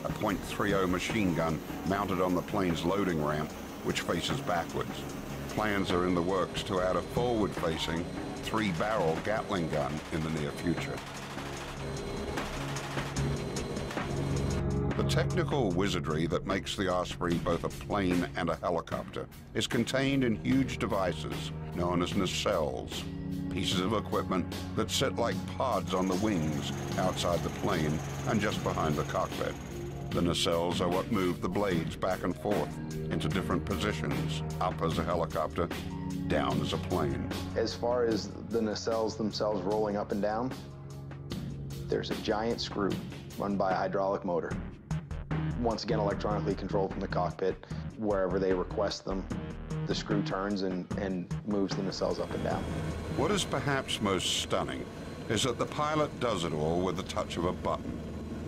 a .30 machine gun mounted on the plane's loading ramp, which faces backwards. Plans are in the works to add a forward-facing three-barrel Gatling gun in the near future. Technical wizardry that makes the Osprey both a plane and a helicopter is contained in huge devices known as nacelles, pieces of equipment that sit like pods on the wings outside the plane and just behind the cockpit. The nacelles are what move the blades back and forth into different positions, up as a helicopter, down as a plane.
As far as the nacelles themselves rolling up and down, there's a giant screw run by a hydraulic motor. Once again, electronically controlled from the cockpit. Wherever they request them, the screw turns and, and moves the nacelles up and down.
What is perhaps most stunning is that the pilot does it all with the touch of a button,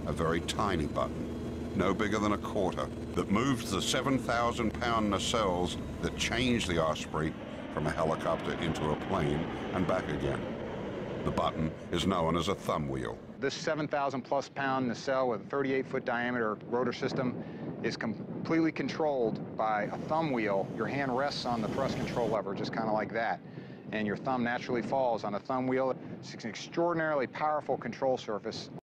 a very tiny button no bigger than a quarter, that moves the 7,000-pound nacelles that change the Osprey from a helicopter into a plane and back again. The button is known as a thumb wheel.
This 7,000 plus pound nacelle with a 38 foot diameter rotor system is completely controlled by a thumb wheel. Your hand rests on the thrust control lever, just kind of like that. And your thumb naturally falls on a thumb wheel. It's an extraordinarily powerful control surface.